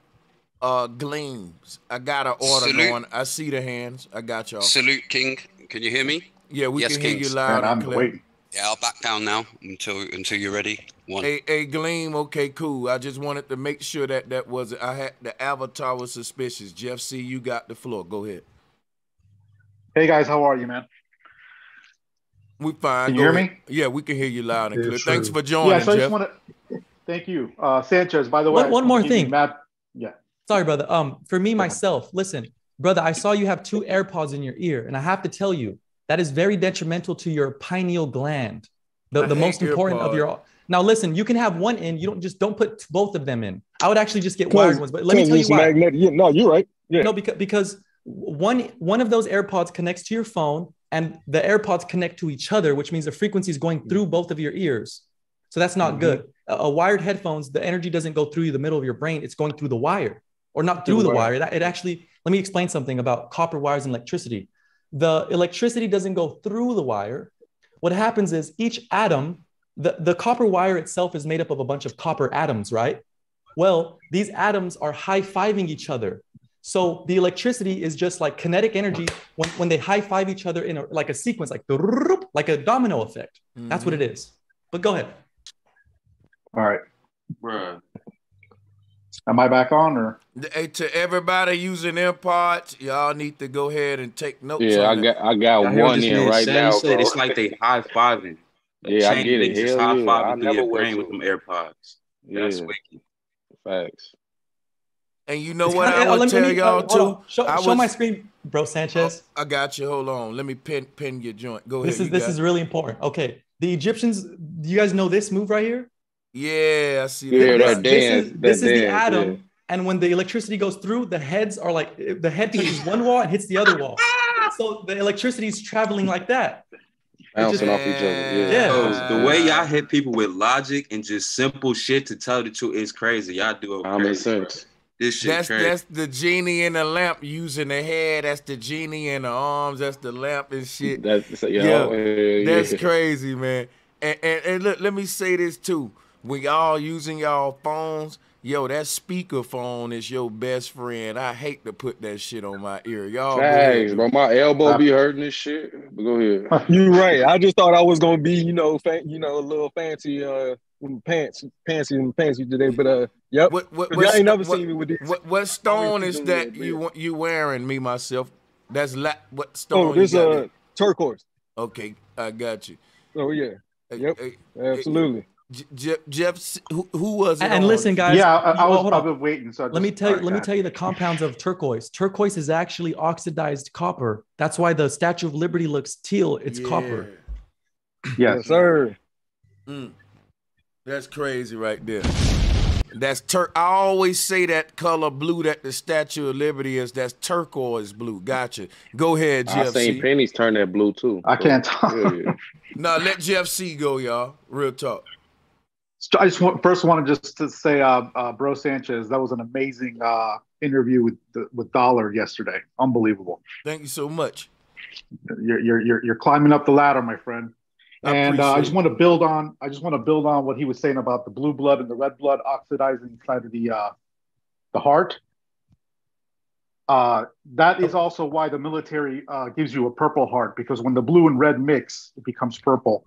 uh Gleams. I got an order Salute. going. I see the hands. I got y'all. Salute, King. Can you hear me? Yeah, we yes, can Kings. hear you loud Man, and clear. Waiting. Yeah, I'll back down now until until you're ready. One. Hey, hey, Gleam. Okay, cool. I just wanted to make sure that that was I had the avatar was suspicious. Jeff C, you got the floor. Go ahead. Hey guys, how are you, man? We fine. Can you Go hear ahead. me? Yeah, we can hear you loud and clear. Thanks for joining, yeah, so Jeff. I just want to thank you, uh, Sanchez. By the way, one, one more thing, Matt. Yeah. Sorry, brother. Um, for me myself, listen, brother. I saw you have two AirPods in your ear, and I have to tell you that is very detrimental to your pineal gland, the, the most important of your. Now, listen, you can have one in. You don't just don't put both of them in. I would actually just get wired ones. But let me tell you why. Magnetic. Yeah, no, you're right. Yeah. No, because because one one of those AirPods connects to your phone, and the AirPods connect to each other, which means the frequency is going through both of your ears. So that's not mm-hmm. good. A, a, wired headphones, the energy doesn't go through the middle of your brain; it's going through the wire, or not through, through the wire. wire. That, it actually. Let me explain something about copper wires and electricity the electricity doesn't go through the wire. What happens is each atom, the, the copper wire itself is made up of a bunch of copper atoms, right? Well, these atoms are high fiving each other. So the electricity is just like kinetic energy when, when they high five each other in a, like a sequence, like like a domino effect. Mm-hmm. That's what it is. But go ahead. All right. Bruh. Am I back on or? Hey, to everybody using AirPods, y'all need to go ahead and take notes. Yeah, I got I got I one in right now. Said it's like they high fiving. Yeah, I get it. Hell high fiving through your brain with them AirPods. Yeah. That's wicked. Facts. And you know it's what kinda, I would tell me, y'all uh, too? Show, I show was, my screen, bro, Sanchez. Oh, I got you. Hold on. Let me pin pin your joint. Go this ahead. Is, this is really important. Okay. The Egyptians, do you guys know this move right here? Yeah, I see yeah, that. that this, dance, is, this that is dance, the atom. Yeah. And when the electricity goes through, the heads are like the head touches one wall and hits the other wall. So the electricity is traveling like that. Bouncing off each other. Yeah. yeah. Oh, the way y'all hit people with logic and just simple shit to tell the truth is crazy. Y'all do it. That makes sense. This shit that's crazy. that's the genie in the lamp using the head. That's the genie in the arms. That's the lamp and shit. That's yeah, yeah, oh, that's crazy, man. And, and and look, let me say this too. When y'all using y'all phones, yo, that speaker phone is your best friend. I hate to put that shit on my ear. Y'all Thanks, bro. My elbow be hurting this shit. But go ahead. You right. I just thought I was gonna be, you know, fa- you know, a little fancy uh pants, fancy and fancy today. But uh yep. What what, what y'all ain't never what, seen me with this. What, what stone is that you you wearing, me myself? That's la- what stone? Oh, this uh turquoise. Okay, I got you. Oh yeah. Yep. Hey, Absolutely. Jeff, Jeff who, who was it? And listen, guys. Yeah, I, I was. I've been waiting. So let me tell you. Let me tell you the compounds of turquoise. Turquoise is actually oxidized copper. That's why the Statue of Liberty looks teal. It's yeah. copper. Yes, sir. Mm. That's crazy right there. That's tur. I always say that color blue that the Statue of Liberty is. That's turquoise blue. Gotcha. Go ahead, Jeff. I seen Penny's turn that blue too. I can't talk. Yeah. no, let Jeff C go, y'all. Real talk. I just want, first want to just to say, uh, uh, Bro Sanchez, that was an amazing uh, interview with with Dollard yesterday. Unbelievable. Thank you so much. You're you're you're, you're climbing up the ladder, my friend. I and uh, I just want to build on. I just want to build on what he was saying about the blue blood and the red blood oxidizing inside of the uh, the heart. Uh, that is also why the military uh, gives you a purple heart because when the blue and red mix, it becomes purple,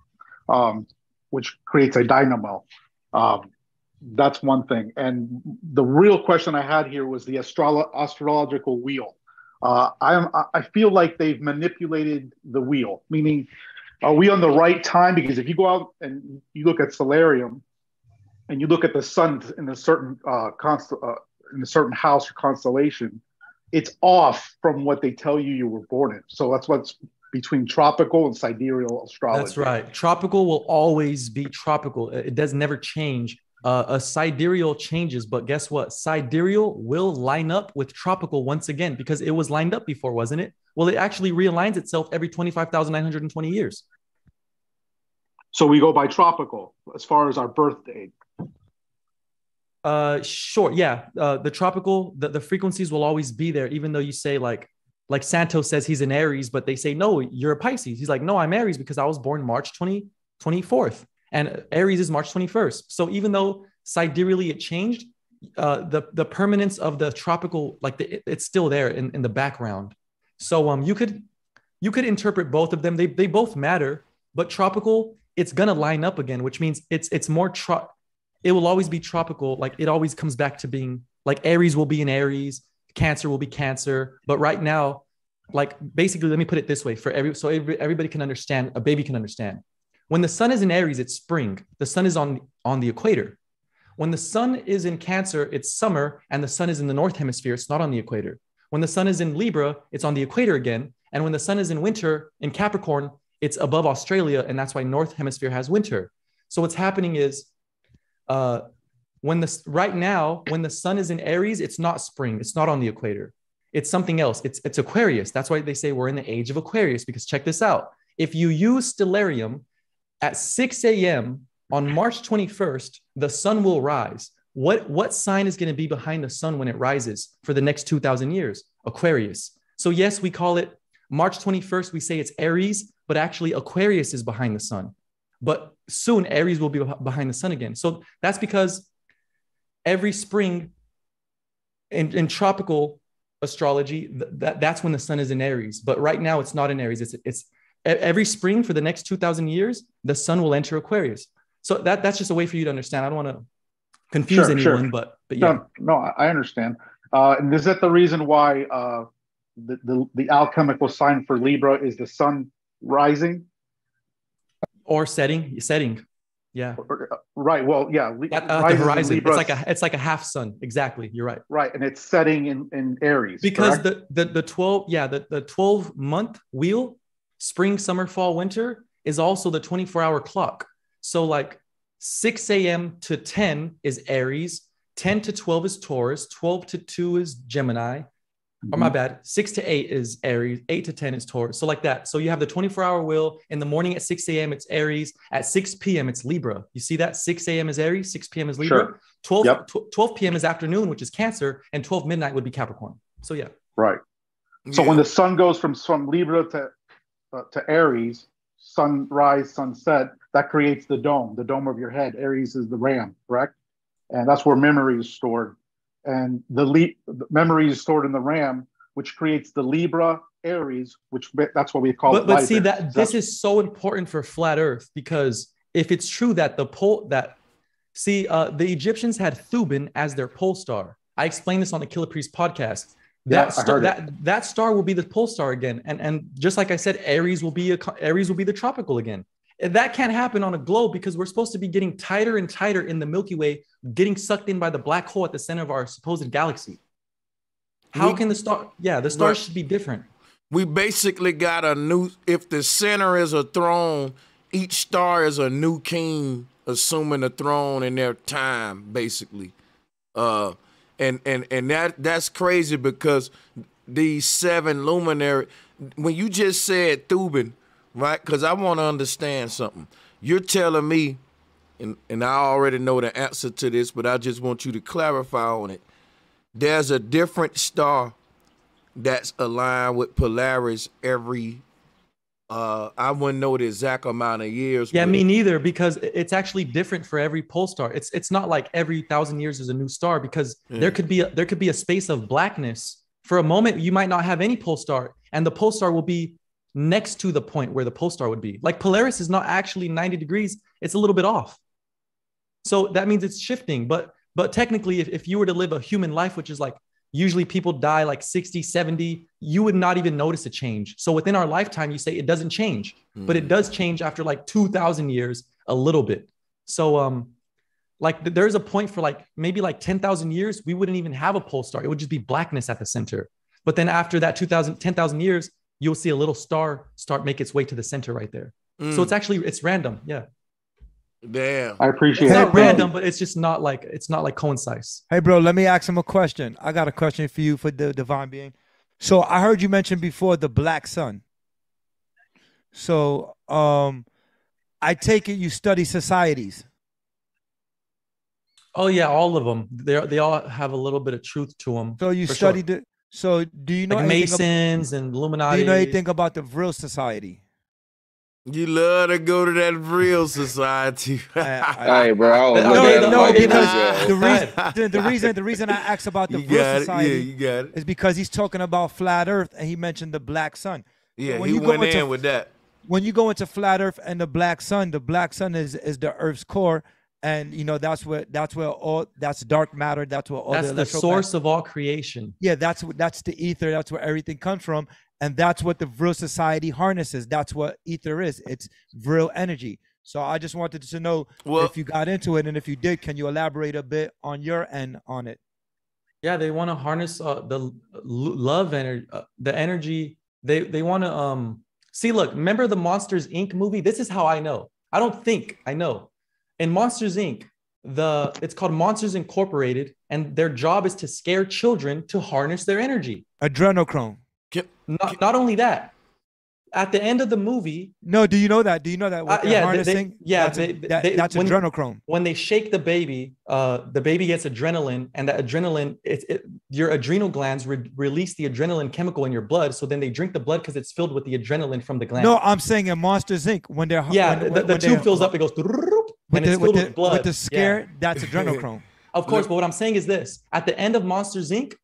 um, which creates a dynamo. Um, that's one thing. And the real question I had here was the astrolo- astrological wheel. Uh, I, I feel like they've manipulated the wheel, meaning, are we on the right time? Because if you go out and you look at Stellarium, and you look at the sun in a certain uh, const- uh, in a certain house or constellation, it's off from what they tell you you were born in. So that's what's between tropical and sidereal astrology. That's right. Tropical will always be tropical. It does never change. Uh, a sidereal changes, but guess what? Sidereal will line up with tropical once again because it was lined up before, wasn't it? Well, it actually realigns itself every 25,920 years. So we go by tropical as far as our birth date. Uh, sure. Yeah. Uh, the tropical, the, the frequencies will always be there, even though you say like like Santos says he's an Aries, but they say, no, you're a Pisces. He's like, no, I'm Aries because I was born March 20, 24th. And Aries is March 21st. So even though sidereally it changed, uh, the, the permanence of the tropical, like the, it, it's still there in, in the background. So um, you could you could interpret both of them. They, they both matter, but tropical it's gonna line up again, which means it's it's more tro- it will always be tropical. Like it always comes back to being like Aries will be in Aries, Cancer will be Cancer. But right now, like basically, let me put it this way for every so every, everybody can understand, a baby can understand. When the sun is in Aries, it's spring. The sun is on on the equator. When the sun is in Cancer, it's summer, and the sun is in the north hemisphere. It's not on the equator. When the sun is in Libra, it's on the equator again. And when the sun is in winter in Capricorn, it's above Australia, and that's why North Hemisphere has winter. So what's happening is, uh, when the right now when the sun is in Aries, it's not spring. It's not on the equator. It's something else. It's it's Aquarius. That's why they say we're in the age of Aquarius. Because check this out: if you use stellarium at 6 a.m. on March 21st, the sun will rise. What what sign is going to be behind the sun when it rises for the next 2,000 years? Aquarius. So yes, we call it March 21st. We say it's Aries but actually Aquarius is behind the sun. But soon Aries will be behind the sun again. So that's because every spring in, in tropical astrology, th- that, that's when the sun is in Aries. But right now it's not in Aries. It's, it's every spring for the next 2000 years, the sun will enter Aquarius. So that, that's just a way for you to understand. I don't want to confuse sure, anyone, sure. but, but yeah. No, no I understand. Uh, and is that the reason why uh, the, the, the alchemical sign for Libra is the sun rising or setting setting yeah. Uh, right well yeah at the horizon. It's like a it's like a half sun. Exactly. You're right. Right and it's setting in in aries because the, the the 12 yeah the, the 12 month wheel spring summer fall winter is also the 24 hour clock. So like 6 a.m to 10 is aries 10 to 12 is taurus 12 to 2 is gemini. Or my bad, six to eight is Aries, eight to 10 is Taurus. So, like that. So, you have the 24 hour wheel in the morning at 6 a.m., it's Aries. At 6 p.m., it's Libra. You see that? 6 a.m. is Aries, 6 p.m. is Libra. Sure. 12, yep. 12 p.m. is afternoon, which is Cancer, and 12 midnight would be Capricorn. So, yeah. Right. So, yeah. when the sun goes from, from Libra to, uh, to Aries, sunrise, sunset, that creates the dome, the dome of your head. Aries is the ram, correct? And that's where memory is stored and the, le- memory is stored in the RAM, which creates the Libra Aries, which that's what we call. But, but see that this is so important for flat Earth because if it's true that the pole that see uh, the Egyptians had Thuban as their pole star. I explained this on the Killah Priest podcast. That yeah, star, that that star will be the pole star again, and and just like I said, Aries will be a Aries will be the tropical again that can't happen on a globe because we're supposed to be getting tighter and tighter in the Milky Way, getting sucked in by the black hole at the center of our supposed galaxy. How we, can the star? Yeah, the stars should be different. We basically got a new. If the center is a throne, each star is a new king assuming a throne in their time, basically. Uh, and and and that that's crazy because these seven luminary. When you just said Thuban, right? Because I want to understand something. You're telling me, and, and I already know the answer to this, but I just want you to clarify on it. There's a different star that's aligned with Polaris every uh, I wouldn't know the exact amount of years. Yeah, me neither, because it's actually different for every pole star. It's it's not like every thousand years is a new star because yeah. there could be a, there could be a space of blackness for a moment. You might not have any pole star, and the pole star will be next to the point where the pole star would be. Like Polaris is not actually 90 degrees, it's a little bit off. So that means it's shifting. But but technically, if, if you were to live a human life, which is like usually people die like 60, 70, you would not even notice a change. So within our lifetime, you say it doesn't change, mm. but it does change after like 2000 years a little bit. So um like there's a point for like maybe like 10,000 years, we wouldn't even have a pole star. It would just be blackness at the center. But then after that 2000 10,000 years, you'll see a little star start make its way to the center right there. Mm. So it's actually it's random. Yeah. Damn. I appreciate it's it. not random, but it's just not like it's not like coincides. Hey bro, let me ask him a question. I got a question for you for the divine being. So I heard you mention before the black sun. So um I take it you study societies. Oh yeah, all of them. They they all have a little bit of truth to them. So you studied sure. So do you know like Masons about, and Illuminati? Do you know anything about the Vril Society? You love to go to that Vril Society. hey, bro. no, no, no because the reason, the, reason, the reason I asked about the Vril Society yeah, you got it. is because he's talking about flat Earth and he mentioned the black sun. Yeah, so he went in with that. when you go into flat Earth and the black sun, the black sun is is the Earth's core, and you know that's where that's where all that's dark matter. That's where all that's the, the source of all creation. Yeah, that's what that's the ether. That's where everything comes from, and that's what the Vril Society harnesses. That's what ether is. It's Vril energy. So I just wanted to know well, if you got into it, and if you did, can you elaborate a bit on your end on it? Yeah, they want to harness uh, the love energy, uh, the energy. They they want to um see. Look, remember the Monsters Inc. movie? This is how I know. I don't think I know. In Monsters Inc., the it's called Monsters Incorporated, and their job is to scare children to harness their energy. Adrenochrome. Not, not only that, at the end of the movie. No, do you know that? Do you know that? Uh, yeah, harnessing? They, yeah, that's, they, a, that, they, that's when, adrenochrome. When they shake the baby, uh, the baby gets adrenaline, and that adrenaline, it, it your adrenal glands re- release the adrenaline chemical in your blood. So then they drink the blood because it's filled with the adrenaline from the gland. No, I'm saying in Monsters Inc. when they're yeah, when, the, the tube fills up, it goes. With the, with, the, with, with the scare, yeah. that's adrenochrome. of course, but what I'm saying is this: at the end of Monsters Inc.,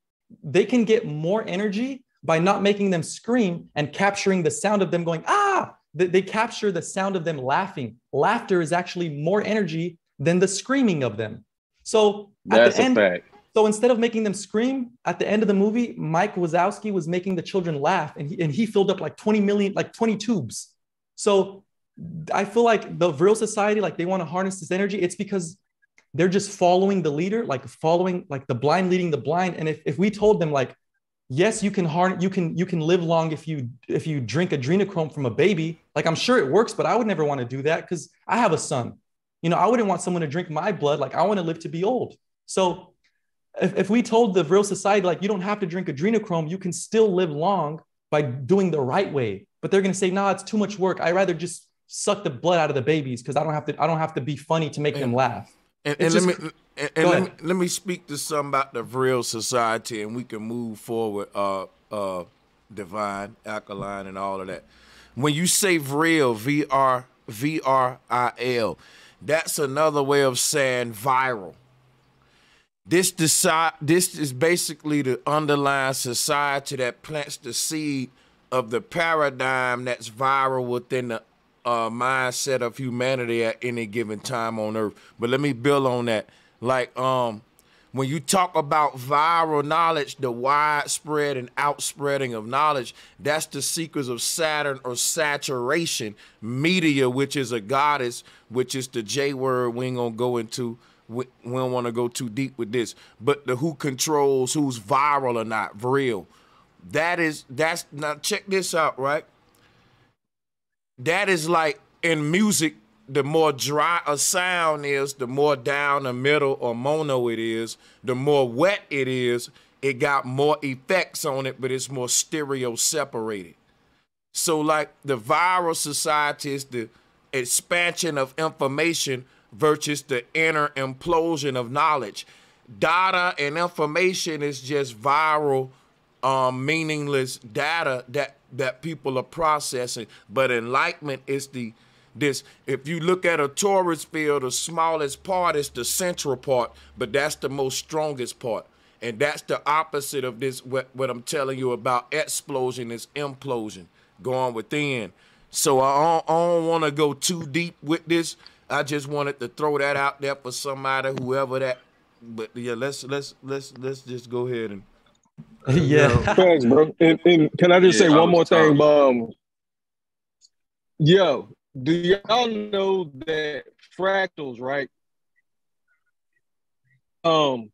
they can get more energy by not making them scream and capturing the sound of them going, ah, they, they capture the sound of them laughing. Laughter is actually more energy than the screaming of them. So at That's the end, fact. so instead of making them scream at the end of the movie, Mike Wazowski was making the children laugh and he, and he filled up like 20 million, like 20 tubes. So I feel like the Vril Society, like they want to harness this energy. It's because they're just following the leader, like following like the blind leading the blind. And if, if we told them like, yes you can harn you can you can live long if you if you drink adrenochrome from a baby like i'm sure it works but i would never want to do that because i have a son you know i wouldn't want someone to drink my blood like i want to live to be old so if, if we told the Vril society like you don't have to drink adrenochrome you can still live long by doing the right way but they're going to say nah, it's too much work i rather just suck the blood out of the babies because i don't have to i don't have to be funny to make them laugh and, and let me and, and let me let me speak to some about the Vril society, and we can move forward. Uh, uh, divine, alkaline, and all of that. When you say Vril, V R V R I L, that's another way of saying viral. This decide this is basically the underlying society that plants the seed of the paradigm that's viral within the uh, mindset of humanity at any given time on earth. But let me build on that. Like, um, when you talk about viral knowledge, the widespread and outspreading of knowledge, that's the secrets of Saturn or saturation media, which is a goddess, which is the J word we ain't gonna go into. We, we don't want to go too deep with this, but the who controls who's viral or not, real. That is that's now check this out, right? That is like in music, the more dry a sound is, the more down the middle or mono it is, the more wet it is, it got more effects on it, but it's more stereo separated. So, like the viral society is the expansion of information versus the inner implosion of knowledge. Data and information is just viral, um, meaningless data that that people are processing. But enlightenment is the this if you look at a torus field, the smallest part is the central part, but that's the most strongest part. And that's the opposite of this what, what I'm telling you about explosion is implosion going within. So I don't, don't want to go too deep with this. I just wanted to throw that out there for somebody, whoever that. But yeah, let's let's let's let's just go ahead and yeah. Thanks, bro. And, and, can I just yeah, say one more thing? Um, yo, do y'all know that fractals, right? Um,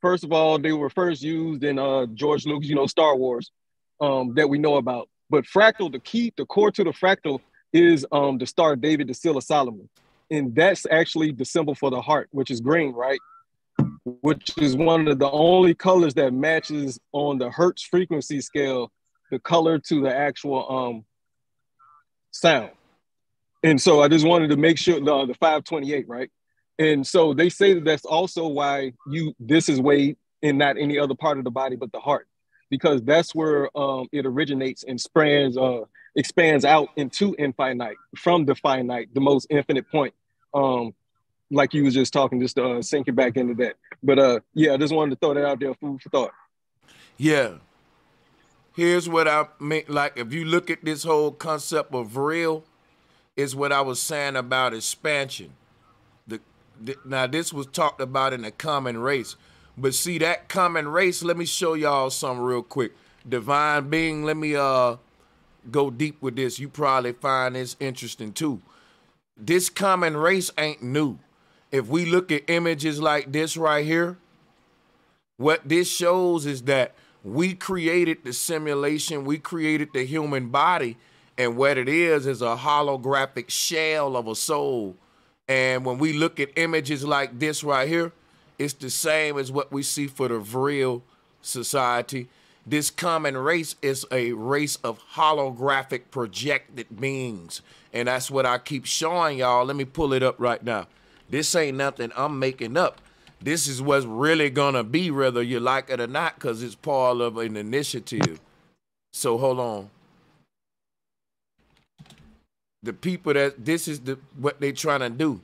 first of all, they were first used in uh George Lucas, you know, Star Wars, um, that we know about. But fractal, the key, the core to the fractal is um the Star David, the Seal of Solomon. And that's actually the symbol for the heart, which is green, right? Which is one of the only colors that matches on the Hertz frequency scale, the color to the actual um, sound. And so I just wanted to make sure the, the 528, right? And so they say that that's also why you this is weighed in not any other part of the body but the heart, because that's where um, it originates and expands uh, expands out into infinite from the finite, the most infinite point. Um, like you was just talking, just uh, sink it back into that. But uh, yeah, I just wanted to throw that out there, food for thought. Yeah, here's what I mean. Like if you look at this whole concept of Vril, is what I was saying about expansion. The, the now this was talked about in the common race, but see that common race. Let me show y'all something real quick. Divine being. Let me uh go deep with this. You probably find this interesting too. This common race ain't new. If we look at images like this right here, what this shows is that we created the simulation, we created the human body, and what it is is a holographic shell of a soul. And when we look at images like this right here, it's the same as what we see for the Vril society. This common race is a race of holographic projected beings. And that's what I keep showing y'all. Let me pull it up right now. This ain't nothing I'm making up. This is what's really gonna be, whether you like it or not, because it's part of an initiative. So hold on. The people that this is the what they trying to do.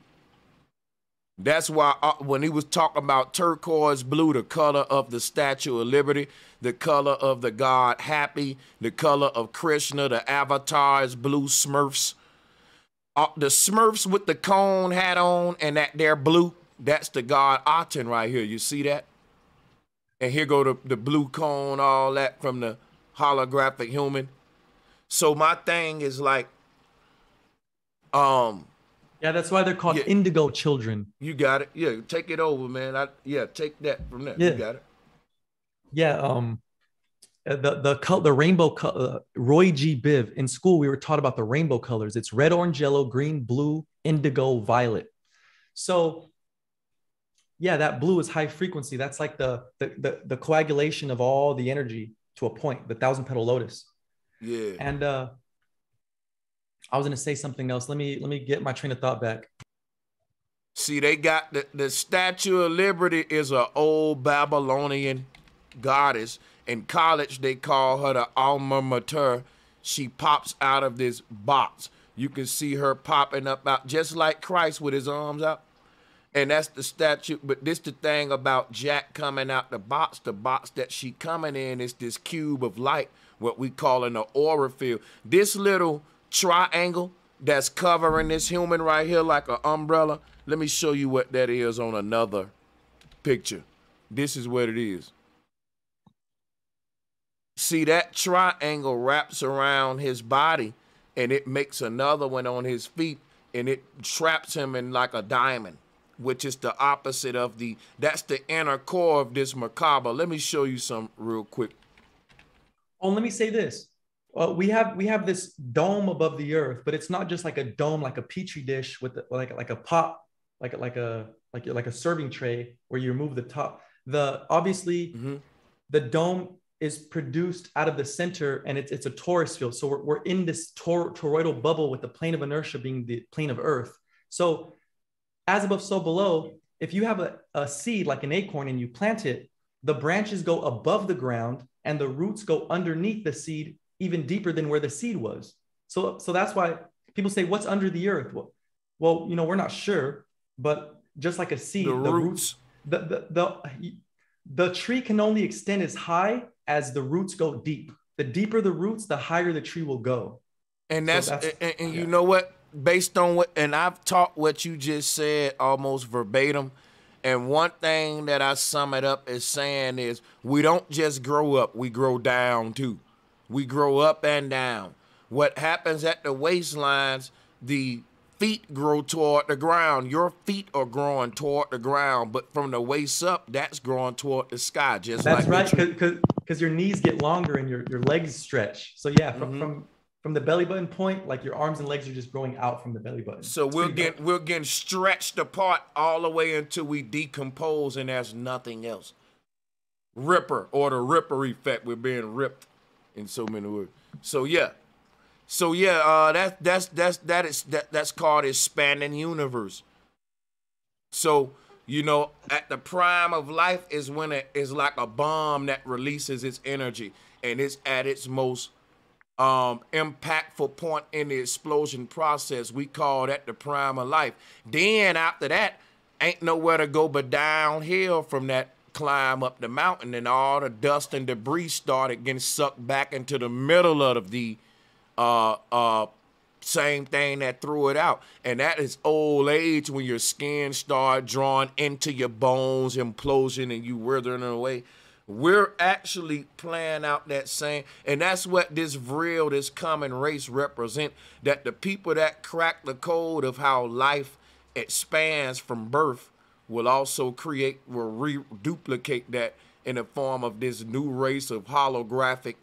That's why uh, when he was talking about turquoise blue, the color of the Statue of Liberty, the color of the god Hapi, the color of Krishna, the avatar blue Smurfs. Uh, the Smurfs with the cone hat on and that they're blue, that's the god Aten right here. You see that? And here go the, the blue cone, all that from the holographic human. So my thing is like, um, yeah, that's why they're called yeah. indigo children. You got it. Yeah, take it over, man. I yeah, take that from there. Yeah. You got it. Yeah, um the the color the rainbow uh, Roy G Biv in school we were taught about the rainbow colors. It's red, orange, yellow, green, blue, indigo, violet. So yeah, that blue is high frequency. That's like the the the, the coagulation of all the energy to a point, the thousand petal lotus. Yeah. And uh I was going to say something else. Let me let me get my train of thought back. See, they got the, the Statue of Liberty is an old Babylonian goddess. In college, they call her the alma mater. She pops out of this box. You can see her popping up out just like Christ with his arms out. And that's the statue. But this the thing about Jack coming out the box. The box that she coming in is this cube of light, what we call an aura field. This little triangle that's covering this human right here like an umbrella. Let me show you what that is on another picture. This is what it is. See, that triangle wraps around his body and it makes another one on his feet and it traps him in like a diamond, which is the opposite of the, that's the inner core of this Merkaba. Let me show you some real quick. Oh, let me say this. Well, we have we have this dome above the earth, but it's not just like a dome, like a petri dish with the, like like a pot, like like a like like a serving tray where you remove the top. The obviously mm-hmm. the dome is produced out of the center, and it's it's a torus field. So we're, we're in this tor- toroidal bubble with the plane of inertia being the plane of Earth. So as above, so below. If you have a, a seed like an acorn and you plant it, the branches go above the ground and the roots go underneath the seed even deeper than where the seed was. So, so that's why people say, what's under the earth? Well, well, you know, we're not sure, but just like a seed, the, the roots, the, the, the, the tree can only extend as high as the roots go deep. The deeper the roots, the higher the tree will go. And that's, so that's and, and yeah. you know what? Based on what, and I've taught what you just said almost verbatim. And one thing that I sum it up as saying is we don't just grow up, we grow down too. We grow up and down. What happens at the waistlines, the feet grow toward the ground. Your feet are growing toward the ground, but from the waist up, that's growing toward the sky. Just that's like right, because your knees get longer and your, your legs stretch. So yeah, from, mm-hmm. from from the belly button point, like your arms and legs are just growing out from the belly button. So we're getting we're getting stretched apart all the way until we decompose, and there's nothing else. Ripper or the Ripper effect. We're being ripped in so many words. So yeah. So yeah, uh that's that's that's that is that that's called expanding universe. So, you know, at the prime of life is when it is like a bomb that releases its energy and it's at its most um, impactful point in the explosion process. We call that the prime of life. Then after that, ain't nowhere to go but downhill from that climb up the mountain, and all the dust and debris started getting sucked back into the middle of the uh, uh, same thing that threw it out. And that is old age when your skin start drawing into your bones, implosion, and you withering away. We're actually playing out that same, and that's what this Vril, this common race represent. That the people that crack the code of how life expands from birth will also create, will reduplicate that in the form of this new race of holographic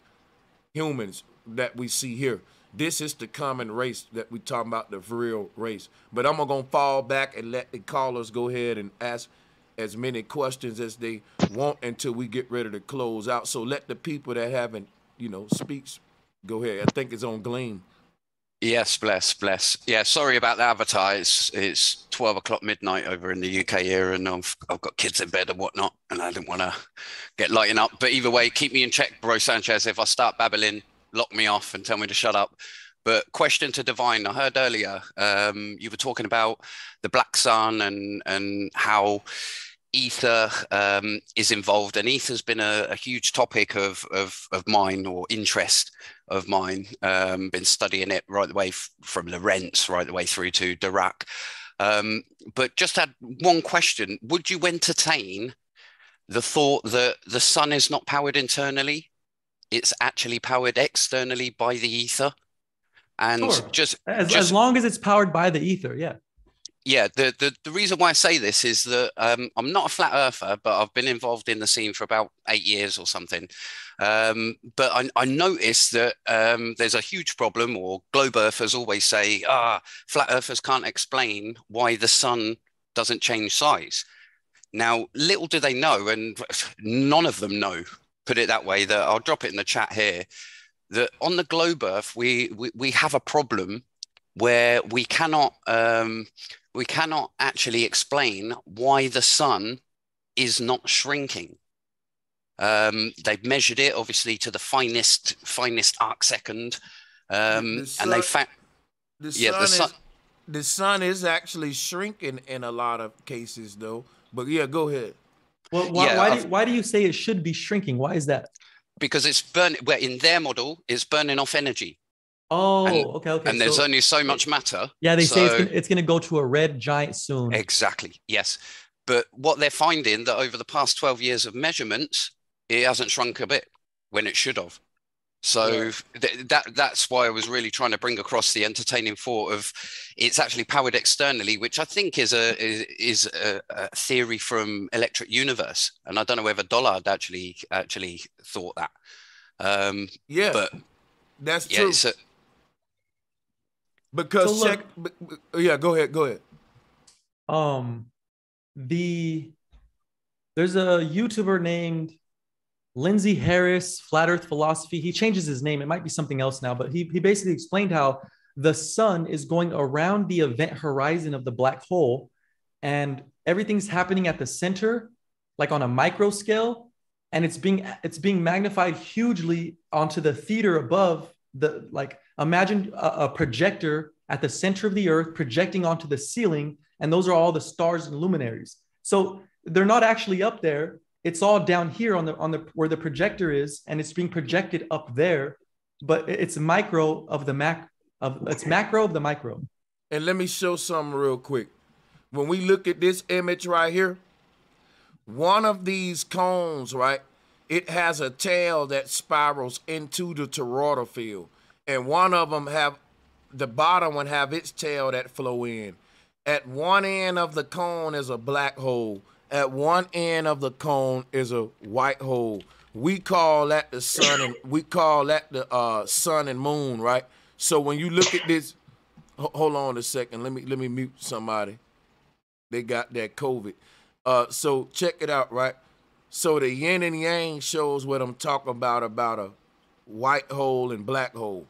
humans that we see here. This is the common race that we talking about, the Vril race. But I'm gonna fall back and let the callers go ahead and ask as many questions as they want until we get ready to close out. So let the people that haven't, you know, speaks go ahead. I think it's on Gleam. Yes, bless, bless. Yeah, sorry about the avatar. It's it's twelve o'clock midnight over in the UK here, and I've I've got kids in bed and whatnot, and I didn't want to get lighting up. But either way, keep me in check, bro Sanchez. If I start babbling, lock me off and tell me to shut up. But question to Divine, I heard earlier um, you were talking about the black sun and and how ether um, is involved, and ether's been a, a huge topic of, of, of mine or interest of mine. Um, been studying it right the way f- from Lorentz right the way through to Dirac. Um, but just had one question: Would you entertain the thought that the sun is not powered internally? It's actually powered externally by the ether, and sure. just as, just as long as it's powered by the ether, yeah yeah, the, the, the reason why I say this is that um, I'm not a flat earther, but I've been involved in the scene for about eight years or something. Um, but I, I noticed that um, there's a huge problem, or globe earthers always say, ah, flat earthers can't explain why the sun doesn't change size. Now, little do they know, and none of them know, put it that way, that I'll drop it in the chat here, that on the globe earth, we, we, we have a problem where we cannot um, we cannot actually explain why the sun is not shrinking. Um, they've measured it obviously to the finest finest arc second, um, the sun, and they found the yeah, sun the sun. Is, the sun is actually shrinking in a lot of cases, though. But yeah, go ahead. Well, why, yeah, why, do, why do you say it should be shrinking? Why is that? Because it's burning. Well, in their model, it's burning off energy. Oh, and, okay, okay. And there's so, only so much matter. Yeah, they so, say it's it's gonna go to a red giant soon. Exactly. Yes, but what they're finding that over the past 12 years of measurements, it hasn't shrunk a bit when it should have. So yeah. th- that that's why I was really trying to bring across the entertaining thought of it's actually powered externally, which I think is a is, is a, a, theory from Electric Universe, and I don't know whether Dollard actually actually thought that. Um, yeah, but that's yeah, true. Because so check, look, yeah, go ahead, go ahead. Um, the there's a YouTuber named Lindsay Harris, Flat Earth Philosophy. He changes his name. It might be something else now, but he, he basically explained how the sun is going around the event horizon of the black hole and everything's happening at the center, like on a micro scale. And it's being it's being magnified hugely onto the theater above the like imagine a, a projector at the center of the earth projecting onto the ceiling and those are all the stars and luminaries so they're not actually up there it's all down here on the on the where the projector is and it's being projected up there but it's micro of the mac of it's macro of the micro and let me show something real quick. When we look at this image right here one of these cones right it has a tail that spirals into the toroidal field and one of them have the bottom one have its tail that flow in. At one end of the cone is a black hole at one end of the cone is a white hole. We call that the sun and we call that the uh, sun and moon right? So when you look at this hold on a second. Let me let me mute somebody. They got that covid. Uh, so check it out right? So the yin and yang shows what I'm talking about about a white hole and black hole.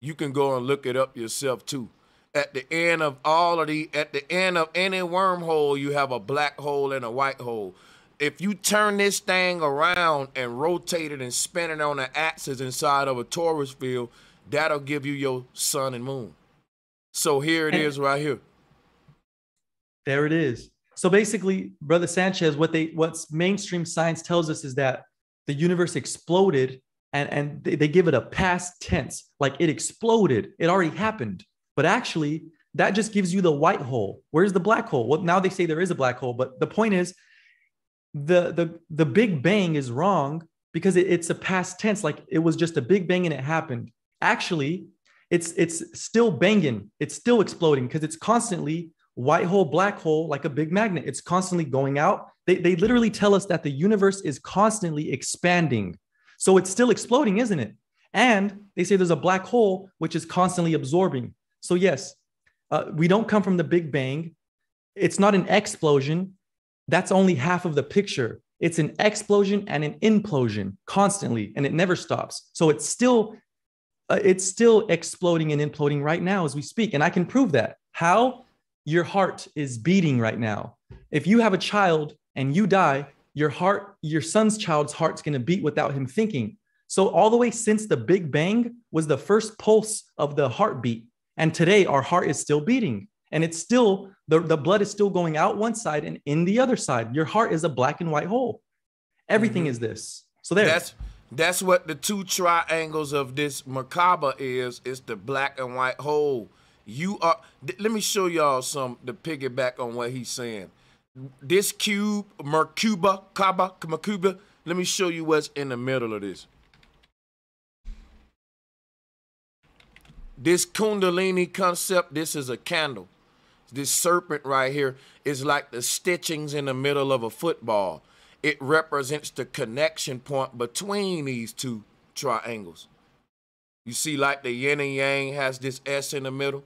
You can go and look it up yourself too. At the end of all of the at the end of any wormhole, you have a black hole and a white hole. If you turn this thing around and rotate it and spin it on the axis inside of a torus field, that'll give you your sun and moon. So here it is right here. There it is. So basically, Brother Sanchez, what they what's mainstream science tells us is that the universe exploded and, and they, they give it a past tense, like it exploded. It already happened. But actually, that just gives you the white hole. Where's the black hole? Well, now they say there is a black hole, but the point is the the the big bang is wrong because it, it's a past tense, like it was just a big bang and it happened. Actually, it's it's still banging, it's still exploding because it's constantly white hole, black hole, like a big magnet. It's constantly going out. They, they literally tell us that the universe is constantly expanding. So it's still exploding, isn't it? And they say there's a black hole, which is constantly absorbing. So, yes, uh, we don't come from the Big Bang. It's not an explosion. That's only half of the picture. It's an explosion and an implosion constantly, and it never stops. So it's still, uh, it's still exploding and imploding right now as we speak, and I can prove that. How? your heart is beating right now. If you have a child and you die, your heart, your son's child's heart's going to beat without him thinking. So all the way since the Big Bang was the first pulse of the heartbeat. And today our heart is still beating. And it's still the, the blood is still going out one side and in the other side. Your heart is a black and white hole. Everything mm-hmm. is this. So there. That's that's what the two triangles of this Merkaba is, is the black and white hole. You are. Let me show y'all some to piggyback on what he's saying. This cube, Merkaba, Kaba, Merkaba. Let me show you what's in the middle of this. This Kundalini concept. This is a candle. This serpent right here is like the stitchings in the middle of a football. It represents the connection point between these two triangles. You see, like the yin and yang has this S in the middle.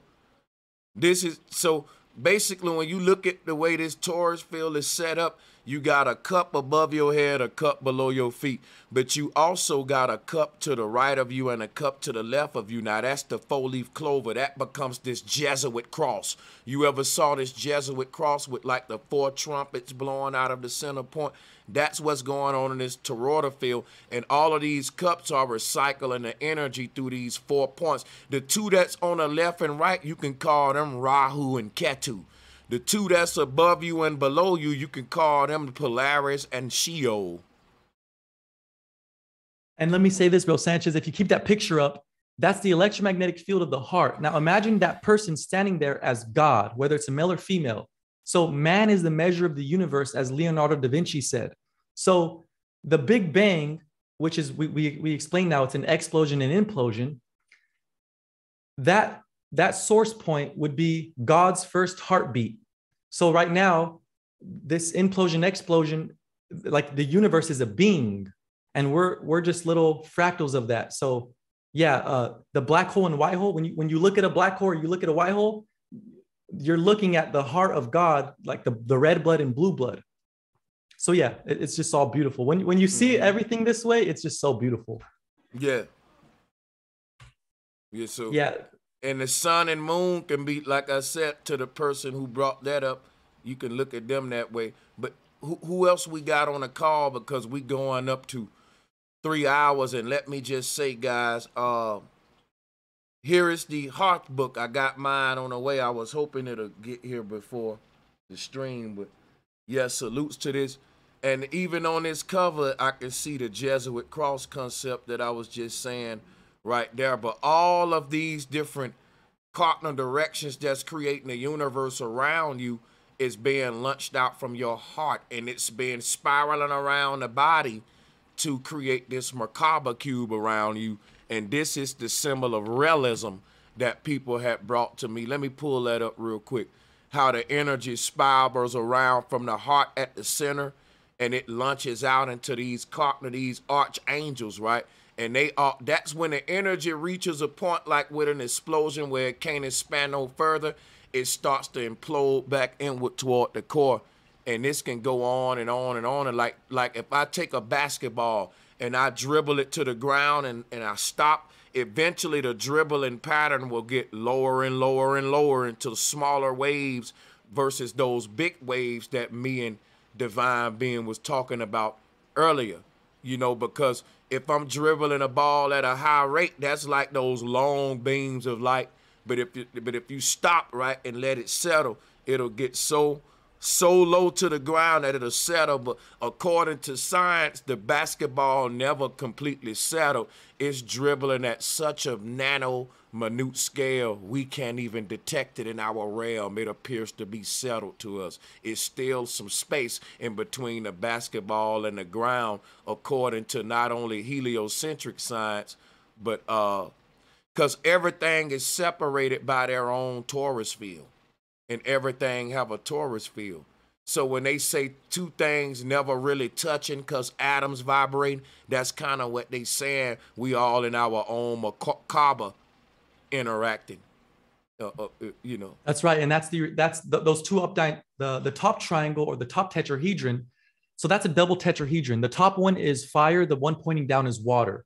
This is so basically when you look at the way this torus field is set up, you got a cup above your head, a cup below your feet, but you also got a cup to the right of you and a cup to the left of you. Now that's the four-leaf clover. That becomes this Jesuit cross. You ever saw this Jesuit cross with like the four trumpets blowing out of the center point? That's what's going on in this toroidal field. And all of these cups are recycling the energy through these four points. The two that's on the left and right, you can call them Rahu and Ketu. The two that's above you and below you, you can call them Polaris and Sheol. And let me say this, Bill Sanchez, if you keep that picture up, that's the electromagnetic field of the heart. Now imagine that person standing there as God, whether it's a male or female. So man is the measure of the universe, as Leonardo da Vinci said. So the Big Bang, which is we, we, we explain now, it's an explosion and implosion. That that source point would be God's first heartbeat. So right now, this implosion explosion, like the universe is a being, and we're we're just little fractals of that. So yeah, uh, the black hole and white hole. When you when you look at a black hole, or you look at a white hole, you're looking at the heart of God, like the, the red blood and blue blood. So yeah, it, it's just all beautiful. When when you see mm-hmm. everything this way, it's just so beautiful. Yeah. Yeah. So yeah. And the sun and moon can be, like I said, to the person who brought that up. You can look at them that way. But who, who else we got on the call? Because we going up to three hours. And let me just say, guys, uh, here is the Hearth book. I got mine on the way. I was hoping it'll get here before the stream, but yeah, salutes to this. And even on this cover, I can see the Jesuit cross concept that I was just saying right there. But all of these different cardinal directions that's creating the universe around you is being launched out from your heart and it's been spiraling around the body to create this Merkaba cube around you and this is the symbol of realism that people had brought to me. Let me pull that up real quick. How the energy spirals around from the heart at the center and it launches out into these cardinal, these archangels, right? And they are that's when the energy reaches a point like with an explosion where it can't expand no further. It starts to implode back inward toward the core. And this can go on and on and on. And like like if I take a basketball and I dribble it to the ground and, and I stop, eventually the dribbling pattern will get lower and lower and lower into smaller waves versus those big waves that me and Divine Being was talking about earlier. You know, because if I'm dribbling a ball at a high rate, that's like those long beams of light. But if you, but if you stop right and let it settle, it'll get so so low to the ground that it'll settle. But according to science, the basketball never completely settled. It's dribbling at such a nano minute scale, we can't even detect it in our realm. It appears to be settled to us. It's still some space in between the basketball and the ground, according to not only heliocentric science, but uh, because everything is separated by their own torus field, and everything have a torus field. So when they say two things never really touching because atoms vibrating, that's kind of what they saying. We all in our own Merkaba interacting. Uh, uh, uh, you know. That's right, and that's the that's the, those two up the the top triangle or the top tetrahedron. So that's a double tetrahedron. The top one is fire. The one pointing down is water,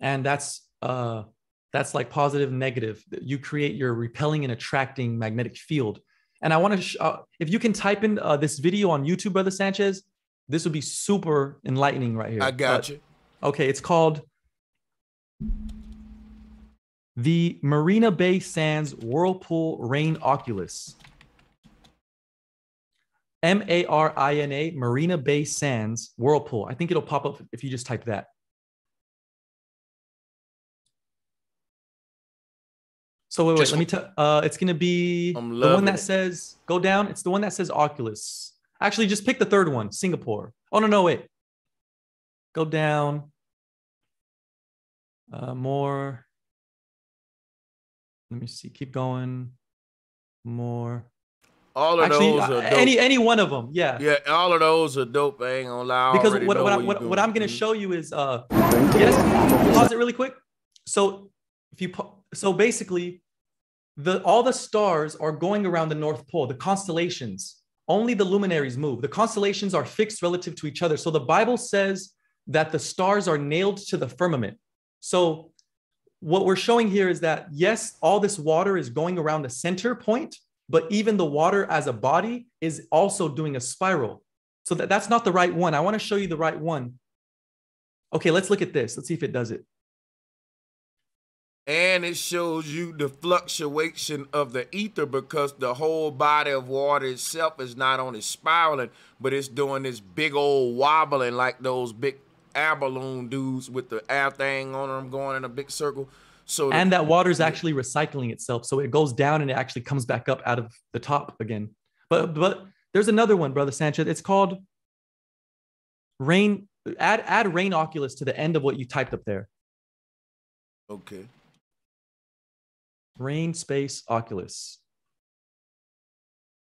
and that's uh that's like positive negative. You create your repelling and attracting magnetic field. And I want to, sh- uh, if you can type in uh, this video on YouTube, Brother Sanchez, this would be super enlightening right here. I got uh, you. Okay, it's called the Marina Bay Sands Whirlpool Rain Oculus. M A R I N A, Marina Bay Sands Whirlpool. I think it'll pop up if you just type that. So wait, wait, just, let me tell. Uh, it's gonna be the one that it. says go down. It's the one that says Oculus. Actually, just pick the third one, Singapore. Oh no, no, wait. Go down. Uh, more. Let me see. Keep going. More. All of Actually, those are uh, dope. any any one of them, yeah. Yeah, all of those are dope. I ain't gonna lie. because what what, I, what, what, I'm gonna show you is uh yes, pause it really quick. So if you so basically the all the stars are going around the North Pole, the constellations. Only the luminaries move. The constellations are fixed relative to each other. So the Bible says that the stars are nailed to the firmament. So what we're showing here is that yes, all this water is going around the center point, but even the water as a body is also doing a spiral. So that, that's not the right one. I want to show you the right one. Okay, let's look at this. Let's see if it does it. And it shows you the fluctuation of the ether because the whole body of water itself is not only spiraling, but it's doing this big old wobbling like those big air balloon dudes with the air thing on them going in a big circle. So and the, that water is actually recycling itself, so it goes down and it actually comes back up out of the top again. But but there's another one, brother Sanchez. It's called rain. Add add rain oculus to the end of what you typed up there. Okay. Rain space oculus.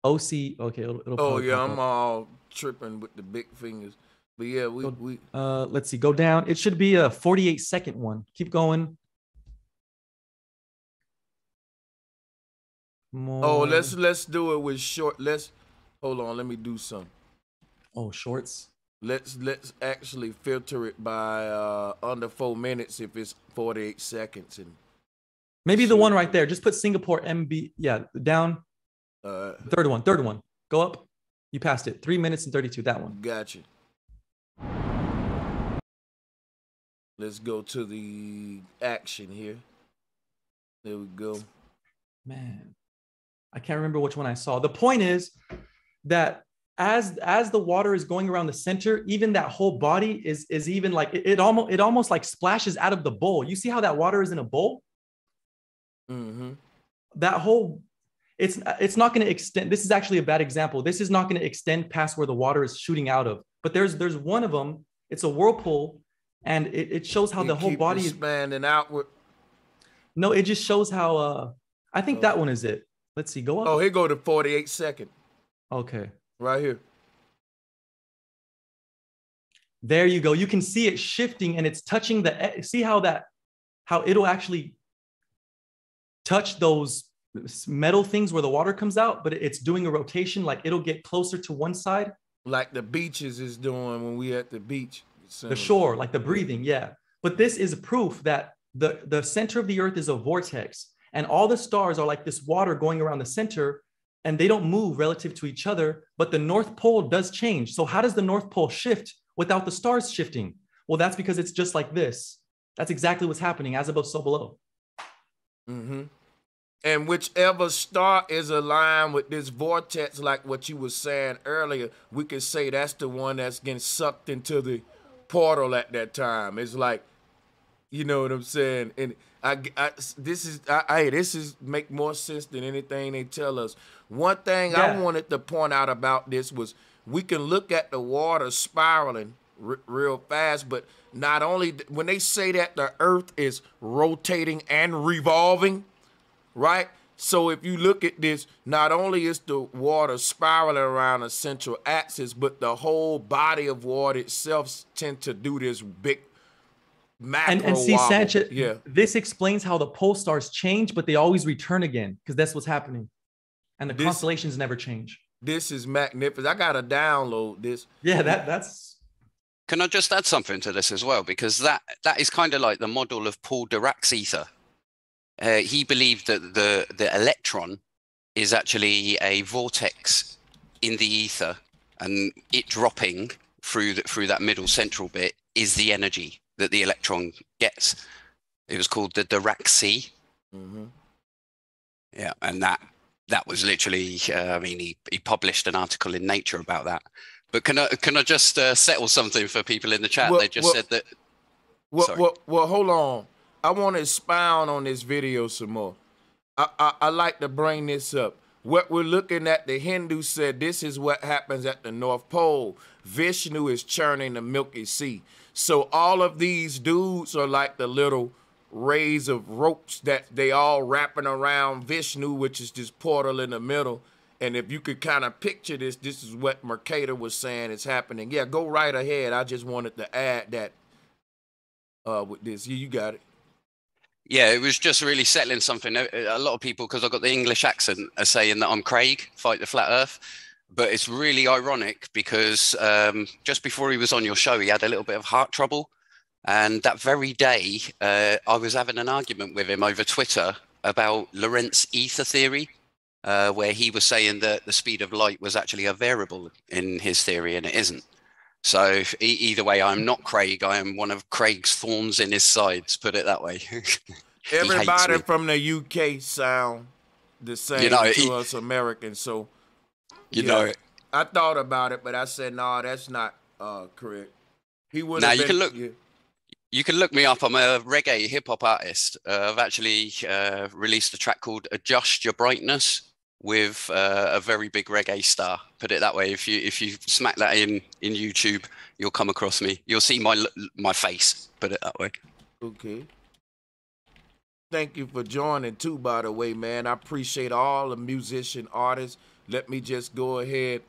OC. Okay. It'll, it'll oh yeah, I'm all tripping with the big fingers. But yeah, we, go, we uh let's see, go down. It should be a 48 second one. Keep going. More. Oh, let's let's do it with short. Let's hold on. Let me do some. Oh, shorts. Let's let's actually filter it by uh under four minutes if it's 48 seconds and maybe the one right there. Just put Singapore MB. Yeah, down. Uh, third one. Third one. Go up. You passed it. Three minutes and 32. That one. Gotcha. Let's go to the action here. There we go. Man, I can't remember which one I saw. The point is that as as the water is going around the center, even that whole body is is even like it, it almost it almost like splashes out of the bowl. You see how that water is in a bowl? Mm-hmm. That whole it's it's not going to extend. This is actually a bad example. This is not going to extend past where the water is shooting out of. But there's there's one of them. It's a whirlpool and it, it shows how the whole body is expanding outward. No, it just shows how. uh I think oh. that one is it. Let's see. Go up. Oh, here go to 48 second. Okay. Right here. There you go. You can see it shifting and it's touching the. See how that, how it'll actually touch those metal things where the water comes out, but it's doing a rotation. Like it'll get closer to one side. Like the beaches is doing when we at the beach the shore, like the breathing, yeah. But this is proof that the, the center of the earth is a vortex, and all the stars are like this water going around the center, and they don't move relative to each other, but the North Pole does change. So, how does the North Pole shift without the stars shifting? Well, that's because it's just like this. That's exactly what's happening as above, so below. Mm-hmm. And whichever star is aligned with this vortex, like what you were saying earlier, we could say that's the one that's getting sucked into the portal at that time. It's like, you know what I'm saying? And I, I this is, I, I, this is make more sense than anything they tell us. One thing yeah. I wanted to point out about this was we can look at the water spiraling real fast, but not only when they say that the Earth is rotating and revolving, right? So if you look at this, not only is the water spiraling around a central axis, but the whole body of water itself tend to do this big macro and, and see wobble. Sanchez, yeah. This explains how the pole stars change, but they always return again because that's what's happening, and the this, constellations never change. This is magnificent. I gotta download this. Yeah, that that's. Can I just add something to this as well? Because that that is kind of like the model of Paul Dirac's ether uh, he believed that the the electron is actually a vortex in the ether, and it dropping through the, through that middle central bit is the energy that the electron gets. It was called the Dirac sea. Mm-hmm. Yeah, and that that was literally. Uh, I mean, he he published an article in Nature about that. But can I can I just uh, settle something for people in the chat? Well, they just well, said that. Well, well, well, hold on. I want to expound on this video some more. I, I, I like to bring this up. What we're looking at, the Hindu said this is what happens at the North Pole. Vishnu is churning the Milky Sea. So all of these dudes are like the little rays of ropes that they all wrapping around Vishnu, which is this portal in the middle. And if you could kind of picture this, this is what Mercator was saying is happening. Yeah, go right ahead. I just wanted to add that uh, with this. You got it. Yeah, it was just really settling something. A lot of people, because I've got the English accent, are saying that I'm Craig, fight the flat Earth. But it's really ironic because um, just before he was on your show, he had a little bit of heart trouble. And that very day, uh, I was having an argument with him over Twitter about Lorentz ether theory, uh, where he was saying that the speed of light was actually a variable in his theory, and it isn't. So either way, I'm not Craig. I am one of Craig's thorns in his sides. Put it that way. Everybody from the UK sound the same you know, to he, us Americans. So you yeah, know, I thought about it, but I said, no, nah, that's not uh, correct. He would. Now you can look. Yeah. You can look me up. I'm a reggae hip hop artist. Uh, I've actually uh, released a track called "Adjust Your Brightness." With uh, a very big reggae star. Put it that way. If you if you smack that in in YouTube, you'll come across me. You'll see my my face. Put it that way. Okay. Thank you for joining too. By the way, man, I appreciate all the musician artists. Let me just go ahead.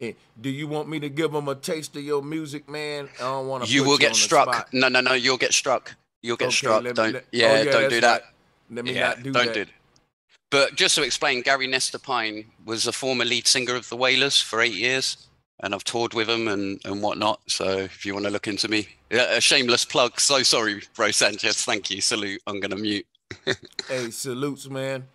And do you want me to give them a taste of your music, man? I don't want to. You will get struck. No, no, no. You'll get struck. You'll get okay, struck. Don't. Yeah, oh, yeah, don't do that. Right. Let me yeah, not do don't that. Do but just to explain, Gary Nesta Pine was a former lead singer of the Wailers for eight years, and I've toured with him and, and whatnot. So if you want to look into me, a shameless plug. So sorry, Bro Sanchez. Thank you. Salute. I'm gonna mute. hey, salutes, man.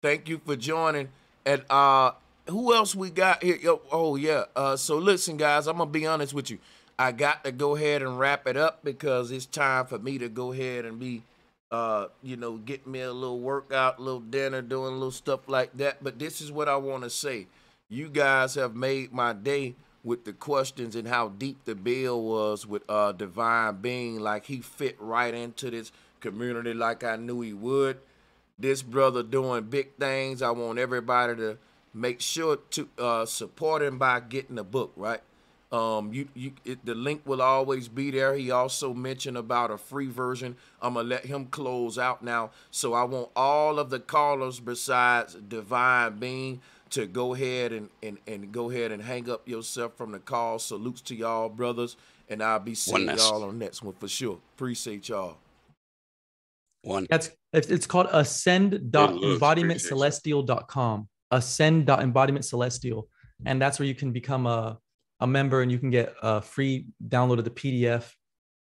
Thank you for joining. And uh, who else we got here? Oh yeah. Uh, so listen, guys, I'm gonna be honest with you. I got to go ahead and wrap it up because it's time for me to go ahead and be uh, you know, get me a little workout, little dinner, doing a little stuff like that. But this is what I want to say. You guys have made my day with the questions and how deep the bill was with uh divine being like he fit right into this community like I knew he would. This brother doing big things. I want everybody to make sure to uh support him by getting the book, right? Um, you, you, it, the link will always be there. He also mentioned about a free version. I'm gonna let him close out now. So I want all of the callers besides Divine Being to go ahead and, and, and go ahead and hang up yourself from the call. Salutes to y'all, brothers, and I'll be seeing y'all on next one for sure. Appreciate y'all. One. That's it's called ascend.embodimentcelestial.com. Ascend.embodimentcelestial. And that's where you can become a a member and you can get a free download of the PDF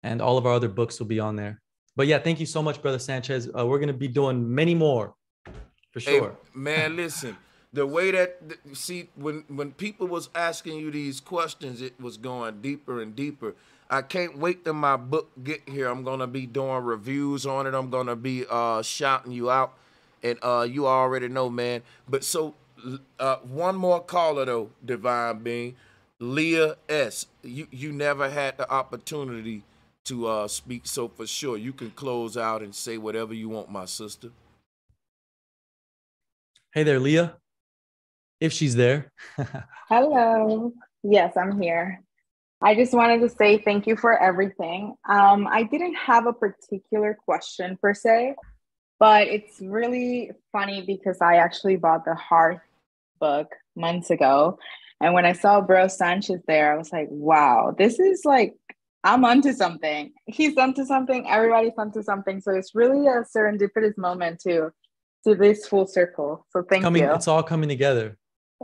and all of our other books will be on there. But yeah, thank you so much, Brother Sanchez. Uh, we're going to be doing many more for sure. Hey, man, listen, the way that, see, when, when people was asking you these questions, it was going deeper and deeper. I can't wait till my book get here. I'm going to be doing reviews on it. I'm going to be uh, shouting you out. and uh, you already know, man. But so uh, one more caller though, Divine Being, Leah S. You you never had the opportunity to uh, speak, so for sure you can close out and say whatever you want, my sister. Hey there, Leah. If she's there. Hello. Yes, I'm here. I just wanted to say thank you for everything. Um, I didn't have a particular question per se, but it's really funny because I actually bought the Hearth book months ago. And when I saw Bro Sanchez there, I was like, wow, this is like, I'm onto something. He's onto something. Everybody's onto something. So it's really a serendipitous moment to to this full circle. So thank coming, you. It's all coming together.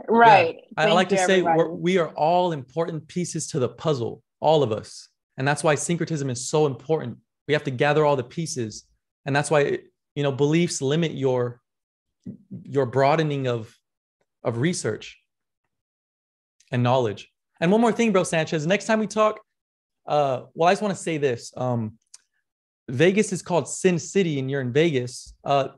Right. Yeah. I like to say we're, we are all important pieces to the puzzle, all of us. And that's why syncretism is so important. We have to gather all the pieces. And that's why, you know, beliefs limit your your broadening of of research and knowledge. And one more thing, bro, Sanchez. Next time we talk, uh, well, I just want to say this. Um, Vegas is called Sin City, and you're in Vegas. Uh,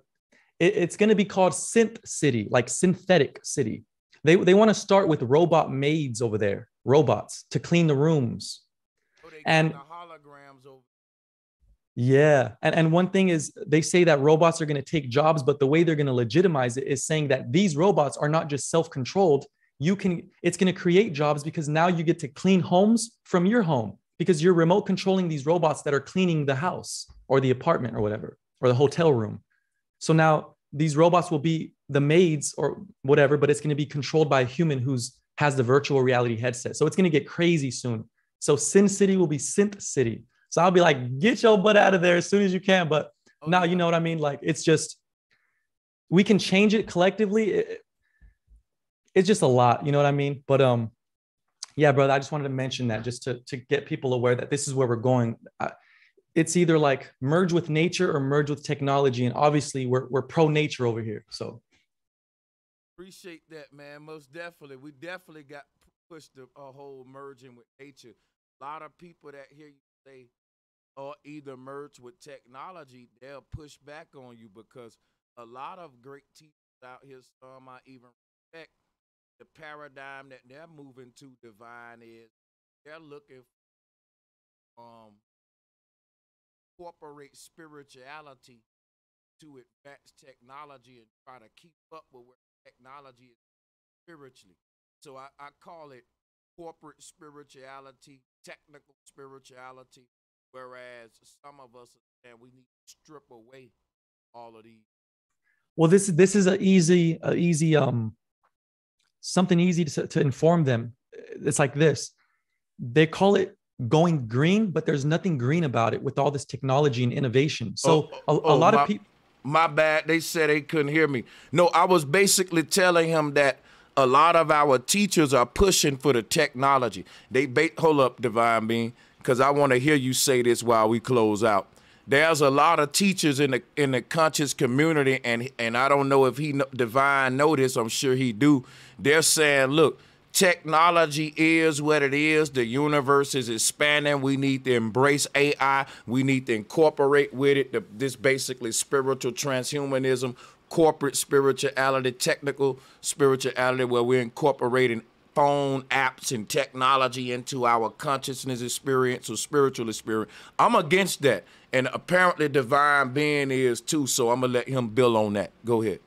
it, it's going to be called Synth City, like synthetic city. They, they want to start with robot maids over there, robots to clean the rooms. Oh, and yeah. And, and one thing is, they say that robots are going to take jobs, but the way they're going to legitimize it is saying that these robots are not just self controlled. You can, it's going to create jobs because now you get to clean homes from your home because you're remote controlling these robots that are cleaning the house or the apartment or whatever, or the hotel room. So now these robots will be the maids or whatever, but it's going to be controlled by a human who's has the virtual reality headset. So it's going to get crazy soon. So Sin City will be Synth City. So I'll be like, get your butt out of there as soon as you can. But oh, now you know what I mean? Like it's just we can change it collectively. It, it's just a lot, you know what I mean? But um, yeah, brother, I just wanted to mention that just to to get people aware that this is where we're going. I, it's either like merge with nature or merge with technology, and obviously we're we're pro nature over here. So appreciate that, man. Most definitely, we definitely got pushed a whole merging with nature. A lot of people that hear you say or either merge with technology, they'll push back on you because a lot of great teachers out here, some I even respect the paradigm that they're moving to divine is they're looking for, um spirituality to advance technology and try to keep up with where technology is spiritually. So I, I call it corporate spirituality, technical spirituality, whereas some of us and we need to strip away all of these. Well, this is this is an easy, a easy um something easy to, to inform them. It's like this. They call it going green, but there's nothing green about it with all this technology and innovation. So oh, a, a oh, lot my, of people. My bad. They said they couldn't hear me. No, I was basically telling him that a lot of our teachers are pushing for the technology. They bait. Hold up, Divine Being, because I want to hear you say this while we close out. There's a lot of teachers in the in the conscious community, and and I don't know if he Divine notice. I'm sure he do. They're saying, look Technology is what it is. The universe is expanding. We need to embrace AI. We need to incorporate with it the, this basically spiritual transhumanism, corporate spirituality, technical spirituality, where we're incorporating phone apps and technology into our consciousness experience or spiritual experience. I'm against that. And apparently divine being is too. So I'm gonna let him build on that. Go ahead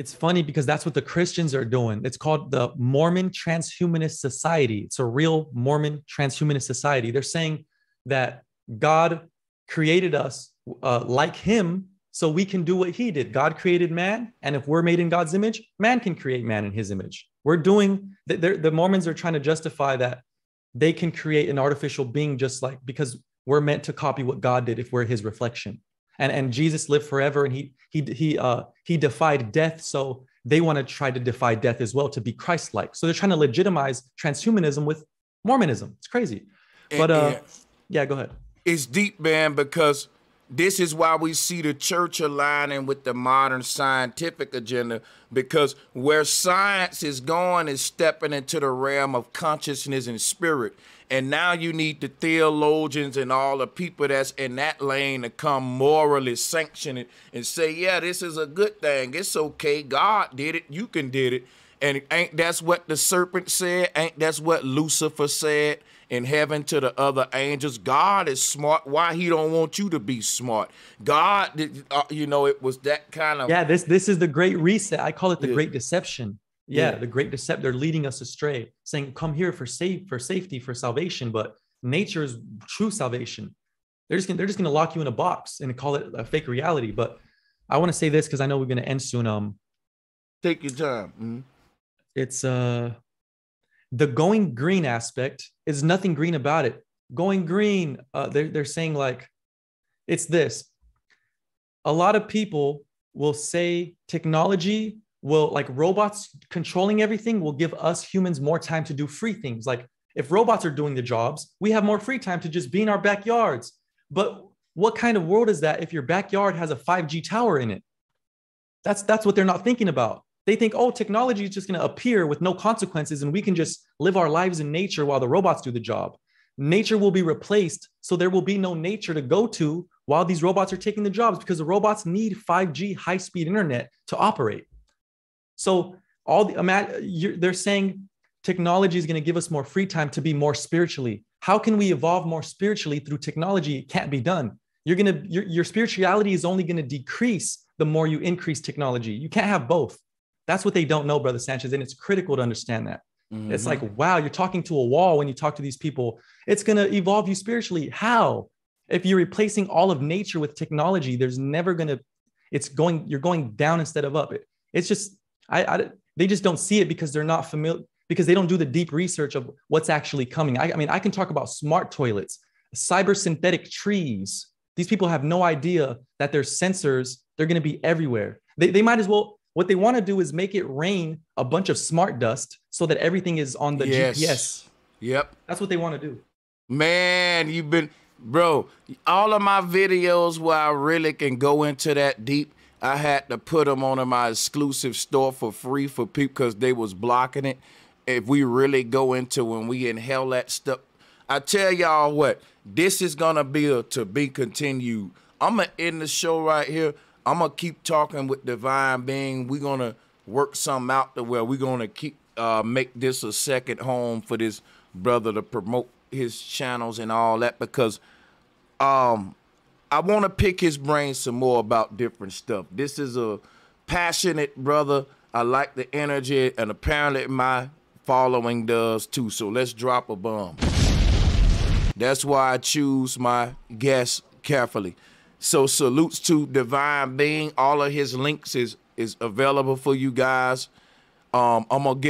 it's funny because that's what the Christians are doing. It's called the Mormon Transhumanist Society. It's a real Mormon transhumanist society. They're saying that God created us uh, like Him so we can do what He did. God created man, and if we're made in God's image, man can create man in His image. We're doing the Mormons are trying to justify that they can create an artificial being just like because we're meant to copy what God did if we're His reflection and and Jesus lived forever and he he he uh he defied death so they want to try to defy death as well to be Christ-like. So they're trying to legitimize transhumanism with Mormonism. It's crazy. But uh yeah, go ahead. It's deep, man, because this is why we see the church aligning with the modern scientific agenda because where science is going is stepping into the realm of consciousness and spirit. And now you need the theologians and all the people that's in that lane to come morally sanction it and say, yeah, this is a good thing. It's okay. God did it. You can did it. And ain't that's what the serpent said? Ain't that's what Lucifer said? in heaven to the other angels. God is smart. Why he don't want you to be smart? God, uh, you know, it was that kind of yeah. This this is the great reset. I call it the yeah. great deception. Yeah, yeah, the great deception. They're leading us astray, saying, "Come here for safe, for safety, for salvation." But nature is true salvation. They're just gonna, they're just going to lock you in a box and call it a fake reality. But I want to say this because I know we're going to end soon. Um, take your time. Mm-hmm. It's uh the going green aspect is nothing green about it. Going green, uh, they're, they're saying like, it's this. A lot of people will say technology will, like robots controlling everything, will give us humans more time to do free things. Like if robots are doing the jobs, we have more free time to just be in our backyards. But what kind of world is that if your backyard has a 5G tower in it? That's that's what they're not thinking about. They think, oh, technology is just going to appear with no consequences and we can just live our lives in nature while the robots do the job. Nature will be replaced. So there will be no nature to go to while these robots are taking the jobs because the robots need 5G high speed internet to operate. So all the, they're saying technology is going to give us more free time to be more spiritually. How can we evolve more spiritually through technology? It can't be done. You're going to, your, your spirituality is only going to decrease the more you increase technology. You can't have both. That's what they don't know, Brother Sanchez. And it's critical to understand that. Mm-hmm. It's like, wow, you're talking to a wall when you talk to these people. It's going to evolve you spiritually. How? If you're replacing all of nature with technology, there's never going to, it's going, you're going down instead of up. It, it's just, I, I, they just don't see it because they're not familiar, because they don't do the deep research of what's actually coming. I, I mean, I can talk about smart toilets, cyber synthetic trees. These people have no idea that their sensors, they're going to be everywhere. They, they might as well, what they want to do is make it rain a bunch of smart dust so that everything is on the yes. GPS. Yep. That's what they want to do. Man, you've been, bro, all of my videos where I really can go into that deep, I had to put them on my exclusive store for free for people because they was blocking it. If we really go into when we inhale that stuff, I tell y'all what, this is gonna be a to be continued. I'm gonna end the show right here. I'm gonna keep talking with divine being. We're gonna work something out to where we're gonna keep uh, make this a second home for this brother to promote his channels and all that because um I want to pick his brain some more about different stuff. This is a passionate brother. I like the energy, and apparently my following does too. So let's drop a bomb. That's why I choose my guests carefully. So salutes to Divine Being. All of his links is is available for you guys. Um, I'm gonna get